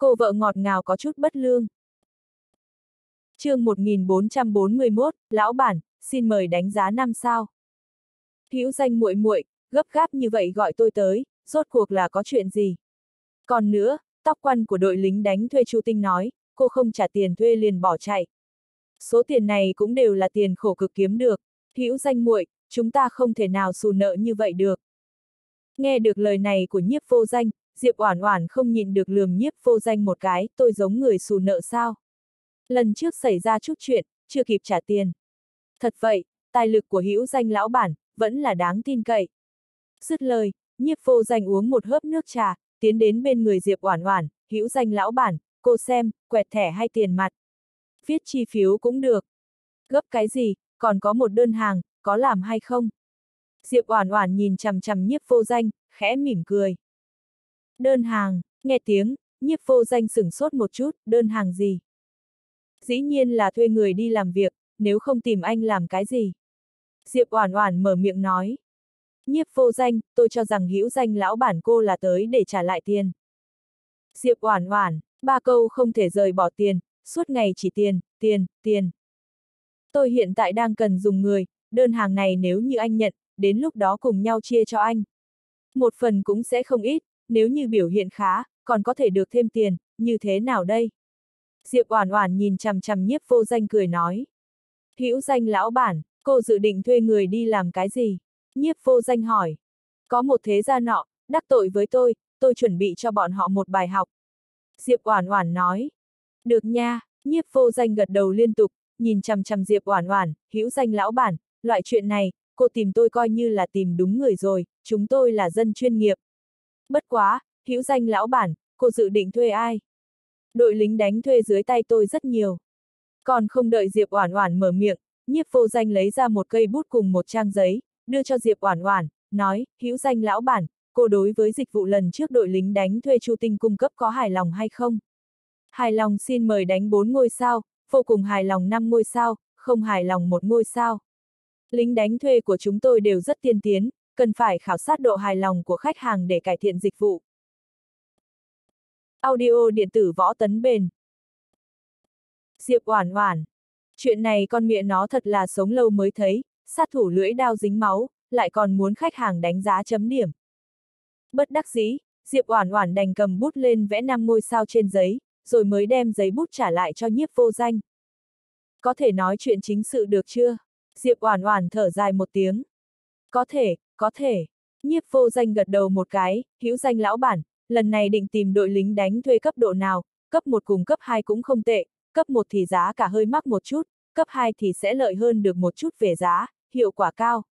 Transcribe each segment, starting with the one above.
Cô vợ ngọt ngào có chút bất lương. chương 1441, Lão Bản, xin mời đánh giá năm sao. Hữu danh muội muội gấp gáp như vậy gọi tôi tới, rốt cuộc là có chuyện gì? Còn nữa, tóc quan của đội lính đánh thuê Chu Tinh nói, cô không trả tiền thuê liền bỏ chạy. Số tiền này cũng đều là tiền khổ cực kiếm được, hữu danh muội, chúng ta không thể nào xù nợ như vậy được. Nghe được lời này của nhiếp vô danh, Diệp Oản Oản không nhìn được lườm nhiếp vô danh một cái, tôi giống người xù nợ sao? Lần trước xảy ra chút chuyện, chưa kịp trả tiền. Thật vậy, tài lực của hữu danh lão bản, vẫn là đáng tin cậy. Dứt lời, nhiếp vô danh uống một hớp nước trà, tiến đến bên người Diệp Oản Oản, hữu danh lão bản, cô xem, quẹt thẻ hay tiền mặt. Viết chi phiếu cũng được. Gấp cái gì, còn có một đơn hàng, có làm hay không? Diệp Oản Oản nhìn chằm chằm nhiếp vô danh, khẽ mỉm cười. Đơn hàng, nghe tiếng, nhiếp vô danh sửng sốt một chút, đơn hàng gì? Dĩ nhiên là thuê người đi làm việc, nếu không tìm anh làm cái gì? Diệp Oản Oản mở miệng nói. Nhiếp vô danh, tôi cho rằng hữu danh lão bản cô là tới để trả lại tiền. Diệp Oản Oản, ba câu không thể rời bỏ tiền, suốt ngày chỉ tiền, tiền, tiền. Tôi hiện tại đang cần dùng người, đơn hàng này nếu như anh nhận, đến lúc đó cùng nhau chia cho anh. Một phần cũng sẽ không ít, nếu như biểu hiện khá, còn có thể được thêm tiền, như thế nào đây? Diệp Oản Oản nhìn chằm chằm nhiếp vô danh cười nói. Hữu danh lão bản, cô dự định thuê người đi làm cái gì? Nhiếp vô danh hỏi. Có một thế gia nọ, đắc tội với tôi, tôi chuẩn bị cho bọn họ một bài học. Diệp Oản Oản nói. Được nha, nhiếp vô danh gật đầu liên tục, nhìn chằm chằm Diệp Oản Oản, hữu danh lão bản, loại chuyện này, cô tìm tôi coi như là tìm đúng người rồi, chúng tôi là dân chuyên nghiệp. Bất quá, hữu danh lão bản, cô dự định thuê ai? Đội lính đánh thuê dưới tay tôi rất nhiều. Còn không đợi Diệp Oản Oản mở miệng, nhiếp vô danh lấy ra một cây bút cùng một trang giấy, đưa cho Diệp Oản Oản, nói, hữu danh lão bản, cô đối với dịch vụ lần trước đội lính đánh thuê Chu Tinh cung cấp có hài lòng hay không? Hài lòng xin mời đánh 4 ngôi sao, vô cùng hài lòng 5 ngôi sao, không hài lòng một ngôi sao. Lính đánh thuê của chúng tôi đều rất tiên tiến, cần phải khảo sát độ hài lòng của khách hàng để cải thiện dịch vụ. Audio điện tử võ tấn bền. Diệp Oản Oản, chuyện này con miệng nó thật là sống lâu mới thấy, sát thủ lưỡi đao dính máu, lại còn muốn khách hàng đánh giá chấm điểm. Bất đắc dĩ, Diệp Oản Oản đành cầm bút lên vẽ năm ngôi sao trên giấy, rồi mới đem giấy bút trả lại cho nhiếp vô danh. Có thể nói chuyện chính sự được chưa? Diệp Oản Oản thở dài một tiếng. Có thể, có thể. Nhiếp vô danh gật đầu một cái, hữu danh lão bản, lần này định tìm đội lính đánh thuê cấp độ nào, cấp 1 cùng cấp 2 cũng không tệ, cấp 1 thì giá cả hơi mắc một chút, cấp 2 thì sẽ lợi hơn được một chút về giá, hiệu quả cao.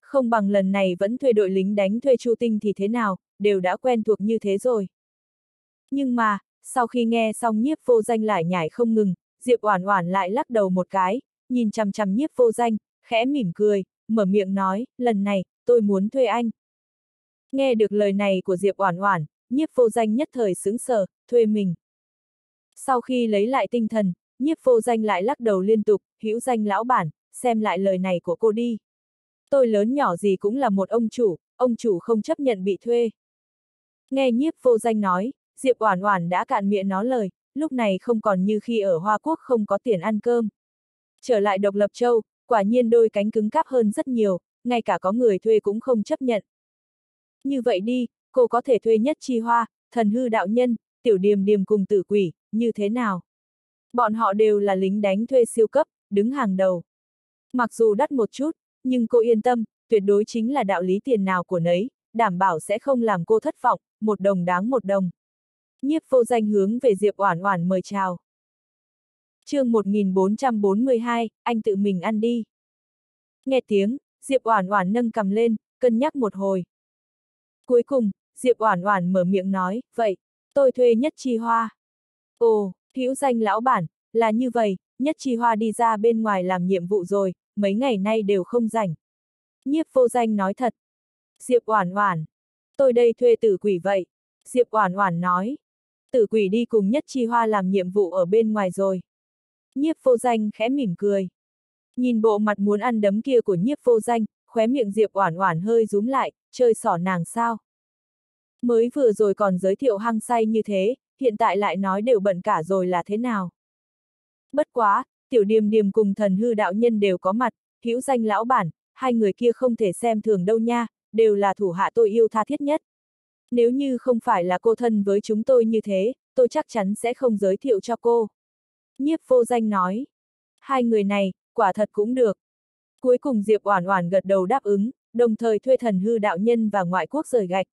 Không bằng lần này vẫn thuê đội lính đánh thuê Chu Tinh thì thế nào, đều đã quen thuộc như thế rồi. Nhưng mà, sau khi nghe xong nhiếp vô danh lại nhảy không ngừng, Diệp Oản Oản lại lắc đầu một cái, nhìn chằm chằm nhiếp vô danh, khẽ mỉm cười, mở miệng nói, lần này, tôi muốn thuê anh. Nghe được lời này của Diệp Oản Oản, nhiếp vô danh nhất thời sững sờ, thuê mình. Sau khi lấy lại tinh thần, nhiếp vô danh lại lắc đầu liên tục, hữu danh lão bản, xem lại lời này của cô đi. Tôi lớn nhỏ gì cũng là một ông chủ, ông chủ không chấp nhận bị thuê. Nghe nhiếp vô danh nói, Diệp Oản Oản đã cạn miệng nó lời, lúc này không còn như khi ở Hoa Quốc không có tiền ăn cơm. Trở lại độc lập châu, quả nhiên đôi cánh cứng cáp hơn rất nhiều, ngay cả có người thuê cũng không chấp nhận. Như vậy đi, cô có thể thuê nhất chi hoa, thần hư đạo nhân, tiểu điềm điềm cùng tử quỷ, như thế nào? Bọn họ đều là lính đánh thuê siêu cấp, đứng hàng đầu. Mặc dù đắt một chút, nhưng cô yên tâm, tuyệt đối chính là đạo lý tiền nào của nấy, đảm bảo sẽ không làm cô thất vọng, một đồng đáng một đồng. Nhiếp vô danh hướng về Diệp Oản Oản mời chào. chương 1442, anh tự mình ăn đi. Nghe tiếng, Diệp Oản Oản nâng cầm lên, cân nhắc một hồi. Cuối cùng, Diệp Oản Oản mở miệng nói, vậy, tôi thuê nhất chi hoa. Ồ, hữu danh lão bản, là như vậy, nhất chi hoa đi ra bên ngoài làm nhiệm vụ rồi, mấy ngày nay đều không rảnh. Nhiếp vô danh nói thật. Diệp Oản Oản, tôi đây thuê tử quỷ vậy. Diệp Oản Oản nói. Tử quỷ đi cùng nhất chi hoa làm nhiệm vụ ở bên ngoài rồi. Nhiếp vô danh khẽ mỉm cười. Nhìn bộ mặt muốn ăn đấm kia của nhiếp vô danh, khóe miệng Diệp Oản Oản hơi rúm lại, chơi xỏ nàng sao. Mới vừa rồi còn giới thiệu hăng say như thế, hiện tại lại nói đều bận cả rồi là thế nào. Bất quá, tiểu điềm điềm cùng thần hư đạo nhân đều có mặt, hữu danh lão bản, hai người kia không thể xem thường đâu nha, đều là thủ hạ tôi yêu tha thiết nhất. Nếu như không phải là cô thân với chúng tôi như thế, tôi chắc chắn sẽ không giới thiệu cho cô. Nhiếp vô danh nói. Hai người này, quả thật cũng được. Cuối cùng Diệp Oản Oản gật đầu đáp ứng, đồng thời thuê thần hư đạo nhân và ngoại quốc rời gạch.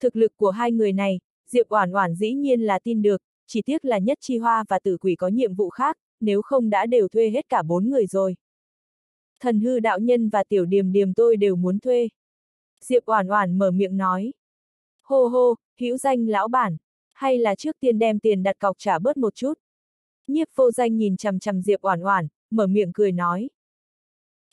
Thực lực của hai người này, Diệp Oản Oản dĩ nhiên là tin được, chỉ tiếc là nhất chi hoa và tử quỷ có nhiệm vụ khác, nếu không đã đều thuê hết cả bốn người rồi. Thần hư đạo nhân và tiểu điềm điềm tôi đều muốn thuê. Diệp Oản Oản mở miệng nói. Hô hô, hữu danh lão bản, hay là trước tiên đem tiền đặt cọc trả bớt một chút. Nhiếp vô danh nhìn chằm chằm Diệp Oản Oản, mở miệng cười nói.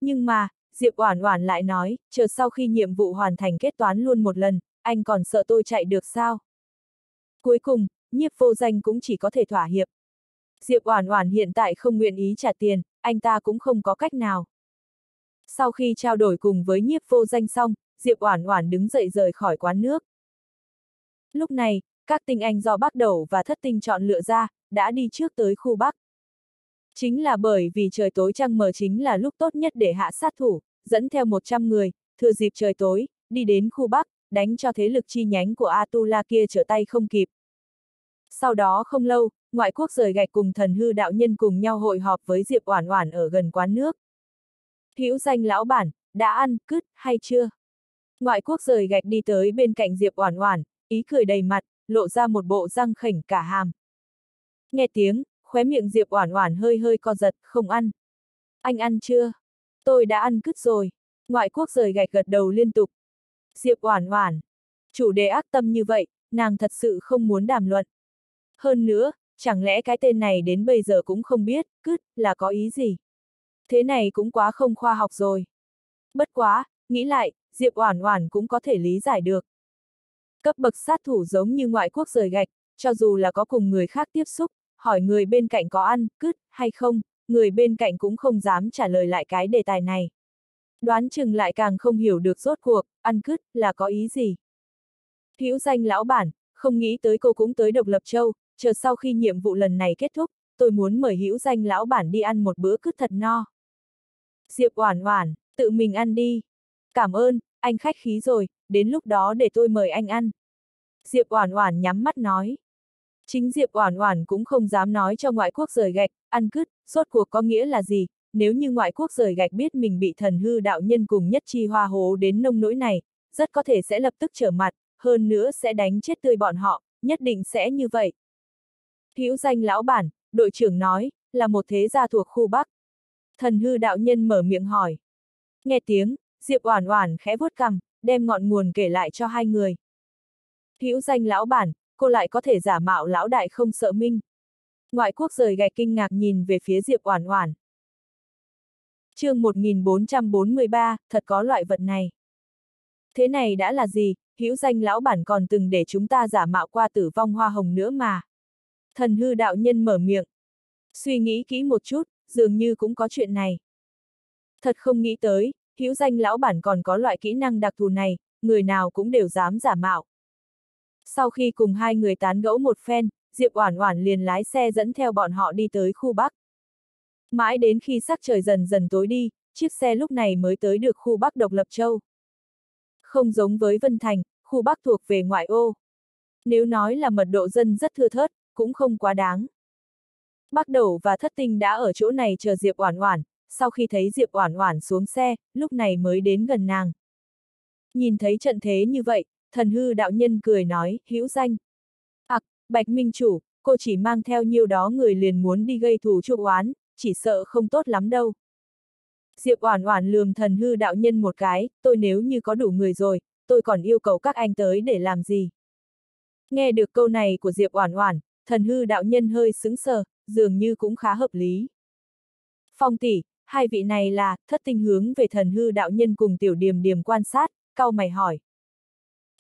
Nhưng mà, Diệp Oản Oản lại nói, chờ sau khi nhiệm vụ hoàn thành kết toán luôn một lần, anh còn sợ tôi chạy được sao? Cuối cùng, nhiếp vô danh cũng chỉ có thể thỏa hiệp. Diệp Oản Oản hiện tại không nguyện ý trả tiền, anh ta cũng không có cách nào. Sau khi trao đổi cùng với nhiếp vô danh xong, Diệp Oản Oản đứng dậy rời khỏi quán nước. Lúc này, các tinh anh do bắt đầu và thất tinh chọn lựa ra, đã đi trước tới khu Bắc. Chính là bởi vì trời tối trăng mờ chính là lúc tốt nhất để hạ sát thủ, dẫn theo 100 người, thừa dịp trời tối, đi đến khu Bắc, đánh cho thế lực chi nhánh của Atula kia trở tay không kịp. Sau đó không lâu, ngoại quốc rời gạch cùng thần hư đạo nhân cùng nhau hội họp với Diệp Oản Oản ở gần quán nước. Hữu danh lão bản, đã ăn, cứt, hay chưa? Ngoại quốc rời gạch đi tới bên cạnh Diệp Oản Oản, ý cười đầy mặt, lộ ra một bộ răng khỉnh cả hàm. Nghe tiếng, khóe miệng Diệp Oản Oản hơi hơi co giật, không ăn. Anh ăn chưa? Tôi đã ăn cứt rồi. Ngoại quốc rời gạch gật đầu liên tục. Diệp Oản Oản, chủ đề ác tâm như vậy, nàng thật sự không muốn đàm luận. Hơn nữa, chẳng lẽ cái tên này đến bây giờ cũng không biết, cứt, là có ý gì? Thế này cũng quá không khoa học rồi. Bất quá, nghĩ lại, Diệp Oản Oản cũng có thể lý giải được. Cấp bậc sát thủ giống như ngoại quốc rời gạch, cho dù là có cùng người khác tiếp xúc, hỏi người bên cạnh có ăn, cứt, hay không, người bên cạnh cũng không dám trả lời lại cái đề tài này. Đoán chừng lại càng không hiểu được rốt cuộc, ăn cứt, là có ý gì. Hữu danh lão bản, không nghĩ tới cô cũng tới độc lập châu, chờ sau khi nhiệm vụ lần này kết thúc, tôi muốn mời hữu danh lão bản đi ăn một bữa cứt thật no. Diệp Oản Oản, tự mình ăn đi. Cảm ơn, anh khách khí rồi, đến lúc đó để tôi mời anh ăn. Diệp Oản Oản nhắm mắt nói. Chính Diệp Oản Oản cũng không dám nói cho ngoại quốc rời gạch, ăn cứt, rốt cuộc có nghĩa là gì, nếu như ngoại quốc rời gạch biết mình bị thần hư đạo nhân cùng nhất chi hoa hố đến nông nỗi này, rất có thể sẽ lập tức trở mặt, hơn nữa sẽ đánh chết tươi bọn họ, nhất định sẽ như vậy. Hữu danh lão bản, đội trưởng nói, là một thế gia thuộc khu Bắc. Thần hư đạo nhân mở miệng hỏi. Nghe tiếng, Diệp Oản Oản khẽ vuốt cằm, đem ngọn nguồn kể lại cho hai người. Hữu danh lão bản, cô lại có thể giả mạo lão đại không sợ minh. Ngoại quốc rời gạch kinh ngạc nhìn về phía Diệp Oản Oản. Chương 1443, thật có loại vật này. Thế này đã là gì, hữu danh lão bản còn từng để chúng ta giả mạo qua tử vong hoa hồng nữa mà. Thần hư đạo nhân mở miệng. Suy nghĩ kỹ một chút, dường như cũng có chuyện này. Thật không nghĩ tới, hữu danh lão bản còn có loại kỹ năng đặc thù này, người nào cũng đều dám giả mạo. Sau khi cùng hai người tán gẫu một phen, Diệp Oản Oản liền lái xe dẫn theo bọn họ đi tới khu Bắc. Mãi đến khi sắc trời dần dần tối đi, chiếc xe lúc này mới tới được khu Bắc Độc Lập Châu. Không giống với Vân Thành, khu Bắc thuộc về ngoại ô. Nếu nói là mật độ dân rất thưa thớt, cũng không quá đáng. Bắc Đầu và Thất Tinh đã ở chỗ này chờ Diệp Oản Oản, sau khi thấy Diệp Oản Oản xuống xe, lúc này mới đến gần nàng. Nhìn thấy trận thế như vậy, thần hư đạo nhân cười nói, hữu danh. Ặc, à, Bạch Minh Chủ, cô chỉ mang theo nhiêu đó người liền muốn đi gây thù chuộc oán, chỉ sợ không tốt lắm đâu. Diệp Oản Oản lườm thần hư đạo nhân một cái, tôi nếu như có đủ người rồi, tôi còn yêu cầu các anh tới để làm gì? Nghe được câu này của Diệp Oản Oản, thần hư đạo nhân hơi sững sờ, dường như cũng khá hợp lý. Phong tỷ, hai vị này là, thất tinh hướng về thần hư đạo nhân cùng tiểu điềm điềm quan sát, cau mày hỏi.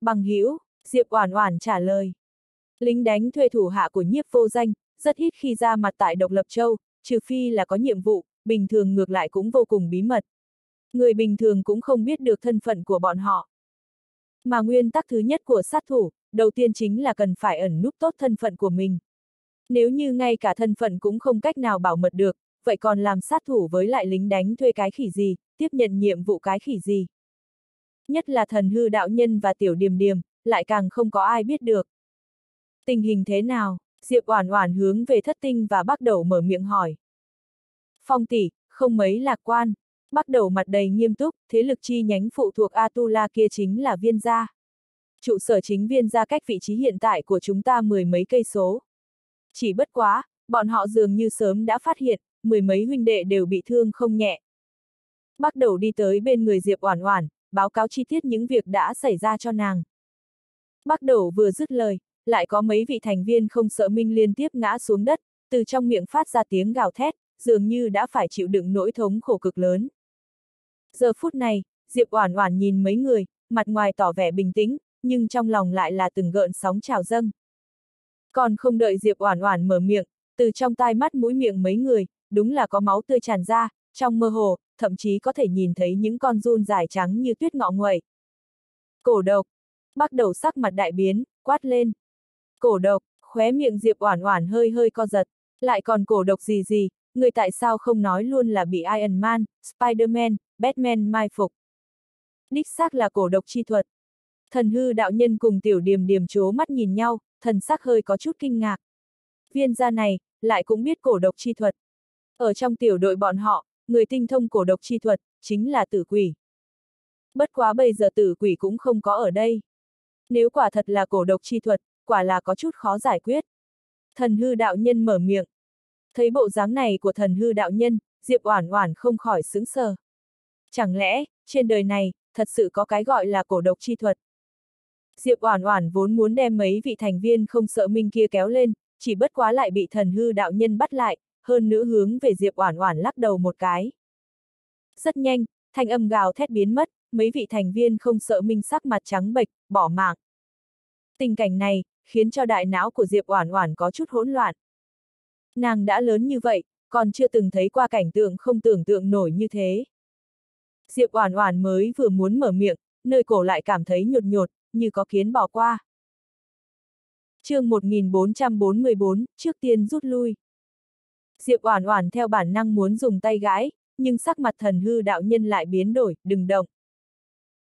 Bằng hữu Diệp Oản Oản trả lời. Lính đánh thuê thủ hạ của nhiếp vô danh, rất ít khi ra mặt tại Độc Lập Châu, trừ phi là có nhiệm vụ, bình thường ngược lại cũng vô cùng bí mật. Người bình thường cũng không biết được thân phận của bọn họ. Mà nguyên tắc thứ nhất của sát thủ, đầu tiên chính là cần phải ẩn núp tốt thân phận của mình. Nếu như ngay cả thân phận cũng không cách nào bảo mật được, vậy còn làm sát thủ với lại lính đánh thuê cái khỉ gì, tiếp nhận nhiệm vụ cái khỉ gì. Nhất là thần hư đạo nhân và tiểu điềm điềm, lại càng không có ai biết được. Tình hình thế nào? Diệp Oản Oản hướng về thất tinh và bắt đầu mở miệng hỏi. Phong tỷ, không mấy lạc quan. Bắt đầu mặt đầy nghiêm túc, thế lực chi nhánh phụ thuộc Atula kia chính là viên gia. Trụ sở chính viên gia cách vị trí hiện tại của chúng ta mười mấy cây số. Chỉ bất quá, bọn họ dường như sớm đã phát hiện, mười mấy huynh đệ đều bị thương không nhẹ. Bắt đầu đi tới bên người Diệp Oản Oản, báo cáo chi tiết những việc đã xảy ra cho nàng. Bắt đầu vừa dứt lời, lại có mấy vị thành viên không sợ minh liên tiếp ngã xuống đất, từ trong miệng phát ra tiếng gào thét, dường như đã phải chịu đựng nỗi thống khổ cực lớn. Giờ phút này, Diệp Oản Oản nhìn mấy người, mặt ngoài tỏ vẻ bình tĩnh, nhưng trong lòng lại là từng gợn sóng trào dâng. Còn không đợi Diệp Oản Oản mở miệng, từ trong tai mắt mũi miệng mấy người, đúng là có máu tươi tràn ra, trong mơ hồ, thậm chí có thể nhìn thấy những con run dài trắng như tuyết ngọ nguậy. Cổ độc. Bắt đầu sắc mặt đại biến, quát lên. Cổ độc, khóe miệng Diệp Oản Oản hơi hơi co giật, lại còn cổ độc gì gì, người tại sao không nói luôn là bị Iron Man, Spider-Man, Batman mai phục. Đích xác là cổ độc chi thuật. Thần hư đạo nhân cùng tiểu điềm điềm chố mắt nhìn nhau, thần sắc hơi có chút kinh ngạc. Viên gia này, lại cũng biết cổ độc chi thuật. Ở trong tiểu đội bọn họ, người tinh thông cổ độc chi thuật, chính là tử quỷ. Bất quá bây giờ tử quỷ cũng không có ở đây. Nếu quả thật là cổ độc chi thuật, quả là có chút khó giải quyết. Thần hư đạo nhân mở miệng. Thấy bộ dáng này của thần hư đạo nhân, Diệp Oản Oản không khỏi sững sờ. Chẳng lẽ, trên đời này, thật sự có cái gọi là cổ độc chi thuật? Diệp Oản Oản vốn muốn đem mấy vị thành viên không sợ minh kia kéo lên, chỉ bất quá lại bị thần hư đạo nhân bắt lại, hơn nữa hướng về Diệp Oản Oản lắc đầu một cái. Rất nhanh, thanh âm gào thét biến mất, mấy vị thành viên không sợ minh sắc mặt trắng bệch, bỏ mạng. Tình cảnh này, khiến cho đại não của Diệp Oản Oản có chút hỗn loạn. Nàng đã lớn như vậy, còn chưa từng thấy qua cảnh tượng không tưởng tượng nổi như thế. Diệp Oản Oản mới vừa muốn mở miệng, nơi cổ lại cảm thấy nhột nhột, như có kiến bỏ qua. Chương 1444, trước tiên rút lui. Diệp Oản Oản theo bản năng muốn dùng tay gãi, nhưng sắc mặt thần hư đạo nhân lại biến đổi, đừng động.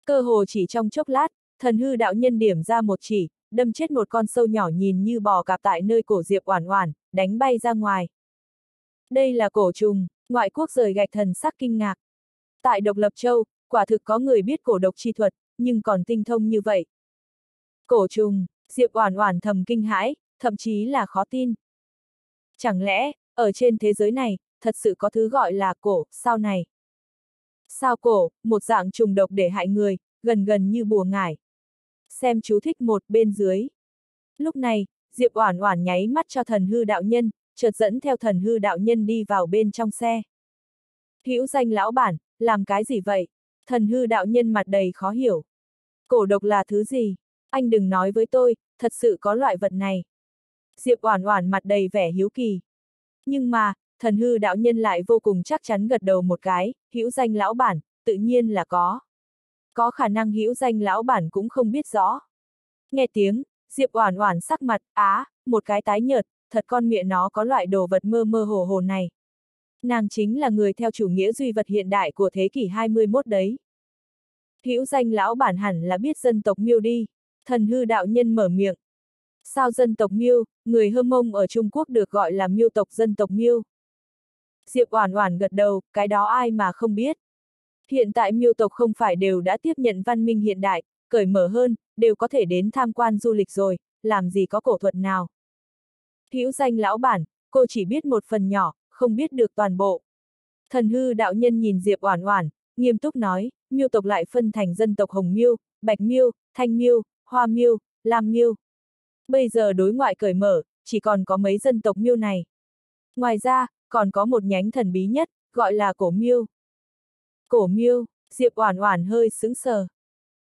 Cơ hồ chỉ trong chốc lát, thần hư đạo nhân điểm ra một chỉ, đâm chết một con sâu nhỏ nhìn như bò cạp tại nơi cổ Diệp Oản Oản, đánh bay ra ngoài. Đây là cổ trùng, ngoại quốc rời gạch thần sắc kinh ngạc. Tại Độc Lập Châu, quả thực có người biết cổ độc chi thuật, nhưng còn tinh thông như vậy. Cổ trùng, Diệp Oản Oản thầm kinh hãi, thậm chí là khó tin. Chẳng lẽ, ở trên thế giới này, thật sự có thứ gọi là cổ, sao này? Sao cổ, một dạng trùng độc để hại người, gần gần như bùa ngải. Xem chú thích một bên dưới. Lúc này, Diệp Oản Oản nháy mắt cho thần hư đạo nhân, chợt dẫn theo thần hư đạo nhân đi vào bên trong xe. Hữu danh lão bản, làm cái gì vậy? Thần hư đạo nhân mặt đầy khó hiểu. Cổ độc là thứ gì? Anh đừng nói với tôi, thật sự có loại vật này. Diệp Oản Oản mặt đầy vẻ hiếu kỳ. Nhưng mà, thần hư đạo nhân lại vô cùng chắc chắn gật đầu một cái, hữu danh lão bản, tự nhiên là có. Có khả năng hữu danh lão bản cũng không biết rõ. Nghe tiếng, Diệp Oản Oản sắc mặt, á, một cái tái nhợt, thật con miệng nó có loại đồ vật mơ mơ hồ hồ này. Nàng chính là người theo chủ nghĩa duy vật hiện đại của thế kỷ 21 đấy. Hữu danh lão bản hẳn là biết dân tộc Miêu đi. Thần hư đạo nhân mở miệng. Sao dân tộc Miêu, người Hơ Mông ở Trung Quốc được gọi là Miêu tộc dân tộc Miêu? Diệp Oản Oản gật đầu, cái đó ai mà không biết. Hiện tại Miêu tộc không phải đều đã tiếp nhận văn minh hiện đại, cởi mở hơn, đều có thể đến tham quan du lịch rồi, làm gì có cổ thuật nào. Hữu danh lão bản, cô chỉ biết một phần nhỏ, không biết được toàn bộ. Thần hư đạo nhân nhìn Diệp Oản Oản, nghiêm túc nói, Miêu tộc lại phân thành dân tộc Hồng Miêu, Bạch Miêu, Thanh Miêu, Hoa Miêu, Lam Miêu. Bây giờ đối ngoại cởi mở, chỉ còn có mấy dân tộc Miêu này. Ngoài ra, còn có một nhánh thần bí nhất, gọi là Cổ Miêu. Cổ Miêu, Diệp Oản Oản hơi sững sờ.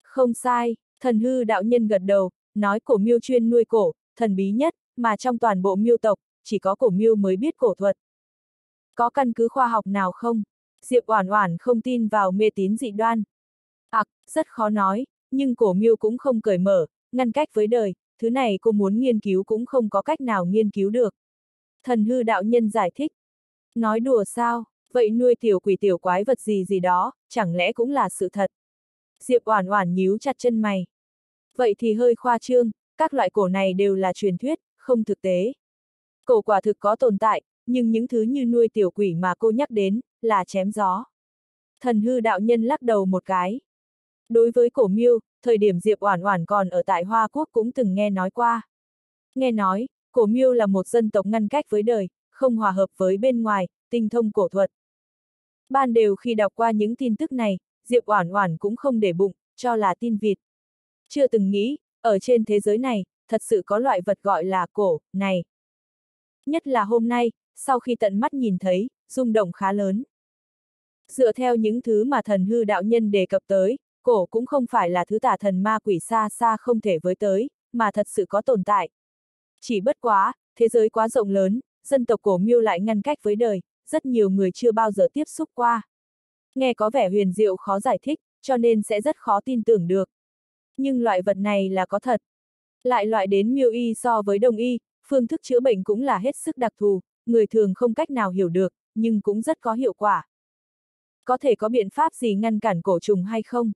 Không sai, thần hư đạo nhân gật đầu, nói Cổ Miêu chuyên nuôi cổ, thần bí nhất, mà trong toàn bộ Miêu tộc, chỉ có Cổ Miêu mới biết cổ thuật. Có căn cứ khoa học nào không? Diệp Oản Oản không tin vào mê tín dị đoan. Ặc, à, rất khó nói, nhưng cổ miêu cũng không cởi mở, ngăn cách với đời, thứ này cô muốn nghiên cứu cũng không có cách nào nghiên cứu được. Thần hư đạo nhân giải thích. Nói đùa sao, vậy nuôi tiểu quỷ tiểu quái vật gì gì đó, chẳng lẽ cũng là sự thật. Diệp Oản Oản nhíu chặt chân mày. Vậy thì hơi khoa trương, các loại cổ này đều là truyền thuyết, không thực tế. Cổ quả thực có tồn tại, nhưng những thứ như nuôi tiểu quỷ mà cô nhắc đến, là chém gió. Thần hư đạo nhân lắc đầu một cái. Đối với cổ miêu, thời điểm Diệp Oản Oản còn ở tại Hoa Quốc cũng từng nghe nói qua. Nghe nói, cổ miêu là một dân tộc ngăn cách với đời, không hòa hợp với bên ngoài, tinh thông cổ thuật. Ban đều khi đọc qua những tin tức này, Diệp Oản Oản cũng không để bụng, cho là tin vịt. Chưa từng nghĩ, ở trên thế giới này, thật sự có loại vật gọi là cổ, này. Nhất là hôm nay, sau khi tận mắt nhìn thấy, rung động khá lớn. Dựa theo những thứ mà thần hư đạo nhân đề cập tới, cổ cũng không phải là thứ tà thần ma quỷ xa xa không thể với tới, mà thật sự có tồn tại. Chỉ bất quá, thế giới quá rộng lớn, dân tộc cổ miêu lại ngăn cách với đời, rất nhiều người chưa bao giờ tiếp xúc qua. Nghe có vẻ huyền diệu khó giải thích, cho nên sẽ rất khó tin tưởng được. Nhưng loại vật này là có thật. Lại loại đến miêu y so với đồng y, phương thức chữa bệnh cũng là hết sức đặc thù, người thường không cách nào hiểu được, nhưng cũng rất có hiệu quả. Có thể có biện pháp gì ngăn cản cổ trùng hay không?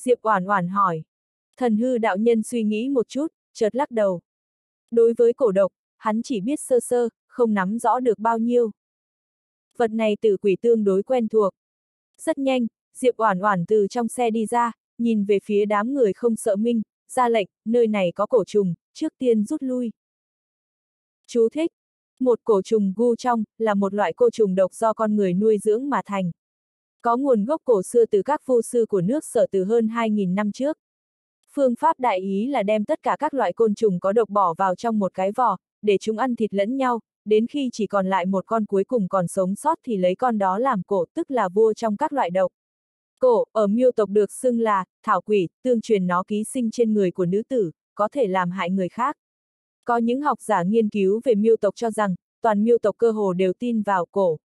Diệp Oản Oản hỏi. Thần hư đạo nhân suy nghĩ một chút, chợt lắc đầu. Đối với cổ độc, hắn chỉ biết sơ sơ, không nắm rõ được bao nhiêu. Vật này tử quỷ tương đối quen thuộc. Rất nhanh, Diệp Oản Oản từ trong xe đi ra, nhìn về phía đám người không sợ minh, ra lệnh, nơi này có cổ trùng, trước tiên rút lui. Chú thích. Một cổ trùng gu trong, là một loại cô trùng độc do con người nuôi dưỡng mà thành. Có nguồn gốc cổ xưa từ các vô sư của nước sở từ hơn 2.000 năm trước. Phương pháp đại ý là đem tất cả các loại côn trùng có độc bỏ vào trong một cái vỏ, để chúng ăn thịt lẫn nhau, đến khi chỉ còn lại một con cuối cùng còn sống sót thì lấy con đó làm cổ tức là vua trong các loại độc. Cổ, ở miêu tộc được xưng là, thảo quỷ, tương truyền nó ký sinh trên người của nữ tử, có thể làm hại người khác. Có những học giả nghiên cứu về miêu tộc cho rằng, toàn miêu tộc cơ hồ đều tin vào cổ.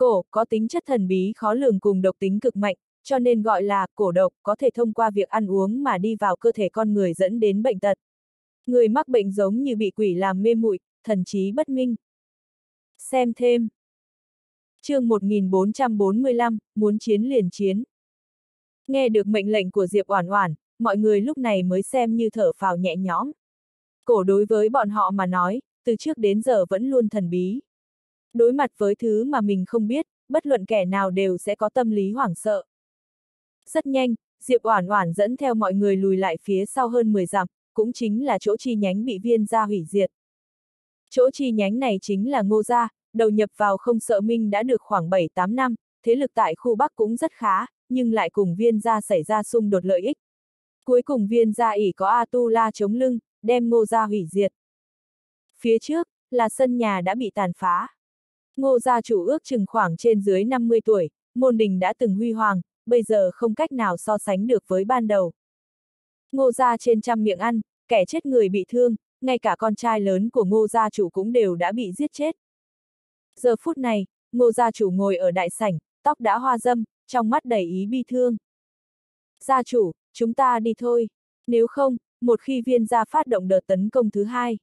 Cổ có tính chất thần bí khó lường cùng độc tính cực mạnh, cho nên gọi là cổ độc, có thể thông qua việc ăn uống mà đi vào cơ thể con người dẫn đến bệnh tật. Người mắc bệnh giống như bị quỷ làm mê muội, thần trí bất minh. Xem thêm. chương 1445, muốn chiến liền chiến. Nghe được mệnh lệnh của Diệp Oản Oản, mọi người lúc này mới xem như thở phào nhẹ nhõm. Cổ đối với bọn họ mà nói, từ trước đến giờ vẫn luôn thần bí. Đối mặt với thứ mà mình không biết, bất luận kẻ nào đều sẽ có tâm lý hoảng sợ. Rất nhanh, Diệp Oản Oản dẫn theo mọi người lùi lại phía sau hơn 10 dặm, cũng chính là chỗ chi nhánh bị viên gia hủy diệt. Chỗ chi nhánh này chính là Ngô gia, đầu nhập vào không sợ minh đã được khoảng 7-8 năm, thế lực tại khu Bắc cũng rất khá, nhưng lại cùng viên gia xảy ra xung đột lợi ích. Cuối cùng viên gia ỉ có A Tu La chống lưng, đem Ngô gia hủy diệt. Phía trước, là sân nhà đã bị tàn phá. Ngô gia chủ ước chừng khoảng trên dưới 50 tuổi, môn đình đã từng huy hoàng, bây giờ không cách nào so sánh được với ban đầu. Ngô gia trên trăm miệng ăn, kẻ chết người bị thương, ngay cả con trai lớn của ngô gia chủ cũng đều đã bị giết chết. Giờ phút này, ngô gia chủ ngồi ở đại sảnh, tóc đã hoa dâm, trong mắt đầy ý bi thương. Gia chủ, chúng ta đi thôi. Nếu không, một khi viên gia phát động đợt tấn công thứ hai.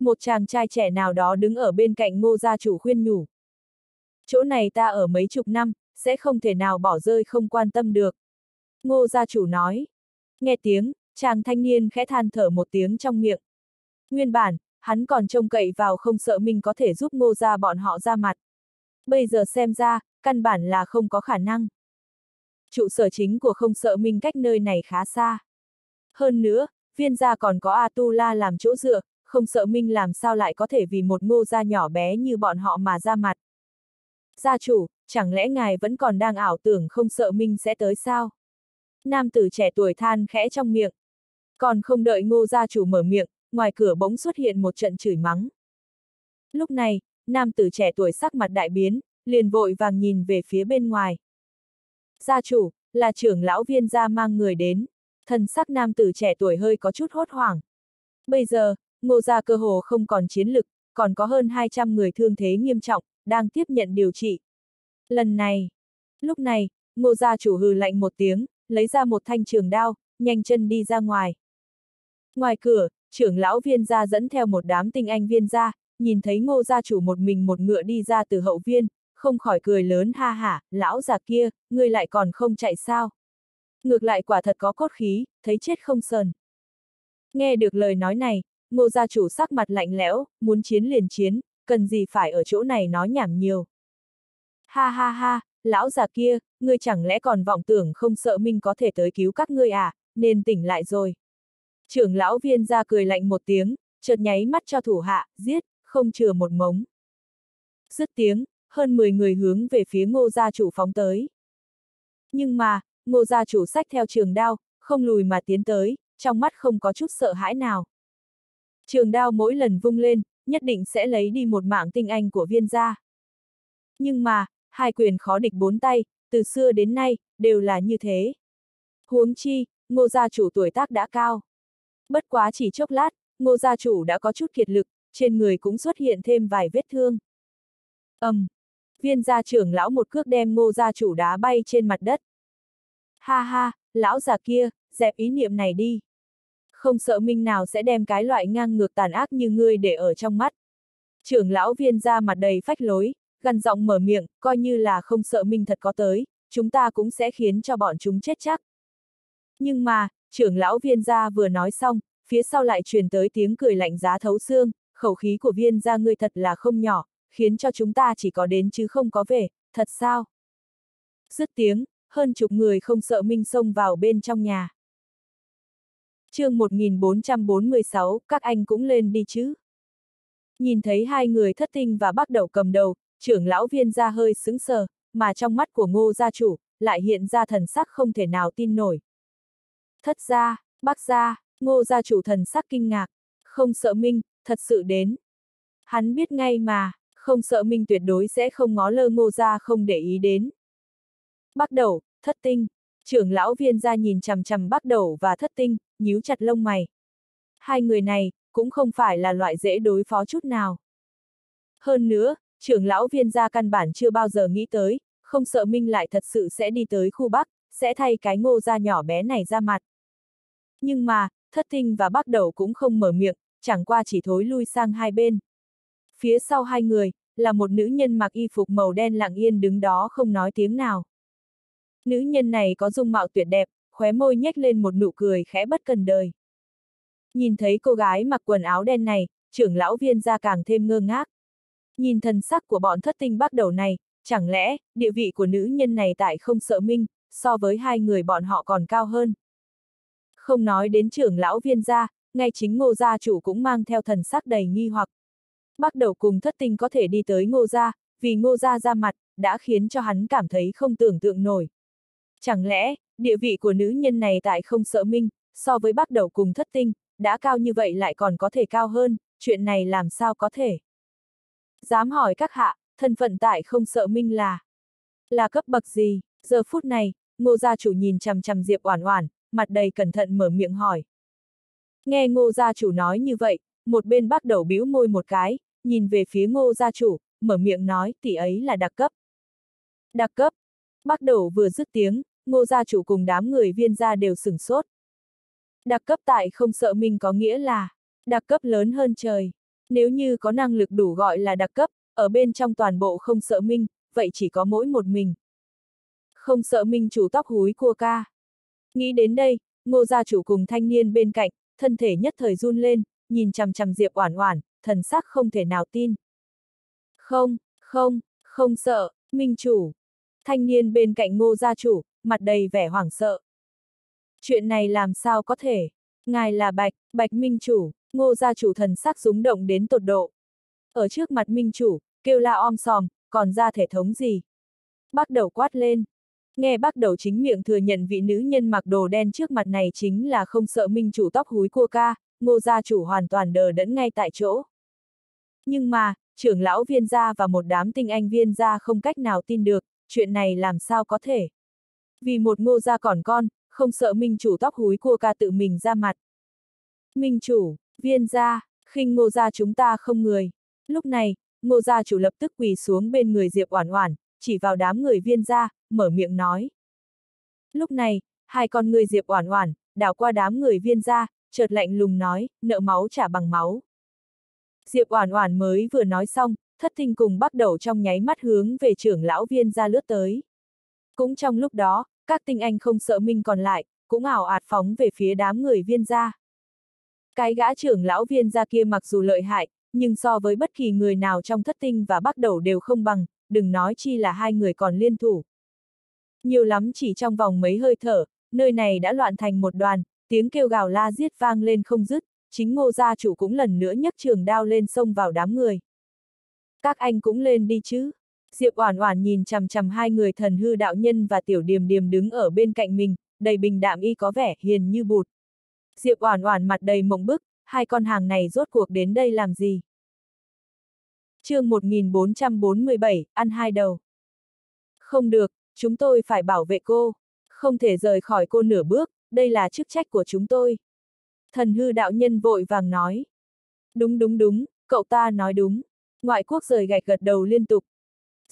Một chàng trai trẻ nào đó đứng ở bên cạnh ngô gia chủ khuyên nhủ. Chỗ này ta ở mấy chục năm, sẽ không thể nào bỏ rơi không quan tâm được. Ngô gia chủ nói. Nghe tiếng, chàng thanh niên khẽ than thở một tiếng trong miệng. Nguyên bản, hắn còn trông cậy vào không sợ mình có thể giúp ngô gia bọn họ ra mặt. Bây giờ xem ra, căn bản là không có khả năng. Trụ sở chính của không sợ mình cách nơi này khá xa. Hơn nữa, viên gia còn có A Tu La làm chỗ dựa, không sợ minh làm sao lại có thể vì một ngô gia nhỏ bé như bọn họ mà ra mặt. Gia chủ, chẳng lẽ ngài vẫn còn đang ảo tưởng không sợ minh sẽ tới sao? Nam tử trẻ tuổi than khẽ trong miệng. Còn không đợi ngô gia chủ mở miệng, ngoài cửa bỗng xuất hiện một trận chửi mắng. Lúc này, nam tử trẻ tuổi sắc mặt đại biến, liền vội vàng nhìn về phía bên ngoài. Gia chủ, là trưởng lão viên gia mang người đến, thần sắc nam tử trẻ tuổi hơi có chút hốt hoảng. Bây giờ, ngô gia cơ hồ không còn chiến lực, còn có hơn 200 người thương thế nghiêm trọng, đang tiếp nhận điều trị. Lần này, lúc này, ngô gia chủ hừ lạnh một tiếng, lấy ra một thanh trường đao, nhanh chân đi ra ngoài. Ngoài cửa, trưởng lão viên gia dẫn theo một đám tinh anh viên gia, nhìn thấy ngô gia chủ một mình một ngựa đi ra từ hậu viên, không khỏi cười lớn ha hả, lão già kia, ngươi lại còn không chạy sao. Ngược lại quả thật có cốt khí, thấy chết không sờn. Nghe được lời nói này, ngô gia chủ sắc mặt lạnh lẽo, muốn chiến liền chiến, cần gì phải ở chỗ này nói nhảm nhiều. Ha ha ha, lão già kia, ngươi chẳng lẽ còn vọng tưởng không sợ Minh có thể tới cứu các ngươi à, nên tỉnh lại rồi. Trưởng lão viên ra cười lạnh một tiếng, chợt nháy mắt cho thủ hạ, giết, không chừa một mống. Dứt tiếng, hơn 10 người hướng về phía ngô gia chủ phóng tới. Nhưng mà, ngô gia chủ sách theo trường đao, không lùi mà tiến tới, trong mắt không có chút sợ hãi nào. Trường đao mỗi lần vung lên, nhất định sẽ lấy đi một mạng tinh anh của viên gia. Nhưng mà, hai quyền khó địch bốn tay, từ xưa đến nay, đều là như thế. Huống chi, ngô gia chủ tuổi tác đã cao. Bất quá chỉ chốc lát, ngô gia chủ đã có chút kiệt lực, trên người cũng xuất hiện thêm vài vết thương. ầm, um, viên gia trưởng lão một cước đem ngô gia chủ đá bay trên mặt đất. Ha ha, lão già kia, dẹp ý niệm này đi. Không sợ minh nào sẽ đem cái loại ngang ngược tàn ác như ngươi để ở trong mắt. Trưởng lão viên gia mặt đầy phách lối, gần giọng mở miệng, coi như là không sợ minh thật có tới, chúng ta cũng sẽ khiến cho bọn chúng chết chắc. Nhưng mà, trưởng lão viên gia vừa nói xong, phía sau lại truyền tới tiếng cười lạnh giá thấu xương, khẩu khí của viên gia ngươi thật là không nhỏ, khiến cho chúng ta chỉ có đến chứ không có về, thật sao? Dứt tiếng, hơn chục người không sợ minh xông vào bên trong nhà chương 1446, các anh cũng lên đi chứ. Nhìn thấy hai người thất tinh và bắt đầu cầm đầu, trưởng lão viên ra hơi sững sờ, mà trong mắt của ngô gia chủ, lại hiện ra thần sắc không thể nào tin nổi. Thất gia, bác gia, ngô gia chủ thần sắc kinh ngạc, không sợ minh, thật sự đến. Hắn biết ngay mà, không sợ minh tuyệt đối sẽ không ngó lơ ngô gia không để ý đến. Bắt đầu, thất tinh, trưởng lão viên gia nhìn chằm chằm bắt đầu và thất tinh, nhíu chặt lông mày. Hai người này, cũng không phải là loại dễ đối phó chút nào. Hơn nữa, trưởng lão viên gia căn bản chưa bao giờ nghĩ tới, không sợ Minh lại thật sự sẽ đi tới khu Bắc, sẽ thay cái ngô gia nhỏ bé này ra mặt. Nhưng mà, thất tinh và bắt đầu cũng không mở miệng, chẳng qua chỉ thối lui sang hai bên. Phía sau hai người, là một nữ nhân mặc y phục màu đen lặng yên đứng đó không nói tiếng nào. Nữ nhân này có dung mạo tuyệt đẹp, khóe môi nhếch lên một nụ cười khẽ bất cần đời. Nhìn thấy cô gái mặc quần áo đen này, trưởng lão viên ra càng thêm ngơ ngác. Nhìn thần sắc của bọn thất tinh bắt đầu này, chẳng lẽ, địa vị của nữ nhân này tại không sợ minh, so với hai người bọn họ còn cao hơn. Không nói đến trưởng lão viên gia, ngay chính ngô gia chủ cũng mang theo thần sắc đầy nghi hoặc. Bắt đầu cùng thất tinh có thể đi tới ngô gia, vì ngô gia ra mặt, đã khiến cho hắn cảm thấy không tưởng tượng nổi. Chẳng lẽ, địa vị của nữ nhân này tại không sợ minh, so với bắt đầu cùng thất tinh, đã cao như vậy lại còn có thể cao hơn, chuyện này làm sao có thể? Dám hỏi các hạ, thân phận tại không sợ minh là... Là cấp bậc gì? Giờ phút này, ngô gia chủ nhìn chằm chằm Diệp Oản Oản, mặt đầy cẩn thận mở miệng hỏi. Nghe ngô gia chủ nói như vậy, một bên bắt đầu bĩu môi một cái, nhìn về phía ngô gia chủ, mở miệng nói tỷ ấy là đặc cấp. Đặc cấp. Bắt đầu vừa dứt tiếng, ngô gia chủ cùng đám người viên gia đều sửng sốt. Đặc cấp tại không sợ mình có nghĩa là, đặc cấp lớn hơn trời. Nếu như có năng lực đủ gọi là đặc cấp, ở bên trong toàn bộ không sợ minh, vậy chỉ có mỗi một mình. Không sợ minh chủ tóc húi cua ca. Nghĩ đến đây, ngô gia chủ cùng thanh niên bên cạnh, thân thể nhất thời run lên, nhìn chằm chằm Diệp Oản Oản, thần sắc không thể nào tin. Không, không, không sợ, minh chủ. Thanh niên bên cạnh ngô gia chủ, mặt đầy vẻ hoảng sợ. Chuyện này làm sao có thể? Ngài là Bạch, Bạch Minh Chủ, ngô gia chủ thần sắc rúng động đến tột độ. Ở trước mặt Minh Chủ, kêu la om sòm, còn ra thể thống gì? Bắt đầu quát lên. Nghe bắt đầu chính miệng thừa nhận vị nữ nhân mặc đồ đen trước mặt này chính là không sợ Minh Chủ tóc húi cua ca, ngô gia chủ hoàn toàn đờ đẫn ngay tại chỗ. Nhưng mà, trưởng lão viên gia và một đám tinh anh viên gia không cách nào tin được, chuyện này làm sao có thể. Vì một ngô gia còn con, không sợ minh chủ tóc húi cua ca tự mình ra mặt. Minh chủ, viên gia, khinh ngô gia chúng ta không người. Lúc này, ngô gia chủ lập tức quỳ xuống bên người Diệp Oản Oản, chỉ vào đám người viên gia, mở miệng nói. Lúc này, hai con người Diệp Oản Oản, đảo qua đám người viên gia, chợt lạnh lùng nói, nợ máu trả bằng máu. Diệp Oản Oản mới vừa nói xong, thất thinh cùng bắt đầu trong nháy mắt hướng về trưởng lão viên gia lướt tới. Cũng trong lúc đó, các tinh anh không sợ minh còn lại, cũng ảo ạt phóng về phía đám người viên gia. Cái gã trưởng lão viên gia kia mặc dù lợi hại, nhưng so với bất kỳ người nào trong thất tinh và bắt đầu đều không bằng, đừng nói chi là hai người còn liên thủ. Nhiều lắm chỉ trong vòng mấy hơi thở, nơi này đã loạn thành một đoàn, tiếng kêu gào la giết vang lên không dứt, chính ngô gia chủ cũng lần nữa nhấc trường đao lên sông vào đám người. Các anh cũng lên đi chứ. Diệp Oản Oản nhìn chằm chằm hai người thần hư đạo nhân và tiểu điềm điềm đứng ở bên cạnh mình, đầy bình đạm y có vẻ hiền như bụt. Diệp Oản Oản mặt đầy mộng bức, hai con hàng này rốt cuộc đến đây làm gì? Chương 1447, ăn hai đầu. Không được, chúng tôi phải bảo vệ cô, không thể rời khỏi cô nửa bước, đây là chức trách của chúng tôi. Thần hư đạo nhân vội vàng nói. Đúng đúng đúng, cậu ta nói đúng. Ngoại quốc rời gạch gật đầu liên tục.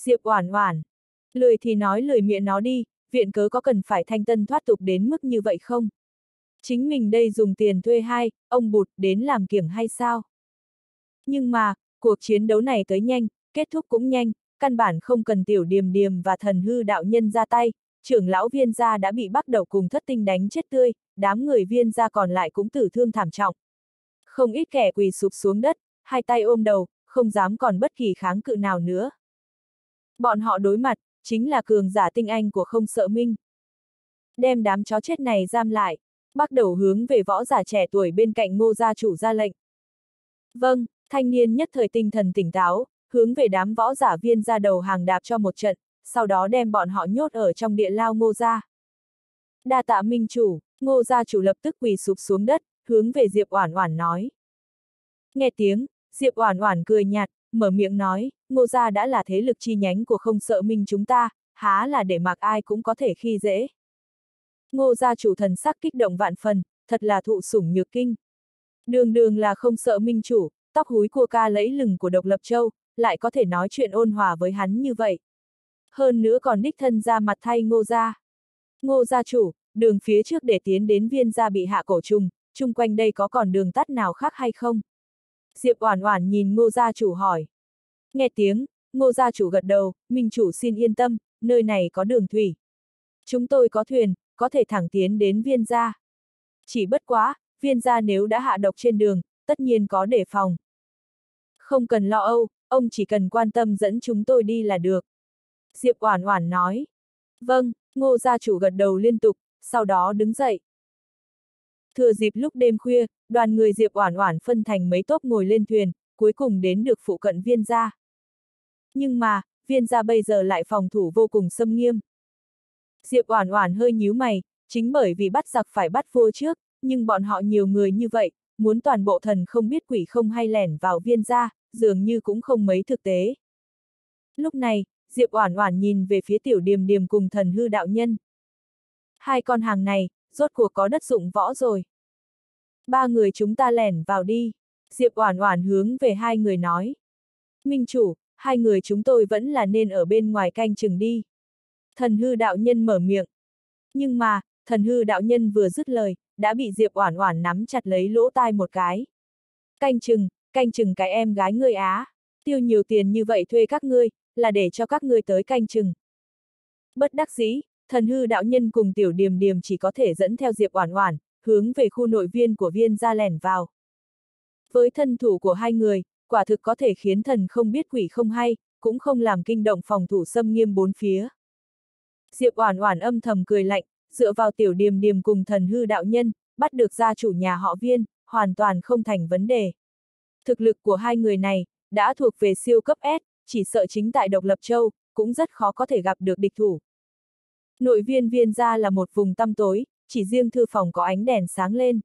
Diệp Oản Oản, lười thì nói lười miệng nó đi, viện cớ có cần phải thanh tân thoát tục đến mức như vậy không? Chính mình đây dùng tiền thuê hai, ông bụt đến làm kiểng hay sao? Nhưng mà, cuộc chiến đấu này tới nhanh, kết thúc cũng nhanh, căn bản không cần tiểu điềm điềm và thần hư đạo nhân ra tay, trưởng lão viên gia đã bị bắt đầu cùng thất tinh đánh chết tươi, đám người viên gia còn lại cũng tử thương thảm trọng. Không ít kẻ quỳ sụp xuống đất, hai tay ôm đầu, không dám còn bất kỳ kháng cự nào nữa. Bọn họ đối mặt, chính là cường giả tinh anh của không sợ minh. Đem đám chó chết này giam lại, bắt đầu hướng về võ giả trẻ tuổi bên cạnh ngô gia chủ ra lệnh. Vâng, thanh niên nhất thời tinh thần tỉnh táo, hướng về đám võ giả viên ra đầu hàng đạp cho một trận, sau đó đem bọn họ nhốt ở trong địa lao ngô gia. Đa tạ minh chủ, ngô gia chủ lập tức quỳ sụp xuống đất, hướng về Diệp Oản Oản nói. Nghe tiếng, Diệp Oản Oản cười nhạt, mở miệng nói, ngô gia đã là thế lực chi nhánh của không sợ minh chúng ta, há là để mặc ai cũng có thể khi dễ. Ngô gia chủ thần sắc kích động vạn phần, thật là thụ sủng nhược kinh. Đường đường là không sợ minh chủ, tóc húi cua ca lẫy lừng của độc lập châu, lại có thể nói chuyện ôn hòa với hắn như vậy. Hơn nữa còn đích thân ra mặt thay ngô gia. Ngô gia chủ, đường phía trước để tiến đến viên gia bị hạ cổ trùng, chung quanh đây có còn đường tắt nào khác hay không? Diệp Oản Oản nhìn Ngô gia chủ hỏi. Nghe tiếng, Ngô gia chủ gật đầu, Minh chủ xin yên tâm, nơi này có đường thủy. Chúng tôi có thuyền, có thể thẳng tiến đến viên gia. Chỉ bất quá, viên gia nếu đã hạ độc trên đường, tất nhiên có đề phòng. Không cần lo âu, ông chỉ cần quan tâm dẫn chúng tôi đi là được. Diệp Oản Oản nói. Vâng, Ngô gia chủ gật đầu liên tục, sau đó đứng dậy. Thừa dịp lúc đêm khuya, đoàn người Diệp Oản Oản phân thành mấy tốp ngồi lên thuyền, cuối cùng đến được phụ cận viên gia. Nhưng mà, viên gia bây giờ lại phòng thủ vô cùng xâm nghiêm. Diệp Oản Oản hơi nhíu mày, chính bởi vì bắt giặc phải bắt vua trước, nhưng bọn họ nhiều người như vậy, muốn toàn bộ thần không biết quỷ không hay lẻn vào viên gia, dường như cũng không mấy thực tế. Lúc này, Diệp Oản Oản nhìn về phía tiểu điềm điềm cùng thần hư đạo nhân. Hai con hàng này, rốt cuộc có đất dụng võ rồi. Ba người chúng ta lẻn vào đi. Diệp Oản Oản hướng về hai người nói. Minh chủ, hai người chúng tôi vẫn là nên ở bên ngoài canh chừng đi. Thần hư đạo nhân mở miệng. Nhưng mà, thần hư đạo nhân vừa dứt lời, đã bị Diệp Oản Oản nắm chặt lấy lỗ tai một cái. Canh chừng, canh chừng cái em gái ngươi á, tiêu nhiều tiền như vậy thuê các ngươi, là để cho các ngươi tới canh chừng. Bất đắc dĩ, thần hư đạo nhân cùng tiểu điềm điềm chỉ có thể dẫn theo Diệp Oản Oản, hướng về khu nội viên của viên gia lẻn vào. Với thân thủ của hai người, quả thực có thể khiến thần không biết quỷ không hay, cũng không làm kinh động phòng thủ xâm nghiêm bốn phía. Diệp Oản Oản âm thầm cười lạnh, dựa vào tiểu điềm điềm cùng thần hư đạo nhân, bắt được gia chủ nhà họ viên, hoàn toàn không thành vấn đề. Thực lực của hai người này, đã thuộc về siêu cấp S, chỉ sợ chính tại Độc Lập Châu, cũng rất khó có thể gặp được địch thủ. Nội viên viên gia là một vùng tăm tối, chỉ riêng thư phòng có ánh đèn sáng lên.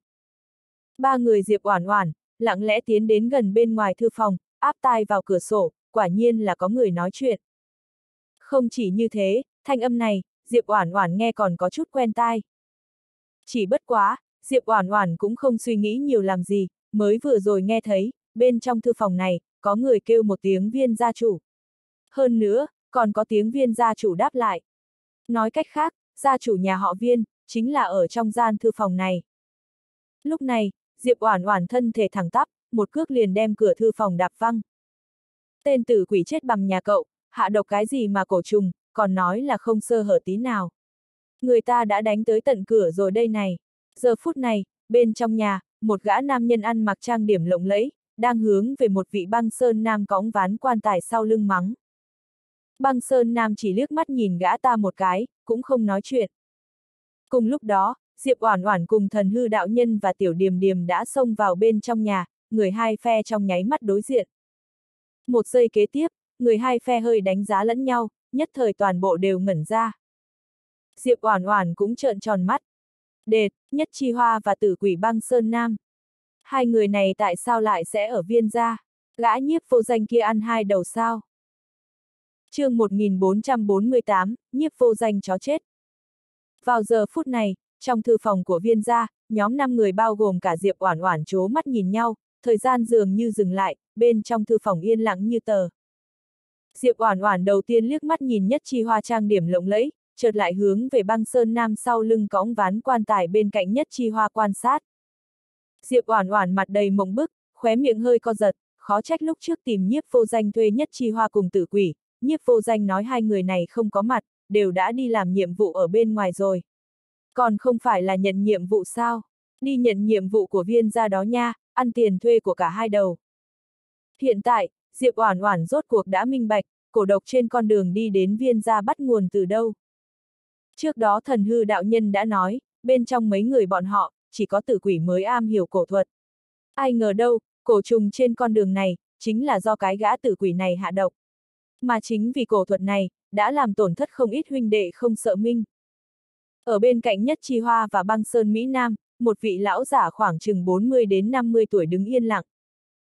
Ba người Diệp Oản Oản, lặng lẽ tiến đến gần bên ngoài thư phòng, áp tai vào cửa sổ, quả nhiên là có người nói chuyện. Không chỉ như thế, thanh âm này, Diệp Oản Oản nghe còn có chút quen tai. Chỉ bất quá, Diệp Oản Oản cũng không suy nghĩ nhiều làm gì, mới vừa rồi nghe thấy, bên trong thư phòng này, có người kêu một tiếng viên gia chủ. Hơn nữa, còn có tiếng viên gia chủ đáp lại. Nói cách khác, gia chủ nhà họ viên, chính là ở trong gian thư phòng này. Lúc này, Diệp Oản Oản thân thể thẳng tắp, một cước liền đem cửa thư phòng đạp văng. Tên tử quỷ chết bằng nhà cậu, hạ độc cái gì mà cổ trùng, còn nói là không sơ hở tí nào. Người ta đã đánh tới tận cửa rồi đây này. Giờ phút này, bên trong nhà, một gã nam nhân ăn mặc trang điểm lộng lẫy, đang hướng về một vị băng sơn nam cõng ván quan tài sau lưng mắng. Băng sơn nam chỉ liếc mắt nhìn gã ta một cái, cũng không nói chuyện. Cùng lúc đó, Diệp Oản Oản cùng thần hư đạo nhân và tiểu điềm điềm đã xông vào bên trong nhà, người hai phe trong nháy mắt đối diện. Một giây kế tiếp, người hai phe hơi đánh giá lẫn nhau, nhất thời toàn bộ đều ngẩn ra. Diệp Oản Oản cũng trợn tròn mắt. Đệt, Nhất Chi Hoa và Tử Quỷ Băng Sơn Nam. Hai người này tại sao lại sẽ ở viên gia? Gã nhiếp vô danh kia ăn hai đầu sao? chương 1448, nhiếp vô danh chó chết. Vào giờ phút này, trong thư phòng của viên gia, nhóm 5 người bao gồm cả Diệp Oản Oản chố mắt nhìn nhau, thời gian dường như dừng lại, bên trong thư phòng yên lặng như tờ. Diệp Oản Oản đầu tiên liếc mắt nhìn nhất chi hoa trang điểm lộng lẫy, chợt lại hướng về băng sơn nam sau lưng cõng ván quan tài bên cạnh nhất chi hoa quan sát. Diệp Oản Oản mặt đầy mộng bức, khóe miệng hơi co giật, khó trách lúc trước tìm nhiếp vô danh thuê nhất chi hoa cùng tử quỷ, nhiếp vô danh nói hai người này không có mặt, đều đã đi làm nhiệm vụ ở bên ngoài rồi. Còn không phải là nhận nhiệm vụ sao? Đi nhận nhiệm vụ của viên gia đó nha, ăn tiền thuê của cả hai đầu. Hiện tại, Diệp Oản Oản rốt cuộc đã minh bạch, cổ độc trên con đường đi đến viên gia bắt nguồn từ đâu. Trước đó thần hư đạo nhân đã nói, bên trong mấy người bọn họ, chỉ có tử quỷ mới am hiểu cổ thuật. Ai ngờ đâu, cổ trùng trên con đường này, chính là do cái gã tử quỷ này hạ độc. Mà chính vì cổ thuật này, đã làm tổn thất không ít huynh đệ không sợ minh. Ở bên cạnh nhất chi hoa và băng sơn Mỹ Nam, một vị lão giả khoảng chừng 40 đến 50 tuổi đứng yên lặng.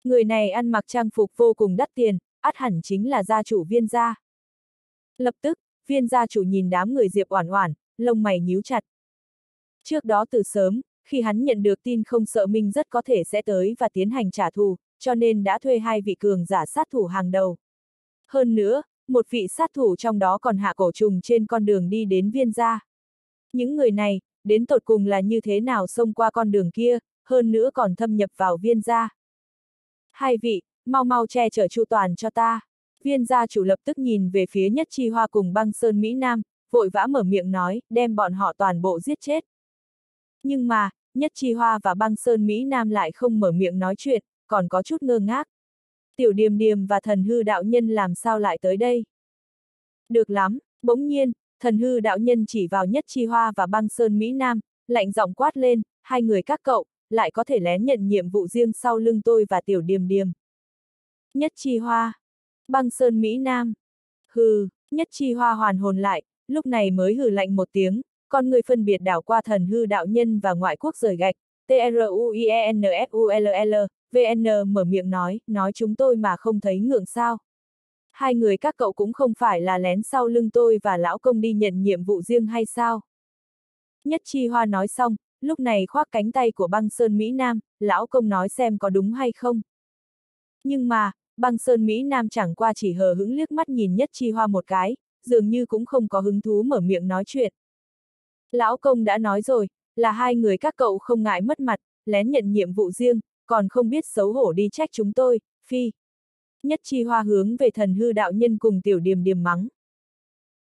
Người này ăn mặc trang phục vô cùng đắt tiền, át hẳn chính là gia chủ viên gia. Lập tức, viên gia chủ nhìn đám người Diệp Oản Oản, lông mày nhíu chặt. Trước đó từ sớm, khi hắn nhận được tin không sợ Minh rất có thể sẽ tới và tiến hành trả thù, cho nên đã thuê hai vị cường giả sát thủ hàng đầu. Hơn nữa, một vị sát thủ trong đó còn hạ cổ trùng trên con đường đi đến viên gia. Những người này, đến tột cùng là như thế nào xông qua con đường kia, hơn nữa còn thâm nhập vào viên gia. Hai vị, mau mau che chở chu toàn cho ta. Viên gia chủ lập tức nhìn về phía nhất chi hoa cùng băng sơn Mỹ Nam, vội vã mở miệng nói, đem bọn họ toàn bộ giết chết. Nhưng mà, nhất chi hoa và băng sơn Mỹ Nam lại không mở miệng nói chuyện, còn có chút ngơ ngác. Tiểu điềm điềm và thần hư đạo nhân làm sao lại tới đây? Được lắm, bỗng nhiên, thần hư đạo nhân chỉ vào nhất chi hoa và băng sơn Mỹ Nam, lạnh giọng quát lên, hai người các cậu, lại có thể lén nhận nhiệm vụ riêng sau lưng tôi và tiểu điềm điềm. Nhất chi hoa. Băng sơn Mỹ Nam. Hừ, nhất chi hoa hoàn hồn lại, lúc này mới hừ lạnh một tiếng, con người phân biệt đảo qua thần hư đạo nhân và ngoại quốc rời gạch, T-R-U-I-E-N-F-U-L-L, VN mở miệng nói, nói chúng tôi mà không thấy ngượng sao. Hai người các cậu cũng không phải là lén sau lưng tôi và lão công đi nhận nhiệm vụ riêng hay sao? Nhất chi hoa nói xong, lúc này khoác cánh tay của băng sơn Mỹ Nam, lão công nói xem có đúng hay không. Nhưng mà, băng sơn Mỹ Nam chẳng qua chỉ hờ hững liếc mắt nhìn nhất chi hoa một cái, dường như cũng không có hứng thú mở miệng nói chuyện. Lão công đã nói rồi, là hai người các cậu không ngại mất mặt, lén nhận nhiệm vụ riêng, còn không biết xấu hổ đi trách chúng tôi, phi. Nhất chi hoa hướng về thần hư đạo nhân cùng tiểu điềm điềm mắng.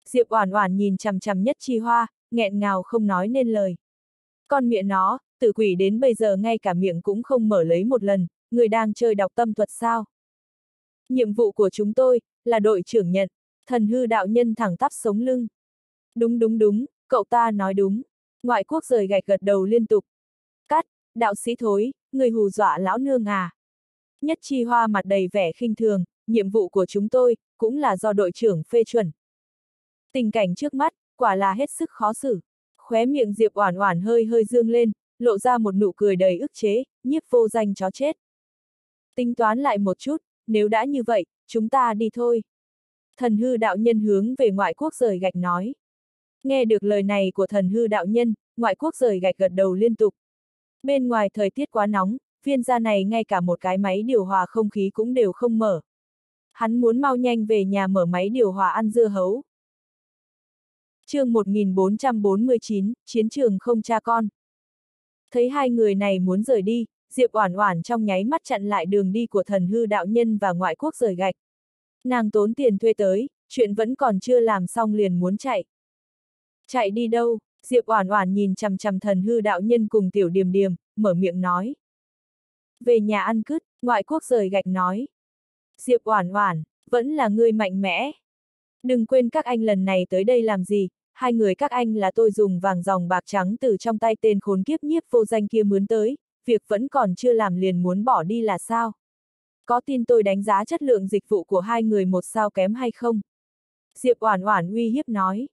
Diệp Oản Oản nhìn chằm chằm nhất chi hoa, nghẹn ngào không nói nên lời. Con miệng nó, tự quỷ đến bây giờ ngay cả miệng cũng không mở lấy một lần, người đang chơi đọc tâm thuật sao. Nhiệm vụ của chúng tôi, là đội trưởng nhận, thần hư đạo nhân thẳng tắp sống lưng. Đúng đúng đúng, cậu ta nói đúng. Ngoại quốc rời gạch gật đầu liên tục. Đạo sĩ thối, người hù dọa lão nương à. Nhất chi hoa mặt đầy vẻ khinh thường, nhiệm vụ của chúng tôi, cũng là do đội trưởng phê chuẩn. Tình cảnh trước mắt, quả là hết sức khó xử. Khóe miệng Diệp Oản Oản hơi hơi dương lên, lộ ra một nụ cười đầy ức chế, nhiếp vô danh chó chết. Tính toán lại một chút, nếu đã như vậy, chúng ta đi thôi. Thần hư đạo nhân hướng về ngoại quốc rời gạch nói. Nghe được lời này của thần hư đạo nhân, ngoại quốc rời gạch gật đầu liên tục. Bên ngoài thời tiết quá nóng, viên gia này ngay cả một cái máy điều hòa không khí cũng đều không mở. Hắn muốn mau nhanh về nhà mở máy điều hòa ăn dưa hấu. chương 1449, Chiến trường không cha con. Thấy hai người này muốn rời đi, Diệp Oản Oản trong nháy mắt chặn lại đường đi của thần hư đạo nhân và ngoại quốc rời gạch. Nàng tốn tiền thuê tới, chuyện vẫn còn chưa làm xong liền muốn chạy. Chạy đi đâu? Diệp Oản Oản nhìn chằm chằm thần hư đạo nhân cùng tiểu điềm điềm, mở miệng nói. Về nhà ăn cứt, ngoại quốc rời gạch nói. Diệp Oản Oản, vẫn là người mạnh mẽ. Đừng quên các anh lần này tới đây làm gì, hai người các anh là tôi dùng vàng dòng bạc trắng từ trong tay tên khốn kiếp nhiếp vô danh kia mướn tới, việc vẫn còn chưa làm liền muốn bỏ đi là sao? Có tin tôi đánh giá chất lượng dịch vụ của hai người một sao kém hay không? Diệp Oản Oản uy hiếp nói.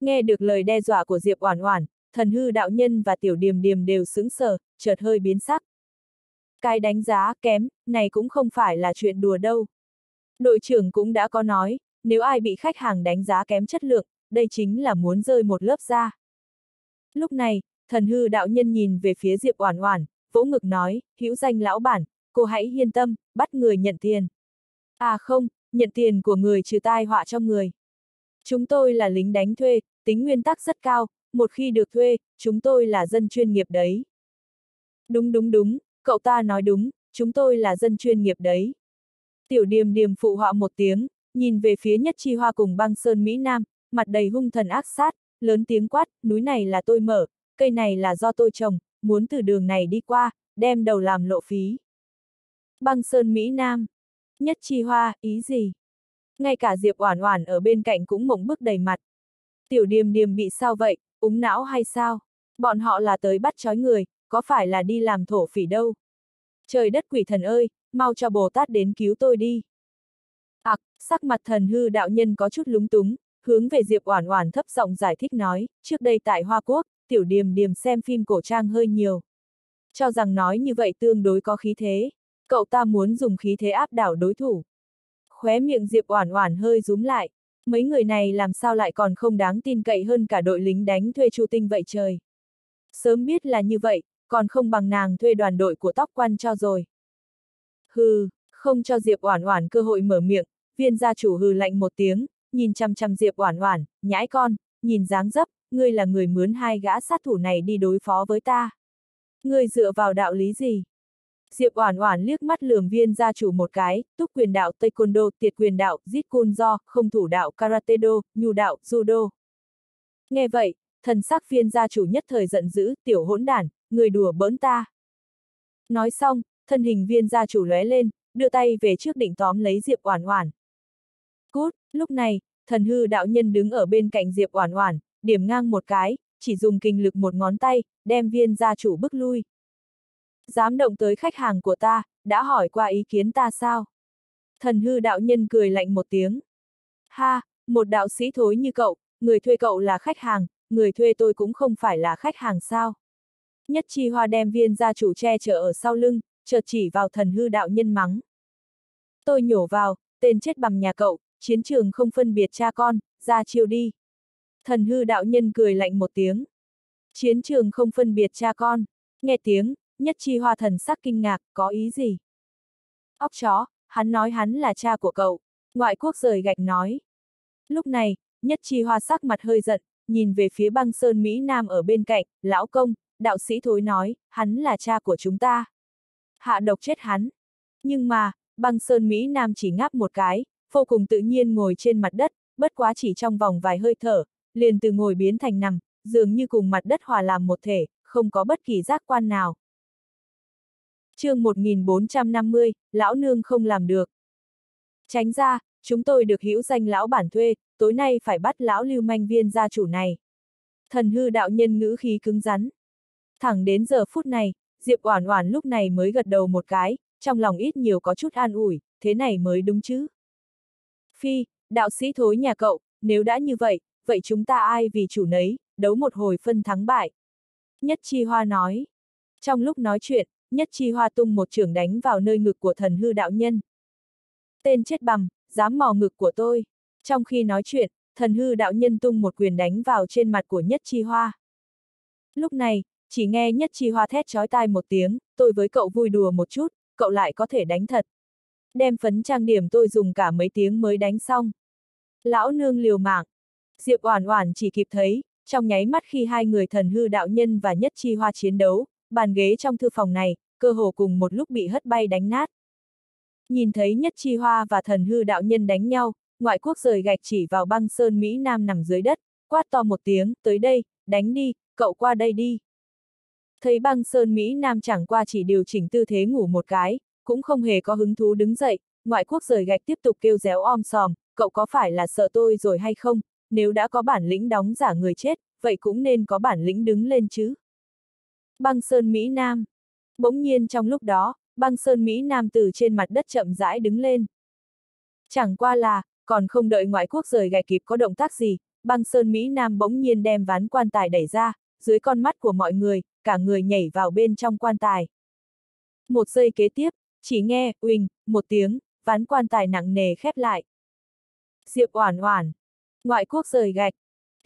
Nghe được lời đe dọa của Diệp Oản Oản, thần hư đạo nhân và tiểu điềm điềm đều sững sờ, chợt hơi biến sắc. Cái đánh giá kém, này cũng không phải là chuyện đùa đâu. Đội trưởng cũng đã có nói, nếu ai bị khách hàng đánh giá kém chất lượng, đây chính là muốn rơi một lớp da. Lúc này, thần hư đạo nhân nhìn về phía Diệp Oản Oản, vỗ ngực nói, hữu danh lão bản, cô hãy yên tâm, bắt người nhận tiền. À không, nhận tiền của người trừ tai họa cho người. Chúng tôi là lính đánh thuê, tính nguyên tắc rất cao, một khi được thuê, chúng tôi là dân chuyên nghiệp đấy. Đúng đúng đúng, cậu ta nói đúng, chúng tôi là dân chuyên nghiệp đấy. Tiểu điềm điềm phụ họa một tiếng, nhìn về phía nhất chi hoa cùng băng sơn Mỹ Nam, mặt đầy hung thần ác sát, lớn tiếng quát, núi này là tôi mở, cây này là do tôi trồng, muốn từ đường này đi qua, đem đầu làm lộ phí. Băng sơn Mỹ Nam. Nhất chi hoa, ý gì? Ngay cả Diệp Oản Oản ở bên cạnh cũng mộng bức đầy mặt. Tiểu điềm điềm bị sao vậy, úng não hay sao? Bọn họ là tới bắt chói người, có phải là đi làm thổ phỉ đâu? Trời đất quỷ thần ơi, mau cho Bồ Tát đến cứu tôi đi. Ặc, à, sắc mặt thần hư đạo nhân có chút lúng túng, hướng về Diệp Oản Oản thấp giọng giải thích nói, trước đây tại Hoa Quốc, tiểu điềm điềm xem phim cổ trang hơi nhiều. Cho rằng nói như vậy tương đối có khí thế, cậu ta muốn dùng khí thế áp đảo đối thủ. Khóe miệng Diệp Oản Oản hơi rúm lại, mấy người này làm sao lại còn không đáng tin cậy hơn cả đội lính đánh thuê Chu Tinh vậy trời. Sớm biết là như vậy, còn không bằng nàng thuê đoàn đội của tóc quan cho rồi. Hừ, không cho Diệp Oản Oản cơ hội mở miệng, viên gia chủ hừ lạnh một tiếng, nhìn chăm chăm Diệp Oản Oản, nhãi con, nhìn dáng dấp, ngươi là người mướn hai gã sát thủ này đi đối phó với ta. Ngươi dựa vào đạo lý gì? Diệp Oản Oản liếc mắt lườm viên gia chủ một cái, túc quyền đạo Taekwondo, tiệt quyền đạo giết Kune Do, không thủ đạo Karate Do, nhu đạo Judo. Nghe vậy, thần sắc viên gia chủ nhất thời giận dữ, tiểu hỗn đản, người đùa bỡn ta. Nói xong, thân hình viên gia chủ lóe lên, đưa tay về trước định tóm lấy Diệp Oản Oản. Cút, lúc này, thần hư đạo nhân đứng ở bên cạnh Diệp Oản Oản, điểm ngang một cái, chỉ dùng kinh lực một ngón tay, đem viên gia chủ bức lui. Dám động tới khách hàng của ta, đã hỏi qua ý kiến ta sao? Thần hư đạo nhân cười lạnh một tiếng. Ha, một đạo sĩ thối như cậu, người thuê cậu là khách hàng, người thuê tôi cũng không phải là khách hàng sao? Nhất chi hoa đem viên gia chủ che chở ở sau lưng, chợt chỉ vào thần hư đạo nhân mắng. Tôi nhổ vào, tên chết bằng nhà cậu, chiến trường không phân biệt cha con, ra chiêu đi. Thần hư đạo nhân cười lạnh một tiếng. Chiến trường không phân biệt cha con, nghe tiếng, nhất chi hoa thần sắc kinh ngạc, có ý gì? Óc chó, hắn nói hắn là cha của cậu, ngoại quốc rời gạch nói. Lúc này, nhất chi hoa sắc mặt hơi giận, nhìn về phía băng sơn Mỹ Nam ở bên cạnh, lão công, đạo sĩ thối nói, hắn là cha của chúng ta. Hạ độc chết hắn. Nhưng mà, băng sơn Mỹ Nam chỉ ngáp một cái, vô cùng tự nhiên ngồi trên mặt đất, bất quá chỉ trong vòng vài hơi thở, liền từ ngồi biến thành nằm, dường như cùng mặt đất hòa làm một thể, không có bất kỳ giác quan nào chương 1450, lão nương không làm được. Tránh ra, chúng tôi được hữu danh lão bản thuê, tối nay phải bắt lão lưu manh viên gia chủ này. Thần hư đạo nhân ngữ khí cứng rắn. Thẳng đến giờ phút này, Diệp Oản Oản lúc này mới gật đầu một cái, trong lòng ít nhiều có chút an ủi, thế này mới đúng chứ. Phi, đạo sĩ thối nhà cậu, nếu đã như vậy, vậy chúng ta ai vì chủ nấy, đấu một hồi phân thắng bại. Nhất Chi Hoa nói. Trong lúc nói chuyện, Nhất Chi Hoa tung một trường đánh vào nơi ngực của thần hư đạo nhân. Tên chết bầm, dám mò ngực của tôi. Trong khi nói chuyện, thần hư đạo nhân tung một quyền đánh vào trên mặt của Nhất Chi Hoa. Lúc này, chỉ nghe Nhất Chi Hoa thét chói tai một tiếng, tôi với cậu vui đùa một chút, cậu lại có thể đánh thật. Đem phấn trang điểm tôi dùng cả mấy tiếng mới đánh xong. Lão nương liều mạng. Diệp Oản Oản chỉ kịp thấy, trong nháy mắt khi hai người thần hư đạo nhân và nhất chi hoa chiến đấu, bàn ghế trong thư phòng này, cơ hồ cùng một lúc bị hất bay đánh nát. Nhìn thấy nhất chi hoa và thần hư đạo nhân đánh nhau, ngoại quốc rời gạch chỉ vào băng sơn Mỹ Nam nằm dưới đất, quát to một tiếng, tới đây, đánh đi, cậu qua đây đi. Thấy băng sơn Mỹ Nam chẳng qua chỉ điều chỉnh tư thế ngủ một cái, cũng không hề có hứng thú đứng dậy, ngoại quốc rời gạch tiếp tục kêu réo om sòm, cậu có phải là sợ tôi rồi hay không, nếu đã có bản lĩnh đóng giả người chết, vậy cũng nên có bản lĩnh đứng lên chứ. Băng Sơn Mỹ Nam Bỗng nhiên trong lúc đó, băng Sơn Mỹ Nam từ trên mặt đất chậm rãi đứng lên. Chẳng qua là, còn không đợi ngoại quốc rời gạch kịp có động tác gì, băng Sơn Mỹ Nam bỗng nhiên đem ván quan tài đẩy ra, dưới con mắt của mọi người, cả người nhảy vào bên trong quan tài. Một giây kế tiếp, chỉ nghe, uỳnh, một tiếng, ván quan tài nặng nề khép lại. Diệp Oản Oản, ngoại quốc rời gạch,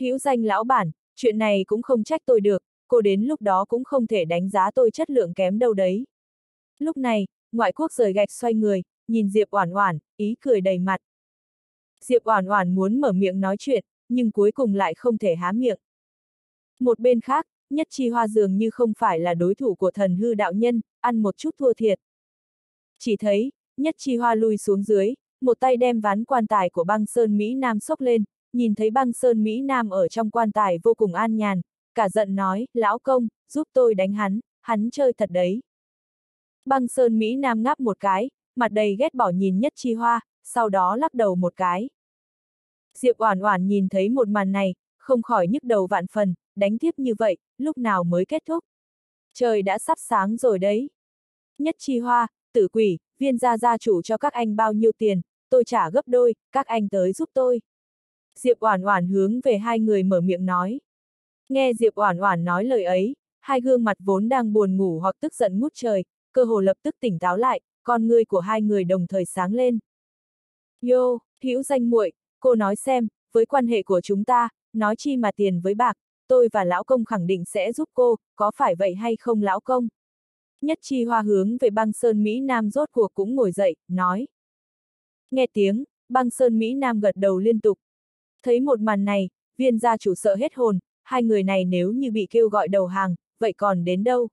hữu danh lão bản, chuyện này cũng không trách tôi được, cô đến lúc đó cũng không thể đánh giá tôi chất lượng kém đâu đấy. Lúc này, ngoại quốc rời gạch xoay người, nhìn Diệp Oản Oản, ý cười đầy mặt. Diệp Oản Oản muốn mở miệng nói chuyện, nhưng cuối cùng lại không thể há miệng. Một bên khác, Nhất Chi Hoa dường như không phải là đối thủ của thần hư đạo nhân, ăn một chút thua thiệt. Chỉ thấy, Nhất Chi Hoa lui xuống dưới, một tay đem ván quan tài của băng sơn Mỹ Nam sốc lên, nhìn thấy băng sơn Mỹ Nam ở trong quan tài vô cùng an nhàn, cả giận nói, lão công, giúp tôi đánh hắn, hắn chơi thật đấy. Băng sơn Mỹ Nam ngáp một cái, mặt đầy ghét bỏ nhìn nhất chi hoa, sau đó lắc đầu một cái. Diệp Oản Oản nhìn thấy một màn này, không khỏi nhức đầu vạn phần, đánh tiếp như vậy, lúc nào mới kết thúc? Trời đã sắp sáng rồi đấy. Nhất chi hoa, tử quỷ, viên gia gia chủ cho các anh bao nhiêu tiền, tôi trả gấp đôi, các anh tới giúp tôi. Diệp Oản Oản hướng về hai người mở miệng nói. Nghe Diệp Oản Oản nói lời ấy, hai gương mặt vốn đang buồn ngủ hoặc tức giận ngút trời, cơ hồ lập tức tỉnh táo lại, con ngươi của hai người đồng thời sáng lên. Yo, hữu danh muội, cô nói xem, với quan hệ của chúng ta, nói chi mà tiền với bạc, tôi và lão công khẳng định sẽ giúp cô, có phải vậy hay không lão công? Nhất chi hoa hướng về băng sơn Mỹ Nam rốt cuộc cũng ngồi dậy, nói. Nghe tiếng, băng sơn Mỹ Nam gật đầu liên tục. Thấy một màn này, viên gia chủ sợ hết hồn, hai người này nếu như bị kêu gọi đầu hàng, vậy còn đến đâu?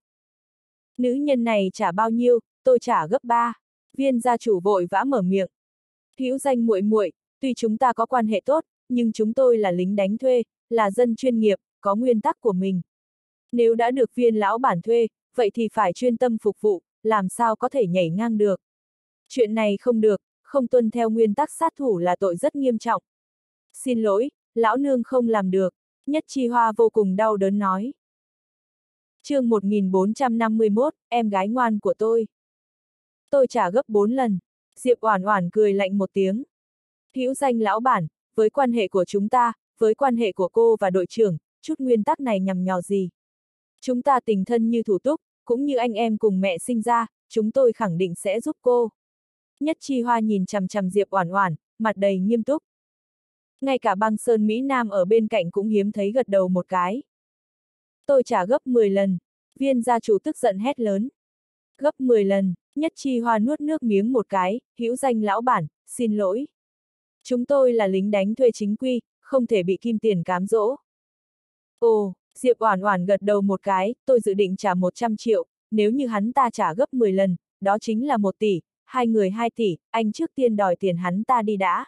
Nữ nhân này trả bao nhiêu, tôi trả gấp ba. Viên gia chủ vội vã mở miệng. Hữu danh muội muội, tuy chúng ta có quan hệ tốt, nhưng chúng tôi là lính đánh thuê, là dân chuyên nghiệp, có nguyên tắc của mình. Nếu đã được viên lão bản thuê, vậy thì phải chuyên tâm phục vụ, làm sao có thể nhảy ngang được. Chuyện này không được, không tuân theo nguyên tắc sát thủ là tội rất nghiêm trọng. Xin lỗi, lão nương không làm được, nhất chi hoa vô cùng đau đớn nói. chương 1451, em gái ngoan của tôi. Tôi trả gấp 4 lần. Diệp Oản Oản cười lạnh một tiếng. Hữu danh lão bản, với quan hệ của chúng ta, với quan hệ của cô và đội trưởng, chút nguyên tắc này nhằm nhò gì? Chúng ta tình thân như thủ túc, cũng như anh em cùng mẹ sinh ra, chúng tôi khẳng định sẽ giúp cô. Nhất Chi Hoa nhìn chằm chằm Diệp Oản Oản, mặt đầy nghiêm túc. Ngay cả băng sơn Mỹ Nam ở bên cạnh cũng hiếm thấy gật đầu một cái. Tôi trả gấp 10 lần. Viên gia chủ tức giận hét lớn. Gấp 10 lần, nhất chi hoa nuốt nước miếng một cái, hữu danh lão bản, xin lỗi. Chúng tôi là lính đánh thuê chính quy, không thể bị kim tiền cám dỗ. Ồ, Diệp Oản Oản gật đầu một cái, tôi dự định trả 100 triệu, nếu như hắn ta trả gấp 10 lần, đó chính là 1 tỷ, hai người 2 tỷ, anh trước tiên đòi tiền hắn ta đi đã.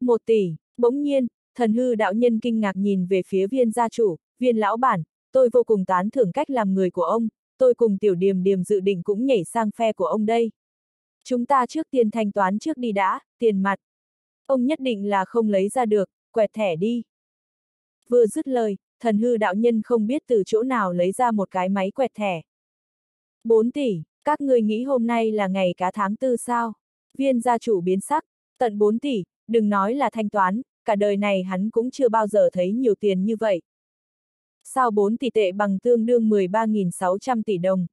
Một tỷ, bỗng nhiên, thần hư đạo nhân kinh ngạc nhìn về phía viên gia chủ, viên lão bản, tôi vô cùng tán thưởng cách làm người của ông, tôi cùng tiểu điềm điềm dự định cũng nhảy sang phe của ông đây. Chúng ta trước tiên thanh toán trước đi đã, tiền mặt. Ông nhất định là không lấy ra được, quẹt thẻ đi. Vừa dứt lời, thần hư đạo nhân không biết từ chỗ nào lấy ra một cái máy quẹt thẻ. 4 tỷ, các người nghĩ hôm nay là ngày cá tháng tư sao? Viên gia chủ biến sắc, tận 4 tỷ, Đừng nói là thanh toán, cả đời này hắn cũng chưa bao giờ thấy nhiều tiền như vậy. Sao 4 tỷ tệ bằng tương đương 13.600 tỷ đồng?